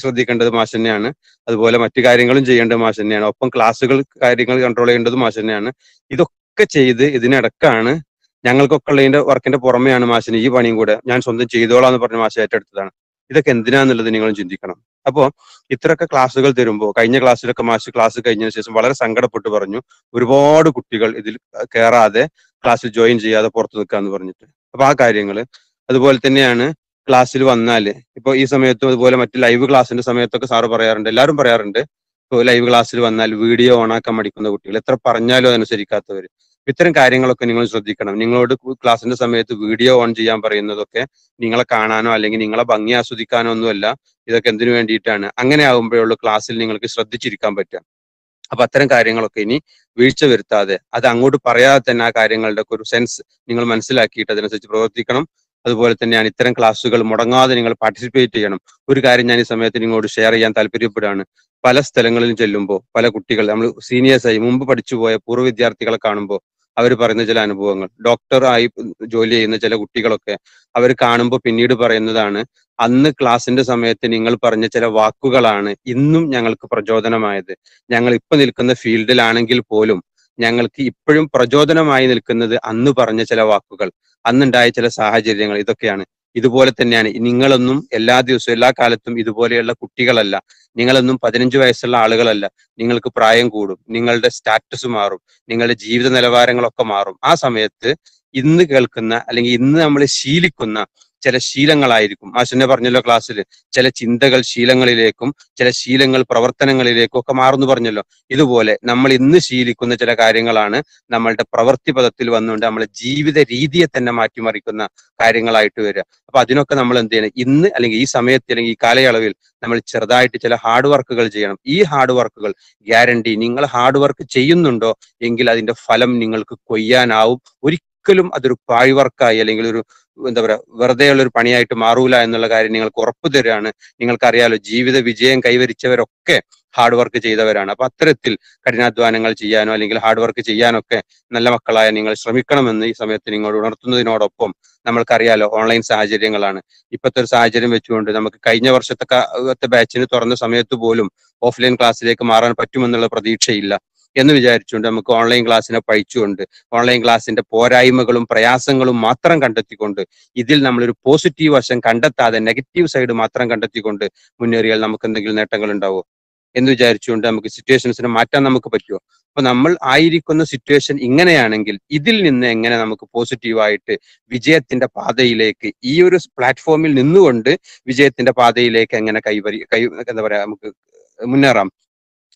ശ്രദ്ധിക്കേണ്ടത് മാഷ് തന്നെയാണ്. അതുപോലെ മറ്റു കാര്യങ്ങളും ചെയ്യേണ്ടത് മാഷ് തന്നെയാണ്. ഒപ്പം ക്ലാസ്സുകൾ കാര്യങ്ങൾ കൺട്രോൾ ചെയ്യേണ്ടത് മാഷ് തന്നെയാണ്. ഇതൊക്കെ ചെയ്ത് ഇതിനിടക്കാണ് ഞങ്ങൾക്കൊക്കെ ഉള്ളതിന്റെ വർക്കിന്റെ പുറമെയാണ് മാഷിന് ഈ പണിയും കൂടെ. ഞാൻ സ്വന്തം ചെയ്തോളാം എന്ന് പറഞ്ഞ മാഷ് ഏറ്റെടുത്തതാണ്. ഇതൊക്കെ എന്തിനാന്നുള്ളത് നിങ്ങൾ ചിന്തിക്കണം. അപ്പോൾ ഇത്രയൊക്കെ ക്ലാസ്സുകൾ തരുമ്പോൾ കഴിഞ്ഞ ക്ലാസ്സിലൊക്കെ മാഷ് ക്ലാസ് കഴിഞ്ഞതിന് ശേഷം വളരെ സങ്കടപ്പെട്ട് പറഞ്ഞു ഒരുപാട് കുട്ടികൾ ഇതിൽ കയറാതെ ക്ലാസ്സിൽ ജോയിൻ ചെയ്യാതെ പുറത്തു നിൽക്കാന്ന് പറഞ്ഞിട്ട്. അപ്പൊ ആ കാര്യങ്ങൾ അതുപോലെ തന്നെയാണ് ക്ലാസ്സിൽ വന്നാൽ ഇപ്പോൾ ഈ സമയത്തും അതുപോലെ മറ്റ് ലൈവ് ക്ലാസ്സിന്റെ സമയത്തൊക്കെ സാറ് പറയാറുണ്ട് എല്ലാവരും പറയാറുണ്ട്. ഇപ്പോൾ ലൈവ് ക്ലാസ്സിൽ വന്നാൽ വീഡിയോ ഓണാക്കാൻ മടിക്കുന്ന കുട്ടികൾ എത്ര പറഞ്ഞാലും അതനുസരിക്കാത്തവർ ഇത്തരം കാര്യങ്ങളൊക്കെ നിങ്ങൾ ശ്രദ്ധിക്കണം. നിങ്ങളോട് ക്ലാസ്സിന്റെ സമയത്ത് വീഡിയോ ഓൺ ചെയ്യാൻ പറയുന്നതൊക്കെ നിങ്ങളെ കാണാനോ അല്ലെങ്കിൽ നിങ്ങളെ ഭംഗി ആസ്വദിക്കാനോ ഒന്നുമല്ല. ഇതൊക്കെ എന്തിനു വേണ്ടിയിട്ടാണ്? അങ്ങനെ ആകുമ്പോഴുള്ളൂ ക്ലാസ്സിൽ നിങ്ങൾക്ക് ശ്രദ്ധിച്ചിരിക്കാൻ പറ്റുക. അപ്പൊ അത്തരം കാര്യങ്ങളൊക്കെ ഇനി വീഴ്ച വരുത്താതെ അത് അങ്ങോട്ട് പറയാതെ തന്നെ ആ കാര്യങ്ങളുടെ ഒരു സെൻസ് നിങ്ങൾ മനസ്സിലാക്കിയിട്ട് അതിനനുസരിച്ച് പ്രവർത്തിക്കണം. അതുപോലെ തന്നെയാണ് ഇത്തരം ക്ലാസ്സുകൾ മുടങ്ങാതെ നിങ്ങൾ പാർട്ടിസിപ്പേറ്റ് ചെയ്യണം. ഒരു കാര്യം ഞാൻ ഈ സമയത്ത് നിങ്ങളോട് ഷെയർ ചെയ്യാൻ താല്പര്യപ്പെടുകയാണ്. പല സ്ഥലങ്ങളിലും ചെല്ലുമ്പോൾ പല കുട്ടികൾ നമ്മൾ സീനിയേഴ്സായി മുമ്പ് പഠിച്ചു പോയ പൂർവ വിദ്യാർത്ഥികളെ കാണുമ്പോൾ അവർ പറയുന്ന ചില അനുഭവങ്ങൾ. ഡോക്ടറായി ജോലി ചെയ്യുന്ന ചില കുട്ടികളൊക്കെ അവർ കാണുമ്പോൾ പിന്നീട് പറയുന്നതാണ് അന്ന് ക്ലാസിന്റെ സമയത്ത് നിങ്ങൾ പറഞ്ഞ ചില വാക്കുകളാണ് ഇന്നും ഞങ്ങൾക്ക് പ്രചോദനമായത്. ഞങ്ങൾ ഇപ്പൊ നിൽക്കുന്ന ഫീൽഡിലാണെങ്കിൽ പോലും ഞങ്ങൾക്ക് ഇപ്പോഴും പ്രചോദനമായി നിൽക്കുന്നത് അന്ന് പറഞ്ഞ ചില വാക്കുകൾ അന്നുണ്ടായ ചില സാഹചര്യങ്ങൾ ഇതൊക്കെയാണ്. ഇതുപോലെ തന്നെയാണ്. നിങ്ങളൊന്നും എല്ലാ ദിവസവും എല്ലാ കാലത്തും ഇതുപോലെയുള്ള കുട്ടികളല്ല. നിങ്ങളൊന്നും പതിനഞ്ച് വയസ്സുള്ള ആളുകളല്ല. നിങ്ങൾക്ക് പ്രായം കൂടും. നിങ്ങളുടെ സ്റ്റാറ്റസ് മാറും. നിങ്ങളുടെ ജീവിത നിലവാരങ്ങളൊക്കെ മാറും. ആ സമയത്ത് ഇന്ന് കേൾക്കുന്ന അല്ലെങ്കിൽ ഇന്ന് നമ്മൾ ശീലിക്കുന്ന ചില ശീലങ്ങളായിരിക്കും. മാഷിനെ പറഞ്ഞല്ലോ ക്ലാസ്സിൽ ചില ചിന്തകൾ ശീലങ്ങളിലേക്കും ചില ശീലങ്ങൾ പ്രവർത്തനങ്ങളിലേക്കും ഒക്കെ മാറുന്നു പറഞ്ഞല്ലോ. ഇതുപോലെ നമ്മൾ ഇന്ന് ശീലിക്കുന്ന ചില കാര്യങ്ങളാണ് നമ്മളുടെ പ്രവൃത്തി പദത്തിൽ വന്നുകൊണ്ട് നമ്മളെ ജീവിത രീതിയെ തന്നെ മാറ്റിമറിക്കുന്ന കാര്യങ്ങളായിട്ട് വരിക. അപ്പൊ അതിനൊക്കെ നമ്മൾ എന്ത് ചെയ്യണം? ഇന്ന് അല്ലെങ്കിൽ ഈ സമയത്ത് അല്ലെങ്കിൽ ഈ കാലയളവിൽ നമ്മൾ ചെറുതായിട്ട് ചില ഹാർഡ് വർക്കുകൾ ചെയ്യണം. ഈ ഹാർഡ് വർക്കുകൾ ഗ്യാരണ്ടി നിങ്ങൾ ഹാർഡ് വർക്ക് ചെയ്യുന്നുണ്ടോ എങ്കിൽ അതിന്റെ ഫലം നിങ്ങൾക്ക് കൊയ്യാനാവും. ഒരിക്കലും അതൊരു പാഴ്വർക്കായി അല്ലെങ്കിൽ ഒരു എന്താ പറയാ വെറുതെ ഉള്ള ഒരു പണിയായിട്ട് മാറൂല എന്നുള്ള കാര്യം നിങ്ങൾക്ക് ഉറപ്പു നിങ്ങൾക്ക് നിങ്ങൾക്കറിയാലോ ജീവിത വിജയം കൈവരിച്ചവരൊക്കെ ഹാർഡ് വർക്ക് ചെയ്തവരാണ്. അപ്പൊ അത്തരത്തിൽ കഠിനാധ്വാനങ്ങൾ ചെയ്യാനോ അല്ലെങ്കിൽ ഹാർഡ് വർക്ക് ചെയ്യാനൊക്കെ നല്ല മക്കളായ നിങ്ങൾ ശ്രമിക്കണമെന്ന് ഈ സമയത്ത് നിങ്ങളോട് ഉണർത്തുന്നതിനോടൊപ്പം നമ്മൾക്കറിയാലോ ഓൺലൈൻ സാഹചര്യങ്ങളാണ്. ഇപ്പോഴത്തെ ഒരു സാഹചര്യം വെച്ചുകൊണ്ട് നമുക്ക് കഴിഞ്ഞ വർഷത്തെ ബാച്ചിന് തുറന്ന സമയത്ത് പോലും ഓഫ്ലൈൻ ക്ലാസ്സിലേക്ക് മാറാൻ പറ്റുമെന്നുള്ള പ്രതീക്ഷയില്ല. എന്ന് വിചാരിച്ചുകൊണ്ട് നമുക്ക് ഓൺലൈൻ ക്ലാസ്സിനെ പഴിച്ചുകൊണ്ട് ഓൺലൈൻ ക്ലാസ്സിന്റെ പോരായ്മകളും പ്രയാസങ്ങളും മാത്രം കണ്ടെത്തിക്കൊണ്ട് ഇതിൽ നമ്മളൊരു പോസിറ്റീവ് വശം കണ്ടെത്താതെ നെഗറ്റീവ് സൈഡ് മാത്രം കണ്ടെത്തിക്കൊണ്ട് മുന്നേറിയാൽ നമുക്ക് എന്തെങ്കിലും നേട്ടങ്ങൾ ഉണ്ടാവോ? എന്ന് വിചാരിച്ചുകൊണ്ട് നമുക്ക് സിറ്റുവേഷൻസിനെ മാറ്റാൻ നമുക്ക് പറ്റുമോ അപ്പൊ നമ്മൾ ആയിരിക്കുന്ന സിറ്റുവേഷൻ ഇങ്ങനെയാണെങ്കിൽ ഇതിൽ നിന്ന് എങ്ങനെ നമുക്ക് പോസിറ്റീവായിട്ട് വിജയത്തിന്റെ പാതയിലേക്ക് ഈ ഒരു പ്ലാറ്റ്ഫോമിൽ നിന്നുകൊണ്ട് വിജയത്തിന്റെ പാതയിലേക്ക് എങ്ങനെ കൈവരി കൈ എന്താ പറയാ നമുക്ക് മുന്നേറാം?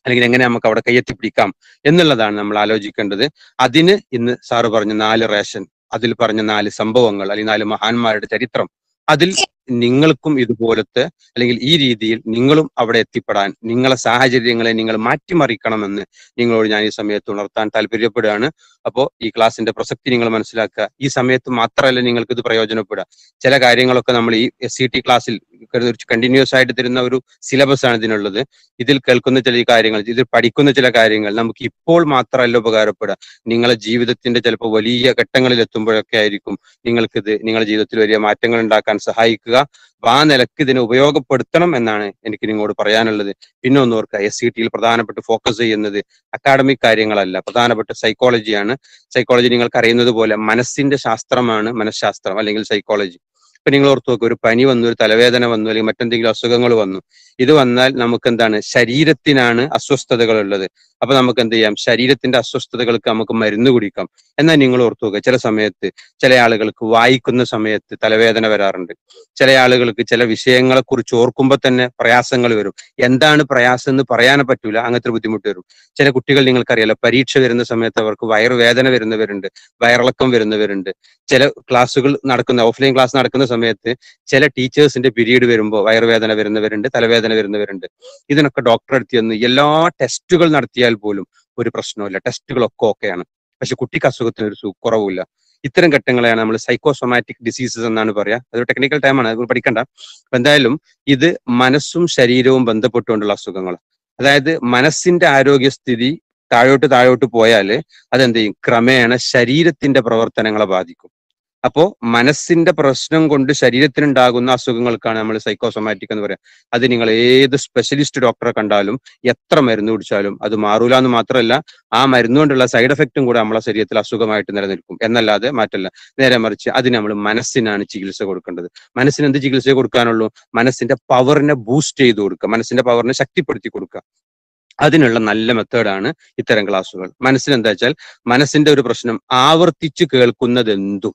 അല്ലെങ്കിൽ എങ്ങനെ നമുക്ക് അവിടെ കയ്യെത്തിപ്പിടിക്കാം എന്നുള്ളതാണ് നമ്മൾ ആലോചിക്കേണ്ടത്. അതിന് ഇന്ന് സാറ് പറഞ്ഞ നാല് റേഷൻ അതിൽ പറഞ്ഞ നാല് സംഭവങ്ങൾ അല്ലെങ്കിൽ നാല് മഹാന്മാരുടെ ചരിത്രം അതിൽ നിങ്ങൾക്കും ഇതുപോലത്തെ അല്ലെങ്കിൽ ഈ രീതിയിൽ നിങ്ങളും അവിടെ എത്തിപ്പെടാൻ നിങ്ങളെ സാഹചര്യങ്ങളെ നിങ്ങൾ മാറ്റിമറിക്കണമെന്ന് നിങ്ങളോട് ഞാൻ ഈ സമയത്ത് ഉണർത്താൻ താല്പര്യപ്പെടുകയാണ്. അപ്പോൾ ഈ ക്ലാസ്സിന്റെ പ്രസക്തി നിങ്ങൾ മനസ്സിലാക്കുക. ഈ സമയത്ത് മാത്രമല്ല നിങ്ങൾക്ക് ഇത് പ്രയോജനപ്പെടുക. ചില കാര്യങ്ങളൊക്കെ നമ്മൾ ഈ എസ് സി ടി ക്ലാസ്സിൽ കണ്ടിന്യൂസ് ആയിട്ട് തരുന്ന ഒരു സിലബസ് ആണ് ഇതിനുള്ളത്. ഇതിൽ കേൾക്കുന്ന ചില കാര്യങ്ങൾ ഇതിൽ പഠിക്കുന്ന ചില കാര്യങ്ങൾ നമുക്ക് ഇപ്പോൾ മാത്രമല്ല ഉപകാരപ്പെടുക. നിങ്ങളെ ജീവിതത്തിന്റെ ചിലപ്പോൾ വലിയ ഘട്ടങ്ങളിൽ എത്തുമ്പോഴൊക്കെ ആയിരിക്കും നിങ്ങൾക്കിത് നിങ്ങളുടെ ജീവിതത്തിൽ വലിയ മാറ്റങ്ങൾ ഉണ്ടാക്കാൻ സഹായിക്കുക. ആ നിലയ്ക്ക് ഇതിനെ ഉപയോഗപ്പെടുത്തണം എന്നാണ് എനിക്ക് നിങ്ങളോട് പറയാനുള്ളത്. പിന്നെ ഒന്ന് ഓർക്കുക എസ് സി ടിയിൽ പ്രധാനപ്പെട്ട് ഫോക്കസ് ചെയ്യുന്നത് അക്കാഡമിക് കാര്യങ്ങളല്ല. പ്രധാനപ്പെട്ട സൈക്കോളജിയാണ് സൈക്കോളജി നിങ്ങൾക്ക് അറിയുന്നത് പോലെ മനസ്സിന്റെ ശാസ്ത്രമാണ് മനഃശാസ്ത്രം അല്ലെങ്കിൽ സൈക്കോളജി ഇപ്പൊ നിങ്ങൾ ഓർത്തു നോക്കുക ഒരു പനി വന്നു ഒരു തലവേദന വന്നു അല്ലെങ്കിൽ മറ്റെന്തെങ്കിലും അസുഖങ്ങൾ വന്നു. ഇത് വന്നാൽ നമുക്ക് എന്താണ് ശരീരത്തിനാണ് അസ്വസ്ഥതകൾ ഉള്ളത് അപ്പൊ നമുക്ക് എന്ത് ചെയ്യാം ശരീരത്തിന്റെ അസ്വസ്ഥതകൾക്ക് നമുക്ക് മരുന്ന് കുടിക്കാം. എന്നാൽ നിങ്ങൾ ഓർത്തു നോക്കുക ചില സമയത്ത് ചില ആളുകൾക്ക് വായിക്കുന്ന സമയത്ത് തലവേദന വരാറുണ്ട്. ചില ആളുകൾക്ക് ചില വിഷയങ്ങളെ കുറിച്ച് ഓർക്കുമ്പോൾ തന്നെ പ്രയാസങ്ങൾ വരും. എന്താണ് പ്രയാസം എന്ന് പറയാൻ പറ്റൂല അങ്ങനത്തെ ബുദ്ധിമുട്ട് വരും. ചില കുട്ടികൾ നിങ്ങൾക്കറിയാലോ പരീക്ഷ വരുന്ന സമയത്ത് അവർക്ക് വയറുവേദന വരുന്നവരുണ്ട് വയറിളക്കം വരുന്നവരുണ്ട്. ചില ക്ലാസ്സുകൾ നടക്കുന്ന ഓഫ്ലൈൻ ക്ലാസ് നടക്കുന്ന സമയത്ത് ചില ടീച്ചേഴ്സിന്റെ പീരീഡ് വരുമ്പോൾ വയറുവേദന വരുന്നവരുണ്ട് തലവേദന വരുന്നവരുണ്ട്. ഇതിനൊക്കെ ഡോക്ടറെ അടുത്ത് ചെന്ന് എല്ലാ ടെസ്റ്റുകൾ നടത്തിയാൽ പോലും ഒരു പ്രശ്നമില്ല ടെസ്റ്റുകളൊക്കെ ഓക്കെയാണ്. പക്ഷെ കുട്ടിക്ക് അസുഖത്തിന് ഒരു കുറവില്ല ഇത്തരം ഘട്ടങ്ങളെയാണ് നമ്മൾ സൈക്കോസൊമാറ്റിക് ഡിസീസസ് എന്നാണ് പറയാ. അതൊരു ടെക്നിക്കൽ ടൈമാണ് അത് പഠിക്കണ്ട. എന്തായാലും ഇത് മനസ്സും ശരീരവും ബന്ധപ്പെട്ടുകൊണ്ടുള്ള അസുഖങ്ങൾ അതായത് മനസ്സിന്റെ ആരോഗ്യസ്ഥിതി താഴോട്ട് താഴോട്ട് പോയാൽ അതെന്ത് ചെയ്യും? ക്രമേണ ശരീരത്തിന്റെ പ്രവർത്തനങ്ങളെ ബാധിക്കും. അപ്പോ മനസ്സിന്റെ പ്രശ്നം കൊണ്ട് ശരീരത്തിനുണ്ടാകുന്ന അസുഖങ്ങൾക്കാണ് നമ്മൾ സൈക്കോസൊമാറ്റിക് എന്ന് പറയുക അത് നിങ്ങൾ ഏത് സ്പെഷ്യലിസ്റ്റ് ഡോക്ടറെ കണ്ടാലും എത്ര മരുന്ന് കുടിച്ചാലും അത് മാറൂല എന്ന് മാത്രമല്ല ആ മരുന്ന് കൊണ്ടുള്ള സൈഡ് എഫക്റ്റും കൂടെ നമ്മളെ ശരീരത്തിൽ അസുഖമായിട്ട് നിലനിൽക്കും. എന്നല്ലാതെ മാറ്റല്ല. നേരെ മറിച്ച് അതിന് നമ്മൾ മനസ്സിനാണ് ചികിത്സ കൊടുക്കേണ്ടത്. മനസ്സിന് എന്ത് ചികിത്സ കൊടുക്കാനുള്ളൂ? മനസ്സിന്റെ പവറിനെ ബൂസ്റ്റ് ചെയ്ത് കൊടുക്കുക. മനസ്സിന്റെ പവറിനെ ശക്തിപ്പെടുത്തി കൊടുക്കുക. അതിനുള്ള നല്ല മെത്തേഡാണ് ഇത്തരം ക്ലാസ്സുകൾ മനസ്സിന് എന്താ വെച്ചാൽ മനസ്സിന്റെ ഒരു പ്രശ്നം ആവർത്തിച്ച് കേൾക്കുന്നത് എന്തും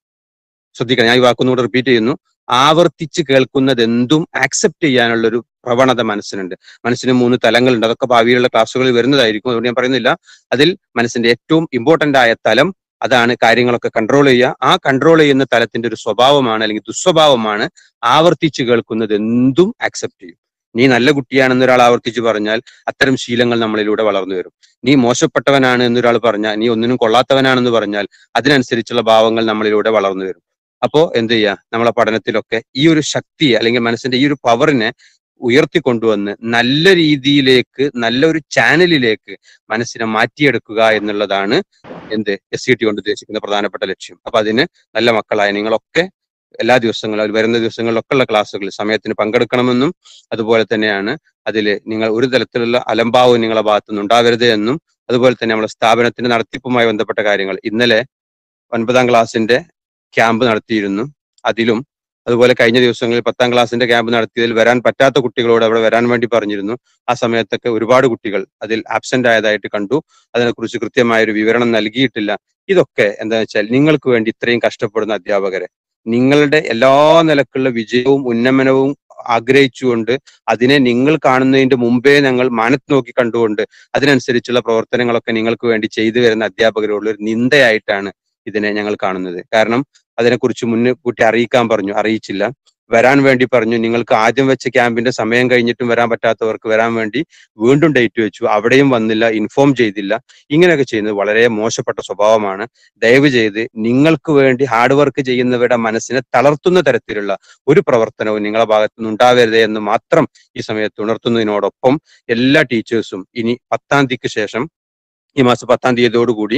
ശ്രദ്ധിക്കണം. ഞാൻ ഈ വാക്കൊന്നുകൂടെ റിപ്പീറ്റ് ചെയ്യുന്നു. ആവർത്തിച്ച് കേൾക്കുന്നത് എന്തും ആക്സെപ്റ്റ് ചെയ്യാനുള്ള ഒരു പ്രവണത മനസ്സിനുണ്ട്. മനസ്സിന് മൂന്ന് തലങ്ങളുണ്ട്. അതൊക്കെ ഭാവിയിലുള്ള ക്ലാസ്സുകളിൽ വരുന്നതായിരിക്കും. അതുകൊണ്ട് ഞാൻ പറയുന്നില്ല. അതിൽ മനസ്സിന്റെ ഏറ്റവും ഇമ്പോർട്ടന്റ് ആയ തലം അതാണ് കാര്യങ്ങളൊക്കെ കൺട്രോൾ ചെയ്യുക. ആ കൺട്രോൾ ചെയ്യുന്ന തലത്തിന്റെ ഒരു സ്വഭാവമാണ് അല്ലെങ്കിൽ ദുസ്വഭാവമാണ് ആവർത്തിച്ച് കേൾക്കുന്നത് എന്തും ആക്സെപ്റ്റ് ചെയ്യും. നീ നല്ല കുട്ടിയാണെന്ന് ഒരാൾ ആവർത്തിച്ച് പറഞ്ഞാൽ അത്തരം ശീലങ്ങൾ നമ്മളിലൂടെ വളർന്നു വരും. നീ മോശപ്പെട്ടവനാണ് എന്നൊരാൾ പറഞ്ഞാൽ നീ ഒന്നിനും കൊള്ളാത്തവനാണെന്ന് പറഞ്ഞാൽ അതിനനുസരിച്ചുള്ള ഭാവങ്ങൾ നമ്മളിലൂടെ വളർന്നു വരും. അപ്പോ എന്ത് ചെയ്യുക നമ്മളെ പഠനത്തിലൊക്കെ ഈ ഒരു ശക്തി അല്ലെങ്കിൽ മനസ്സിന്റെ ഈ ഒരു പവറിനെ ഉയർത്തിക്കൊണ്ടുവന്ന് നല്ല രീതിയിലേക്ക് നല്ല ഒരു ചാനലിലേക്ക് മനസ്സിനെ മാറ്റിയെടുക്കുക എന്നുള്ളതാണ് എന്ത് എസ് സി ടി കൊണ്ട് ഉദ്ദേശിക്കുന്ന പ്രധാനപ്പെട്ട ലക്ഷ്യം. അപ്പൊ അതിന് നല്ല മക്കളായ നിങ്ങളൊക്കെ എല്ലാ ദിവസങ്ങളും വരുന്ന ദിവസങ്ങളിലൊക്കെ ഉള്ള ക്ലാസ്സുകളിൽ സമയത്തിന് പങ്കെടുക്കണമെന്നും അതുപോലെ തന്നെയാണ് അതിൽ നിങ്ങൾ ഒരു തരത്തിലുള്ള അലംഭാവവും നിങ്ങളെ ഭാഗത്തുനിന്ന് ഉണ്ടാവരുത് എന്നും അതുപോലെ തന്നെ നമ്മുടെ സ്ഥാപനത്തിന്റെ നടത്തിപ്പുമായി ബന്ധപ്പെട്ട കാര്യങ്ങൾ. ഇന്നലെ ഒൻപതാം ക്ലാസ്സിന്റെ ക്യാമ്പ് നടത്തിയിരുന്നു. അതിലും അതുപോലെ കഴിഞ്ഞ ദിവസങ്ങളിൽ പത്താം ക്ലാസ്സിന്റെ ക്യാമ്പ് നടത്തിയതിൽ വരാൻ പറ്റാത്ത കുട്ടികളോട് അവിടെ വരാൻ വേണ്ടി പറഞ്ഞിരുന്നു. ആ സമയത്തൊക്കെ ഒരുപാട് കുട്ടികൾ അതിൽ ആബ്സെന്റ് ആയതായിട്ട് കണ്ടു. അതിനെക്കുറിച്ച് കൃത്യമായ ഒരു വിവരണം നൽകിയിട്ടില്ല. ഇതൊക്കെ എന്താ വെച്ചാൽ നിങ്ങൾക്ക് വേണ്ടി ഇത്രയും കഷ്ടപ്പെടുന്ന അധ്യാപകരെ. നിങ്ങളുടെ എല്ലാ നിലക്കുള്ള വിജയവും ഉന്നമനവും ആഗ്രഹിച്ചുകൊണ്ട് അതിനെ നിങ്ങൾ കാണുന്നതിന്റെ മുമ്പേ ഞങ്ങൾ മാനത്ത് നോക്കി കണ്ടുകൊണ്ട് അതിനനുസരിച്ചുള്ള പ്രവർത്തനങ്ങളൊക്കെ നിങ്ങൾക്ക് വേണ്ടി ചെയ്തു വരുന്ന അധ്യാപകരോടുള്ള ഒരു നിന്ദയായിട്ടാണ് ഇതിനെ ഞങ്ങൾ കാണുന്നത്. കാരണം അതിനെക്കുറിച്ച് മുന്നേ കൂട്ടി അറിയിക്കാൻ പറഞ്ഞു അറിയിച്ചില്ല. വരാൻ വേണ്ടി പറഞ്ഞു നിങ്ങൾക്ക് ആദ്യം വെച്ച ക്യാമ്പിന്റെ സമയം കഴിഞ്ഞിട്ടും വരാൻ പറ്റാത്തവർക്ക് വരാൻ വേണ്ടി വീണ്ടും ഡേറ്റ് വെച്ചു. അവിടെയും വന്നില്ല ഇൻഫോം ചെയ്തില്ല. ഇങ്ങനെയൊക്കെ ചെയ്യുന്നത് വളരെ മോശപ്പെട്ട സ്വഭാവമാണ്. ദയവ് ചെയ്ത് നിങ്ങൾക്ക് വേണ്ടി ഹാർഡ് വർക്ക് ചെയ്യുന്നവരുടെ മനസ്സിനെ തളർത്തുന്ന തരത്തിലുള്ള ഒരു പ്രവർത്തനവും നിങ്ങളെ ഭാഗത്തു നിന്ന് ഉണ്ടാവരുത് എന്ന് മാത്രം ഈ സമയത്ത് ഉണർത്തുന്നതിനോടൊപ്പം എല്ലാ ടീച്ചേഴ്സും ഇനി പത്താം തീയതിക്ക് ശേഷം ഈ മാസം പത്താം തീയതിയോടുകൂടി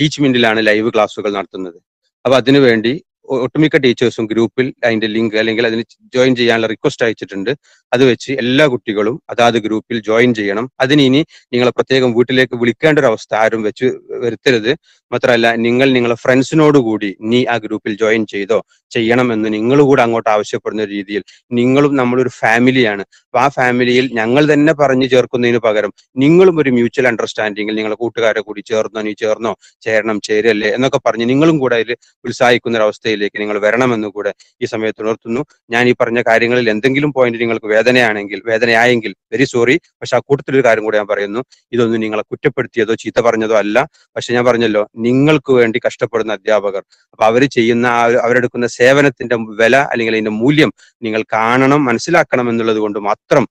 ടീച്ച് മിന്റിലാണ് ലൈവ് ക്ലാസ്സുകൾ നടത്തുന്നത്. അപ്പൊ അതിനുവേണ്ടി ഒട്ടുമിക്ക ടീച്ചേഴ്സും ഗ്രൂപ്പിൽ അതിന്റെ ലിങ്ക് അല്ലെങ്കിൽ അതിന് ജോയിൻ ചെയ്യാനുള്ള റിക്വസ്റ്റ് അയച്ചിട്ടുണ്ട്. അത് വെച്ച് എല്ലാ കുട്ടികളും അതാത് ഗ്രൂപ്പിൽ ജോയിൻ ചെയ്യണം. അതിന് ഇനി നിങ്ങളെ പ്രത്യേകം വീട്ടിലേക്ക് വിളിക്കേണ്ട ഒരു അവസ്ഥ ആരും വെച്ച് വരുത്തരുത്. മാത്രമല്ല നിങ്ങൾ നിങ്ങളെ ഫ്രണ്ട്സിനോട് കൂടി നീ ആ ഗ്രൂപ്പിൽ ജോയിൻ ചെയ്തോ ചെയ്യണമെന്ന് നിങ്ങൾ കൂടെ അങ്ങോട്ട് ആവശ്യപ്പെടുന്ന രീതിയിൽ നിങ്ങളും നമ്മളൊരു ഫാമിലിയാണ്. അപ്പൊ ആ ഫാമിലിയിൽ ഞങ്ങൾ തന്നെ പറഞ്ഞു ചേർക്കുന്നതിന് പകരം നിങ്ങളും ഒരു മ്യൂച്വൽ അണ്ടർസ്റ്റാൻഡിങ്ങിൽ നിങ്ങളെ കൂട്ടുകാരെ കൂടി ചേർന്നോ നീ ചേർന്നോ ചേരണം ചേരല്ലേ എന്നൊക്കെ പറഞ്ഞ് നിങ്ങളും കൂടെ അതിൽ ഉത്സാഹിക്കുന്ന ഒരു അവസ്ഥയിലേക്ക് നിങ്ങൾ വരണമെന്ന് കൂടെ ഈ സമയത്ത് ഉണർത്തുന്നു. ഞാൻ ഈ പറഞ്ഞ കാര്യങ്ങളിൽ എന്തെങ്കിലും പോയിന്റ് നിങ്ങൾക്ക് വേദനയാണെങ്കിൽ വേദനയായെങ്കിൽ വെരി സോറി പക്ഷെ ആ കൂട്ടത്തിലൊരു കാര്യം കൂടെ ഞാൻ പറയുന്നു. ഇതൊന്നും നിങ്ങളെ കുറ്റപ്പെടുത്തിയതോ ചീത്ത പറഞ്ഞതോ അല്ല. പക്ഷെ ഞാൻ പറഞ്ഞല്ലോ നിങ്ങൾക്ക് വേണ്ടി കഷ്ടപ്പെടുന്ന അധ്യാപകർ. അപ്പൊ അവർ ചെയ്യുന്ന അവരെടുക്കുന്ന സേവനത്തിന്റെ വില അല്ലെങ്കിൽ അതിന്റെ മൂല്യം നിങ്ങൾ കാണണം മനസ്സിലാക്കണം എന്നുള്ളത് കൊണ്ട് മാത്രം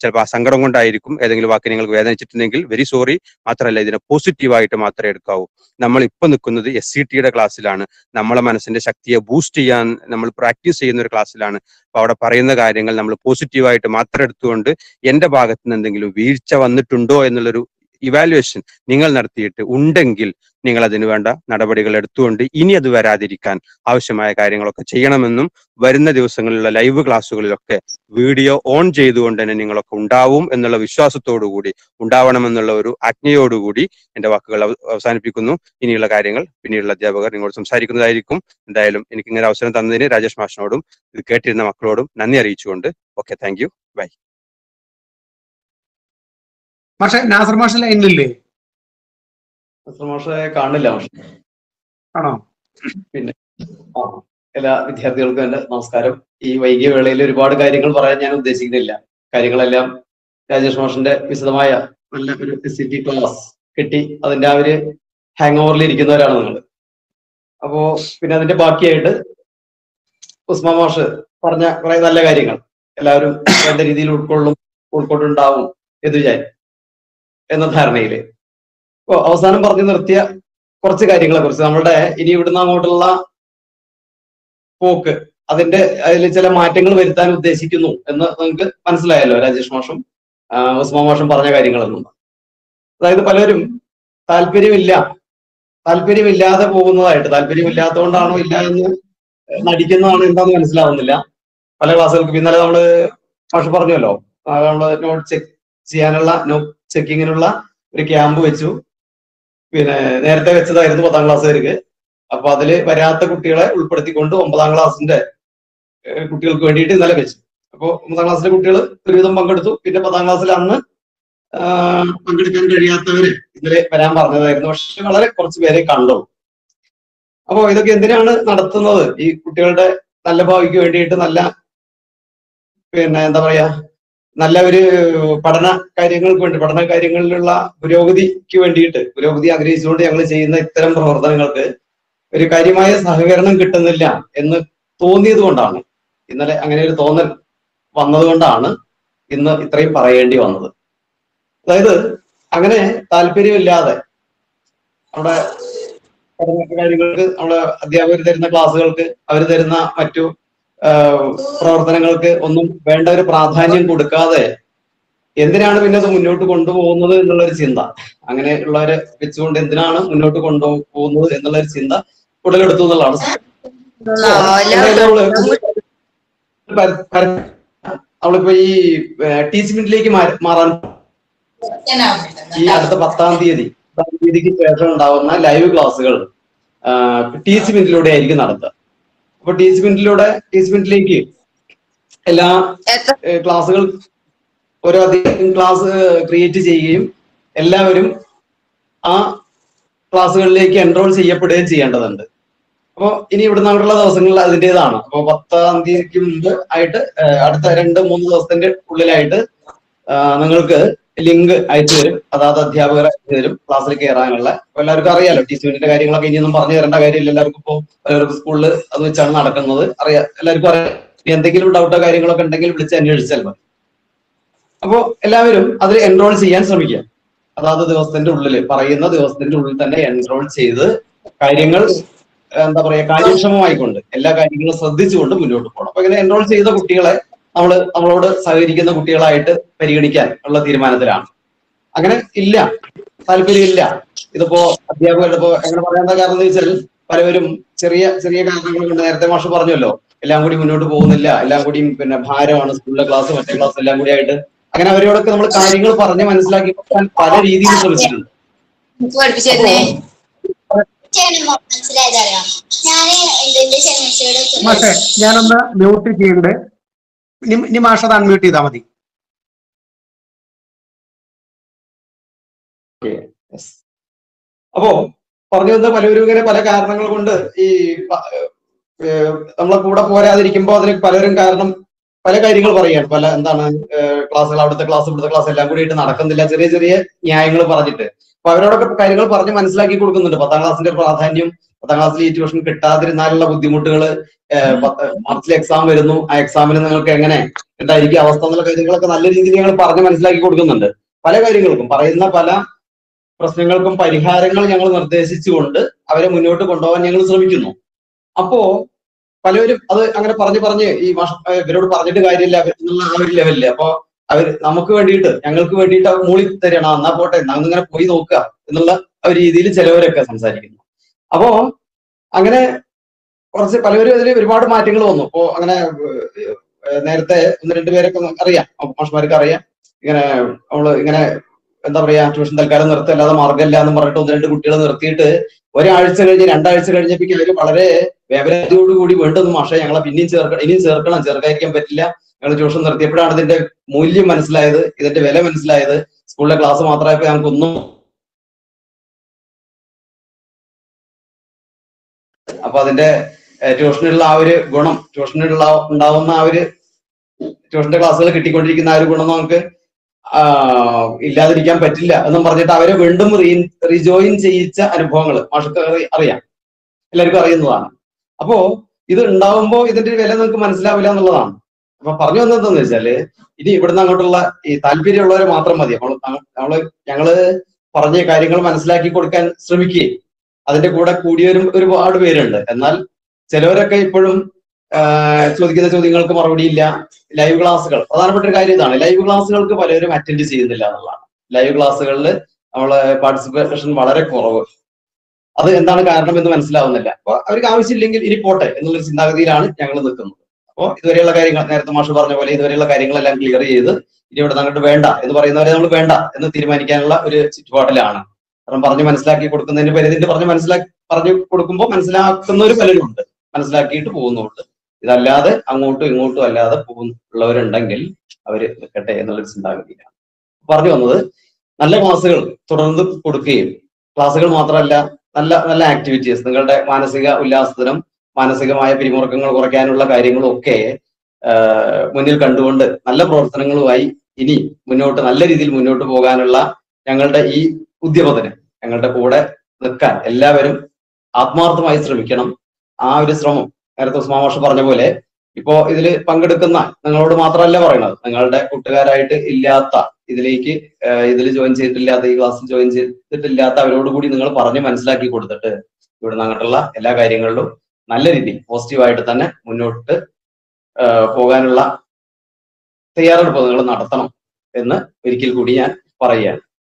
ചിലപ്പോൾ ആ സങ്കടം കൊണ്ടായിരിക്കും ഏതെങ്കിലും വാക്ക് നിങ്ങൾക്ക് വേദനിച്ചിട്ടുണ്ടെങ്കിൽ വെരി സോറി മാത്രമല്ല ഇതിനെ പോസിറ്റീവായിട്ട് മാത്രമേ എടുക്കാവൂ. നമ്മൾ ഇപ്പൊ നിൽക്കുന്നത് എസ് സി ടിയുടെ ക്ലാസ്സിലാണ് നമ്മളെ മനസ്സിന്റെ ശക്തിയെ ബൂസ്റ്റ് ചെയ്യാൻ നമ്മൾ പ്രാക്ടീസ് ചെയ്യുന്ന ഒരു ക്ലാസ്സിലാണ് അപ്പൊ അവിടെ പറയുന്ന കാര്യങ്ങൾ നമ്മൾ പോസിറ്റീവായിട്ട് മാത്രം എടുത്തുകൊണ്ട് എന്റെ ഭാഗത്ത് നിന്ന് എന്തെങ്കിലും വീഴ്ച വന്നിട്ടുണ്ടോ എന്നുള്ളൊരു ഇവാലുവേഷൻ നിങ്ങൾ നടത്തിയിട്ട് ഉണ്ടെങ്കിൽ നിങ്ങൾ അതിന് വേണ്ട നടപടികൾ എടുത്തുകൊണ്ട് ഇനി അത് വരാതിരിക്കാൻ ആവശ്യമായ കാര്യങ്ങളൊക്കെ ചെയ്യണമെന്നും വരുന്ന ദിവസങ്ങളിലുള്ള ലൈവ് ക്ലാസ്സുകളിലൊക്കെ വീഡിയോ ഓൺ ചെയ്തുകൊണ്ട് തന്നെ നിങ്ങളൊക്കെ ഉണ്ടാവും എന്നുള്ള വിശ്വാസത്തോടു കൂടി ഉണ്ടാവണമെന്നുള്ള ഒരു ആജ്ഞയോടുകൂടി എന്റെ വാക്കുകൾ അവ- അവസാനിപ്പിക്കുന്നു. ഇനിയുള്ള കാര്യങ്ങൾ പിന്നീടുള്ള അധ്യാപകർ നിങ്ങളോട് സംസാരിക്കുന്നതായിരിക്കും. എന്തായാലും എനിക്ക് ഇങ്ങനെ അവസരം തന്നതിന് രാജേഷ് മാഷിനോടും ഇത് കേട്ടിരുന്ന മക്കളോടും നന്ദി അറിയിച്ചുകൊണ്ട്. ഓക്കെ താങ്ക് യു ബൈ പക്ഷെ നാസർ മാഷ ലൈനിലില്ലേ മാഷെ കാണില്ല മാഷെ. ആണോ? പിന്നെ എല്ലാ വിദ്യാർത്ഥികൾക്കും എന്റെ നമസ്കാരം. ഈ വൈകിയ വേളയിൽ ഒരുപാട് കാര്യങ്ങൾ പറയാൻ ഞാൻ ഉദ്ദേശിക്കുന്നില്ല. കാര്യങ്ങളെല്ലാം രാജേഷ് മാഷിന്റെ വിശദമായ നല്ല ഒരു സിറ്റി ക്ലാസ് കിട്ടി. അതിന്റെ ആ ഒരു ഹാങ് ഓവറിൽ ഇരിക്കുന്നവരാണ് നിങ്ങൾ. അപ്പോ പിന്നെ അതിന്റെ ബാക്കിയായിട്ട് ഉസ്മാ മാഷ് പറഞ്ഞ കുറെ നല്ല കാര്യങ്ങൾ. എല്ലാവരും വേണ്ട രീതിയിൽ ഉൾക്കൊള്ളും ഉൾക്കൊണ്ടുണ്ടാവും എന്ന് വിചാരിക്കും. എന്ന ധാരണയിൽ. അപ്പോ അവസാനം പറഞ്ഞു നിർത്തിയ കുറച്ച് കാര്യങ്ങളെ കുറിച്ച്. നമ്മുടെ ഇനി ഇവിടുന്ന് അങ്ങോട്ടുള്ള പോക്ക് അതിന്റെ അതിൽ ചില മാറ്റങ്ങൾ വരുത്താൻ ഉദ്ദേശിക്കുന്നു എന്ന് നിങ്ങൾക്ക് മനസ്സിലായല്ലോ രാജേഷ് മോഷം ഉസ്മാ മോഷം പറഞ്ഞ കാര്യങ്ങളൊന്നും. അതായത് പലരും താല്പര്യമില്ല താല്പര്യമില്ലാതെ പോകുന്നതായിട്ട് താല്പര്യമില്ലാത്തതുകൊണ്ടാണോ ഇല്ല എന്ന് നടിക്കുന്നതാണോ എന്താന്ന് മനസ്സിലാവുന്നില്ല. പല ക്ലാസ്സുകൾക്ക് ഇന്നലെ നമ്മൾ മാഷ് പറഞ്ഞല്ലോ നമ്മൾ നോട്ട് ചെക്ക് ചെയ്യാനുള്ള ചെക്കിങ്ങിനുള്ള ഒരു ക്യാമ്പ് വെച്ചു. പിന്നെ നേരത്തെ വെച്ചതായിരുന്നു പത്താം ക്ലാസ്സുകാർക്ക്. അപ്പൊ അതിൽ വരാത്ത കുട്ടികളെ ഉൾപ്പെടുത്തിക്കൊണ്ട് ഒമ്പതാം ക്ലാസ്സിന്റെ കുട്ടികൾക്ക് വേണ്ടിയിട്ട് ഇന്നലെ വെച്ചു. അപ്പൊ ഒമ്പതാം ക്ലാസ്സിലെ കുട്ടികൾ ഒരുവിധം പങ്കെടുത്തു. പിന്നെ പത്താം ക്ലാസ്സിൽ അന്ന് പങ്കെടുക്കാൻ കഴിയാത്തവര് ഇന്നലെ വരാൻ പറഞ്ഞതായിരുന്നു. പക്ഷെ വളരെ കുറച്ച് പേരെ കണ്ടു. അപ്പൊ ഇതൊക്കെ എന്തിനാണ് നടത്തുന്നത്? ഈ കുട്ടികളുടെ നല്ല ഭാവിക്ക് വേണ്ടിയിട്ട് നല്ല പിന്നെ എന്താ പറയാ നല്ല ഒരു പഠന കാര്യങ്ങൾക്ക് വേണ്ടി പഠന കാര്യങ്ങളിലുള്ള പുരോഗതിക്ക് വേണ്ടിയിട്ട് പുരോഗതി ആഗ്രഹിച്ചുകൊണ്ട് ഞങ്ങൾ ചെയ്യുന്ന ഇത്തരം പ്രവർത്തനങ്ങൾക്ക് ഒരു കാര്യമായ സഹകരണം കിട്ടുന്നില്ല എന്ന് തോന്നിയത് കൊണ്ടാണ്. ഇന്നലെ അങ്ങനെ ഒരു തോന്നൽ വന്നതുകൊണ്ടാണ് ഇന്ന് ഇത്രയും പറയേണ്ടി വന്നത്. അതായത് അങ്ങനെ താല്പര്യമില്ലാതെ നമ്മുടെ കാര്യങ്ങൾക്ക് നമ്മുടെ അധ്യാപകർ തരുന്ന ക്ലാസ്സുകൾക്ക് അവർ തരുന്ന മറ്റു പ്രവർത്തനങ്ങൾക്ക് ഒന്നും വേണ്ട ഒരു പ്രാധാന്യം കൊടുക്കാതെ എന്തിനാണ് പിന്നെ അത് മുന്നോട്ട് കൊണ്ടുപോകുന്നത് എന്നുള്ളൊരു ചിന്ത. അങ്ങനെ ഉള്ളവരെ വെച്ചുകൊണ്ട് എന്തിനാണ് മുന്നോട്ട് കൊണ്ടുപോകുന്നത് എന്നുള്ള ഒരു ചിന്ത ഉടലെടുത്തു എന്നുള്ളതാണ്. അവളിപ്പോ ഈ ടീച്ചിലേക്ക് മാറാൻ ഈ അടുത്ത പത്താം തീയതി പത്താം തീയതിക്ക് ശേഷം ഉണ്ടാവുന്ന ലൈവ് ക്ലാസ്സുകൾ ടീച്ചിലൂടെ ആയിരിക്കും നടത്തുക. അപ്പൊ ടീച്ച്മെന്റിലൂടെ ടീച്ച്മെന്റിലേക്ക് എല്ലാ ക്ലാസ്സുകൾ ഓരോ അധികം ക്ലാസ് ക്രിയേറ്റ് ചെയ്യുകയും എല്ലാവരും ആ ക്ലാസ്സുകളിലേക്ക് എൻറോൾ ചെയ്യപ്പെടുകയും ചെയ്യേണ്ടതുണ്ട്. അപ്പോൾ ഇനി ഇവിടുന്ന് നിന്നുള്ള ദിവസങ്ങളിൽ അതിന്റെതാണ്. അപ്പോൾ പത്താം തീയതിക്ക് മുമ്പ് ആയിട്ട് അടുത്ത രണ്ട് മൂന്ന് ദിവസത്തിന്റെ ഉള്ളിലായിട്ട് നിങ്ങൾക്ക് ലിങ്ക് അയച്ചു തരും. അതാത് അധ്യാപകർ അയച്ചു തരും. ക്ലാസ്സിൽ കയറാനുള്ള എല്ലാവർക്കും അറിയാലോ ടി സിന്റെ കാര്യങ്ങളൊക്കെ ഇനിയൊന്നും പറഞ്ഞു തരേണ്ട കാര്യമില്ല. എല്ലാവർക്കും ഇപ്പോൾ എല്ലാവർക്കും സ്കൂളിൽ അത് വെച്ചാണ് നടക്കുന്നത്. അറിയാം എല്ലാവർക്കും അറിയാം. എന്തെങ്കിലും ഡൗട്ടോ കാര്യങ്ങളൊക്കെ ഉണ്ടെങ്കിൽ വിളിച്ച് അന്വേഷിച്ചാൽ മതി. അപ്പോ എല്ലാവരും അതിൽ എൻറോൾ ചെയ്യാൻ ശ്രമിക്കുക. അതാത് ദിവസത്തിന്റെ ഉള്ളിൽ പറയുന്ന ദിവസത്തിന്റെ ഉള്ളിൽ തന്നെ എൻറോൾ ചെയ്ത് കാര്യങ്ങൾ എന്താ പറയാ കാര്യക്ഷമമായിക്കൊണ്ട് എല്ലാ കാര്യങ്ങളും ശ്രദ്ധിച്ചുകൊണ്ട് മുന്നോട്ട് പോകണം. അപ്പൊ ഇങ്ങനെ എൻറോൾ ചെയ്ത കുട്ടികളെ നമ്മൾ നമ്മളോട് സഹകരിക്കുന്ന കുട്ടികളായിട്ട് പരിഗണിക്കാൻ ഉള്ള തീരുമാനത്തിലാണ്. അങ്ങനെ ഇല്ല. താല്പര്യമില്ല. ഇതിപ്പോ അധ്യാപകരുടെ ഇപ്പോ എങ്ങനെ പറയാൻ കാരണം എന്ന് വെച്ചാൽ പലവരും ചെറിയ ചെറിയ കാരണങ്ങൾ കൊണ്ട് നേരത്തെ മാഷ് പറഞ്ഞല്ലോ എല്ലാം കൂടി മുന്നോട്ട് പോകുന്നില്ല. എല്ലാം കൂടിയും പിന്നെ ഭാരമാണ് സ്കൂളിലെ ക്ലാസ് മറ്റേ ക്ലാസ് എല്ലാം കൂടി ആയിട്ട്. അങ്ങനെ അവരോടൊക്കെ നമ്മൾ കാര്യങ്ങൾ പറഞ്ഞ് മനസ്സിലാക്കി കൊടുക്കാൻ പല രീതിയിൽ ശ്രമിച്ചിട്ടുണ്ട്. ഞാനൊന്ന് മ്യൂട്ട് ചെയ്യണ്ട്? ഇനി ഇനി മാഷ അത് അൺമ്യൂട്ട് ചെയ്താൽ മതി. അപ്പോ പറഞ്ഞു വന്ന പലരും ഇങ്ങനെ പല കാരണങ്ങൾ കൊണ്ട് ഈ നമ്മളെ കൂടെ പോരാതിരിക്കുമ്പോ അതിന് പലരും കാരണം പല കാര്യങ്ങൾ പറയുകയാണ്. പല എന്താണ് ക്ലാസ്സുകൾ അവിടുത്തെ ക്ലാസ് ഇവിടുത്തെ ക്ലാസ് എല്ലാം കൂടിയിട്ട് നടക്കുന്നില്ല. ചെറിയ ചെറിയ ന്യായങ്ങൾ പറഞ്ഞിട്ട്. അപ്പൊ അവരോടൊക്കെ കാര്യങ്ങൾ പറഞ്ഞ് മനസ്സിലാക്കി കൊടുക്കുന്നുണ്ട്. പത്താം ക്ലാസ്സിന്റെ പ്രാധാന്യം പത്താം ക്ലാസ്സിൽ ഈ ട്യൂഷൻ കിട്ടാതിരുന്നാലുള്ള ബുദ്ധിമുട്ടുകൾ മാർച്ചിൽ എക്സാം വരുന്നു. ആ എക്സാമിന് നിങ്ങൾക്ക് എങ്ങനെ ഉണ്ടായിരിക്കും? അവസ്ഥ എന്നുള്ള കാര്യങ്ങളൊക്കെ നല്ല രീതിയിൽ ഞങ്ങൾ പറഞ്ഞ് മനസ്സിലാക്കി കൊടുക്കുന്നുണ്ട്. പല കാര്യങ്ങൾക്കും പറയുന്ന പല പ്രശ്നങ്ങൾക്കും പരിഹാരങ്ങൾ ഞങ്ങൾ നിർദ്ദേശിച്ചുകൊണ്ട് അവരെ മുന്നോട്ട് കൊണ്ടുപോകാൻ ഞങ്ങൾ ശ്രമിക്കുന്നു. അപ്പോ പലവരും അത് അങ്ങനെ പറഞ്ഞു പറഞ്ഞ് ഈ ഇവരോട് പറഞ്ഞിട്ട് കാര്യമില്ല എന്നുള്ള ആ ഒരു ലെവലിൽ അപ്പൊ അവർ നമുക്ക് വേണ്ടിയിട്ട് ഞങ്ങൾക്ക് വേണ്ടിയിട്ട് മൂളി തരണം എന്നാ പോട്ടെ ഇങ്ങനെ പോയി നോക്കുക എന്നുള്ള ആ രീതിയിൽ ചിലവരൊക്കെ സംസാരിക്കുന്നു. അപ്പോ അങ്ങനെ കുറച്ച് പലവരും അതിൽ ഒരുപാട് മാറ്റങ്ങൾ വന്നു. അപ്പോ അങ്ങനെ നേരത്തെ ഒന്ന് രണ്ട് പേരൊക്കെ അറിയാം. മാഷ്മാർക്ക് അറിയാം. ഇങ്ങനെ അവൾ ഇങ്ങനെ എന്താ പറയാ ട്യൂഷൻ തൽക്കാലം നിർത്തല്ലാതെ മാർഗമില്ല എന്ന് പറഞ്ഞിട്ട് ഒന്ന് രണ്ട് കുട്ടികളെ നിർത്തിയിട്ട് ഒരാഴ്ച കഴിഞ്ഞ് രണ്ടാഴ്ച കഴിഞ്ഞപ്പോൾ അവർ വളരെ വേവനതയോടുകൂടി വേണ്ടത് മാഷെ ഞങ്ങളെ പിന്നെയും ചേർക്കണം ഇനിയും ചേർക്കണം. ചേർക്കാതിരിക്കാൻ പറ്റില്ല. ഞങ്ങൾ ട്യൂഷൻ നിർത്തിയപ്പോഴാണ് ഇതിന്റെ മൂല്യം മനസ്സിലായത് ഇതിന്റെ വില മനസ്സിലായത്. സ്കൂളിലെ ക്ലാസ് മാത്രമായപ്പോ ഞങ്ങൾക്കൊന്നും അപ്പൊ അതിന്റെ ട്യൂഷനിലുള്ള ആ ഒരു ഗുണം ട്യൂഷനിലുള്ള ഉണ്ടാവുന്ന ആ ഒരു ട്യൂഷന്റെ ക്ലാസ്സുകൾ കിട്ടിക്കൊണ്ടിരിക്കുന്ന ആ ഒരു ഗുണം നമുക്ക് ഇല്ലാതിരിക്കാൻ പറ്റില്ല എന്നും പറഞ്ഞിട്ട് അവരെ വീണ്ടും റീ റിജോയിൻ ചെയ്യിച്ച അനുഭവങ്ങൾ മാഷക്ക് അറി- അറിയാം. എല്ലാവർക്കും അറിയുന്നതാണ്. അപ്പോ ഇത് ഉണ്ടാവുമ്പോൾ ഇതിന്റെ വില നിങ്ങൾക്ക് മനസ്സിലാവില്ല എന്നുള്ളതാണ്. അപ്പൊ പറഞ്ഞു വന്നത് എന്താന്ന് വെച്ചാൽ ഇനി ഇവിടുന്ന് അങ്ങോട്ടുള്ള ഈ താല്പര്യമുള്ളവരെ മാത്രം മതി. നമ്മൾ നമ്മൾ ഞങ്ങൾ പറഞ്ഞ കാര്യങ്ങൾ മനസ്സിലാക്കി കൊടുക്കാൻ ശ്രമിക്കുകയും അതിന്റെ കൂടെ കൂടിയവരും ഒരുപാട് പേരുണ്ട്. എന്നാൽ ചിലവരൊക്കെ ഇപ്പോഴും ചോദിക്കുന്ന ചോദ്യങ്ങൾക്ക് മറുപടിയില്ല ലൈവ് ക്ലാസ്സുകൾ. പ്രധാനപ്പെട്ട ഒരു കാര്യം ഇതാണ്. ലൈവ് ക്ലാസ്സുകൾക്ക് പലരും അറ്റൻഡ് ചെയ്യുന്നില്ല എന്നുള്ളതാണ്. ലൈവ് ക്ലാസ്സുകളിൽ നമ്മളെ പാർട്ടിസിപ്പേഷൻ വളരെ കുറവ്. അത് എന്താണ് കാരണം എന്ന് മനസ്സിലാവുന്നില്ല. അപ്പൊ അവർക്ക് ആവശ്യമില്ലെങ്കിൽ ഇനി പോട്ടെ എന്നുള്ള ചിന്താഗതിയിലാണ് ഞങ്ങൾ നിൽക്കുന്നത്. അപ്പോൾ ഇതുവരെയുള്ള കാര്യങ്ങൾ നേരത്തെ മാഷ് പറഞ്ഞ പോലെ ഇതുവരെയുള്ള കാര്യങ്ങളെല്ലാം ക്ലിയർ ചെയ്ത് ഇനി ഇവിടെ നിന്നിട്ട് വേണ്ട എന്ന് പറയുന്നവരെ നമ്മൾ വേണ്ട എന്ന് തീരുമാനിക്കാനുള്ള ഒരു ചുറ്റുപാടിലാണ്. കാരണം പറഞ്ഞ് മനസ്സിലാക്കി കൊടുക്കുന്നതിന് പരിധിന്റെ പറഞ്ഞ് മനസ്സിലാക്കി പറഞ്ഞു കൊടുക്കുമ്പോൾ മനസ്സിലാക്കുന്ന ഒരു പലരുണ്ട് മനസ്സിലാക്കിയിട്ട് പോകുന്നുണ്ട്. ഇതല്ലാതെ അങ്ങോട്ടും ഇങ്ങോട്ടും അല്ലാതെ പോകുന്നുള്ളവരുണ്ടെങ്കിൽ അവർ നിൽക്കട്ടെ എന്നുള്ളൊരു ചിന്താഗതിയാണ് പറഞ്ഞു വന്നത് നല്ല ക്ലാസ്സുകൾ തുടർന്ന് കൊടുക്കുകയും ക്ലാസ്സുകൾ മാത്രമല്ല നല്ല നല്ല ആക്ടിവിറ്റീസ് നിങ്ങളുടെ മാനസിക ഉല്ലാസത്തിനും മാനസികമായ പിരിമുറുക്കങ്ങൾ കുറയ്ക്കാനുള്ള കാര്യങ്ങളും ഒക്കെ മുന്നിൽ കണ്ടുകൊണ്ട് നല്ല പ്രവർത്തനങ്ങളുമായി ഇനി മുന്നോട്ട് നല്ല രീതിയിൽ മുന്നോട്ട് പോകാനുള്ള ഞങ്ങളുടെ ഈ ഉദ്യമത്തിന് ഞങ്ങളുടെ കൂടെ നിൽക്കാൻ എല്ലാവരും ആത്മാർത്ഥമായി ശ്രമിക്കണം. ആ ഒരു ശ്രമം നേരത്തെ ഉസ്മാമാഷ് പറഞ്ഞ പോലെ ഇപ്പോ ഇതിൽ പങ്കെടുക്കുന്ന നിങ്ങളോട് മാത്രമല്ല പറയണത്. നിങ്ങളുടെ കൂട്ടുകാരായിട്ട് ഇല്ലാത്ത ഇതിലേക്ക് ഇതിൽ ജോയിൻ ചെയ്തിട്ടില്ലാത്ത ഈ ക്ലാസ്സിൽ ജോയിൻ ചെയ്തിട്ടില്ലാത്ത അവരോട് കൂടി നിങ്ങൾ പറഞ്ഞ് മനസ്സിലാക്കി കൊടുത്തിട്ട് ഇവിടുന്ന് അങ്ങോട്ടുള്ള എല്ലാ കാര്യങ്ങളിലും നല്ല രീതിയിൽ പോസിറ്റീവായിട്ട് തന്നെ മുന്നോട്ട് പോകാനുള്ള തയ്യാറെടുപ്പ് നിങ്ങൾ നടത്തണം എന്ന് ഒരിക്കൽ കൂടി ഞാൻ പറയുകയാണ്.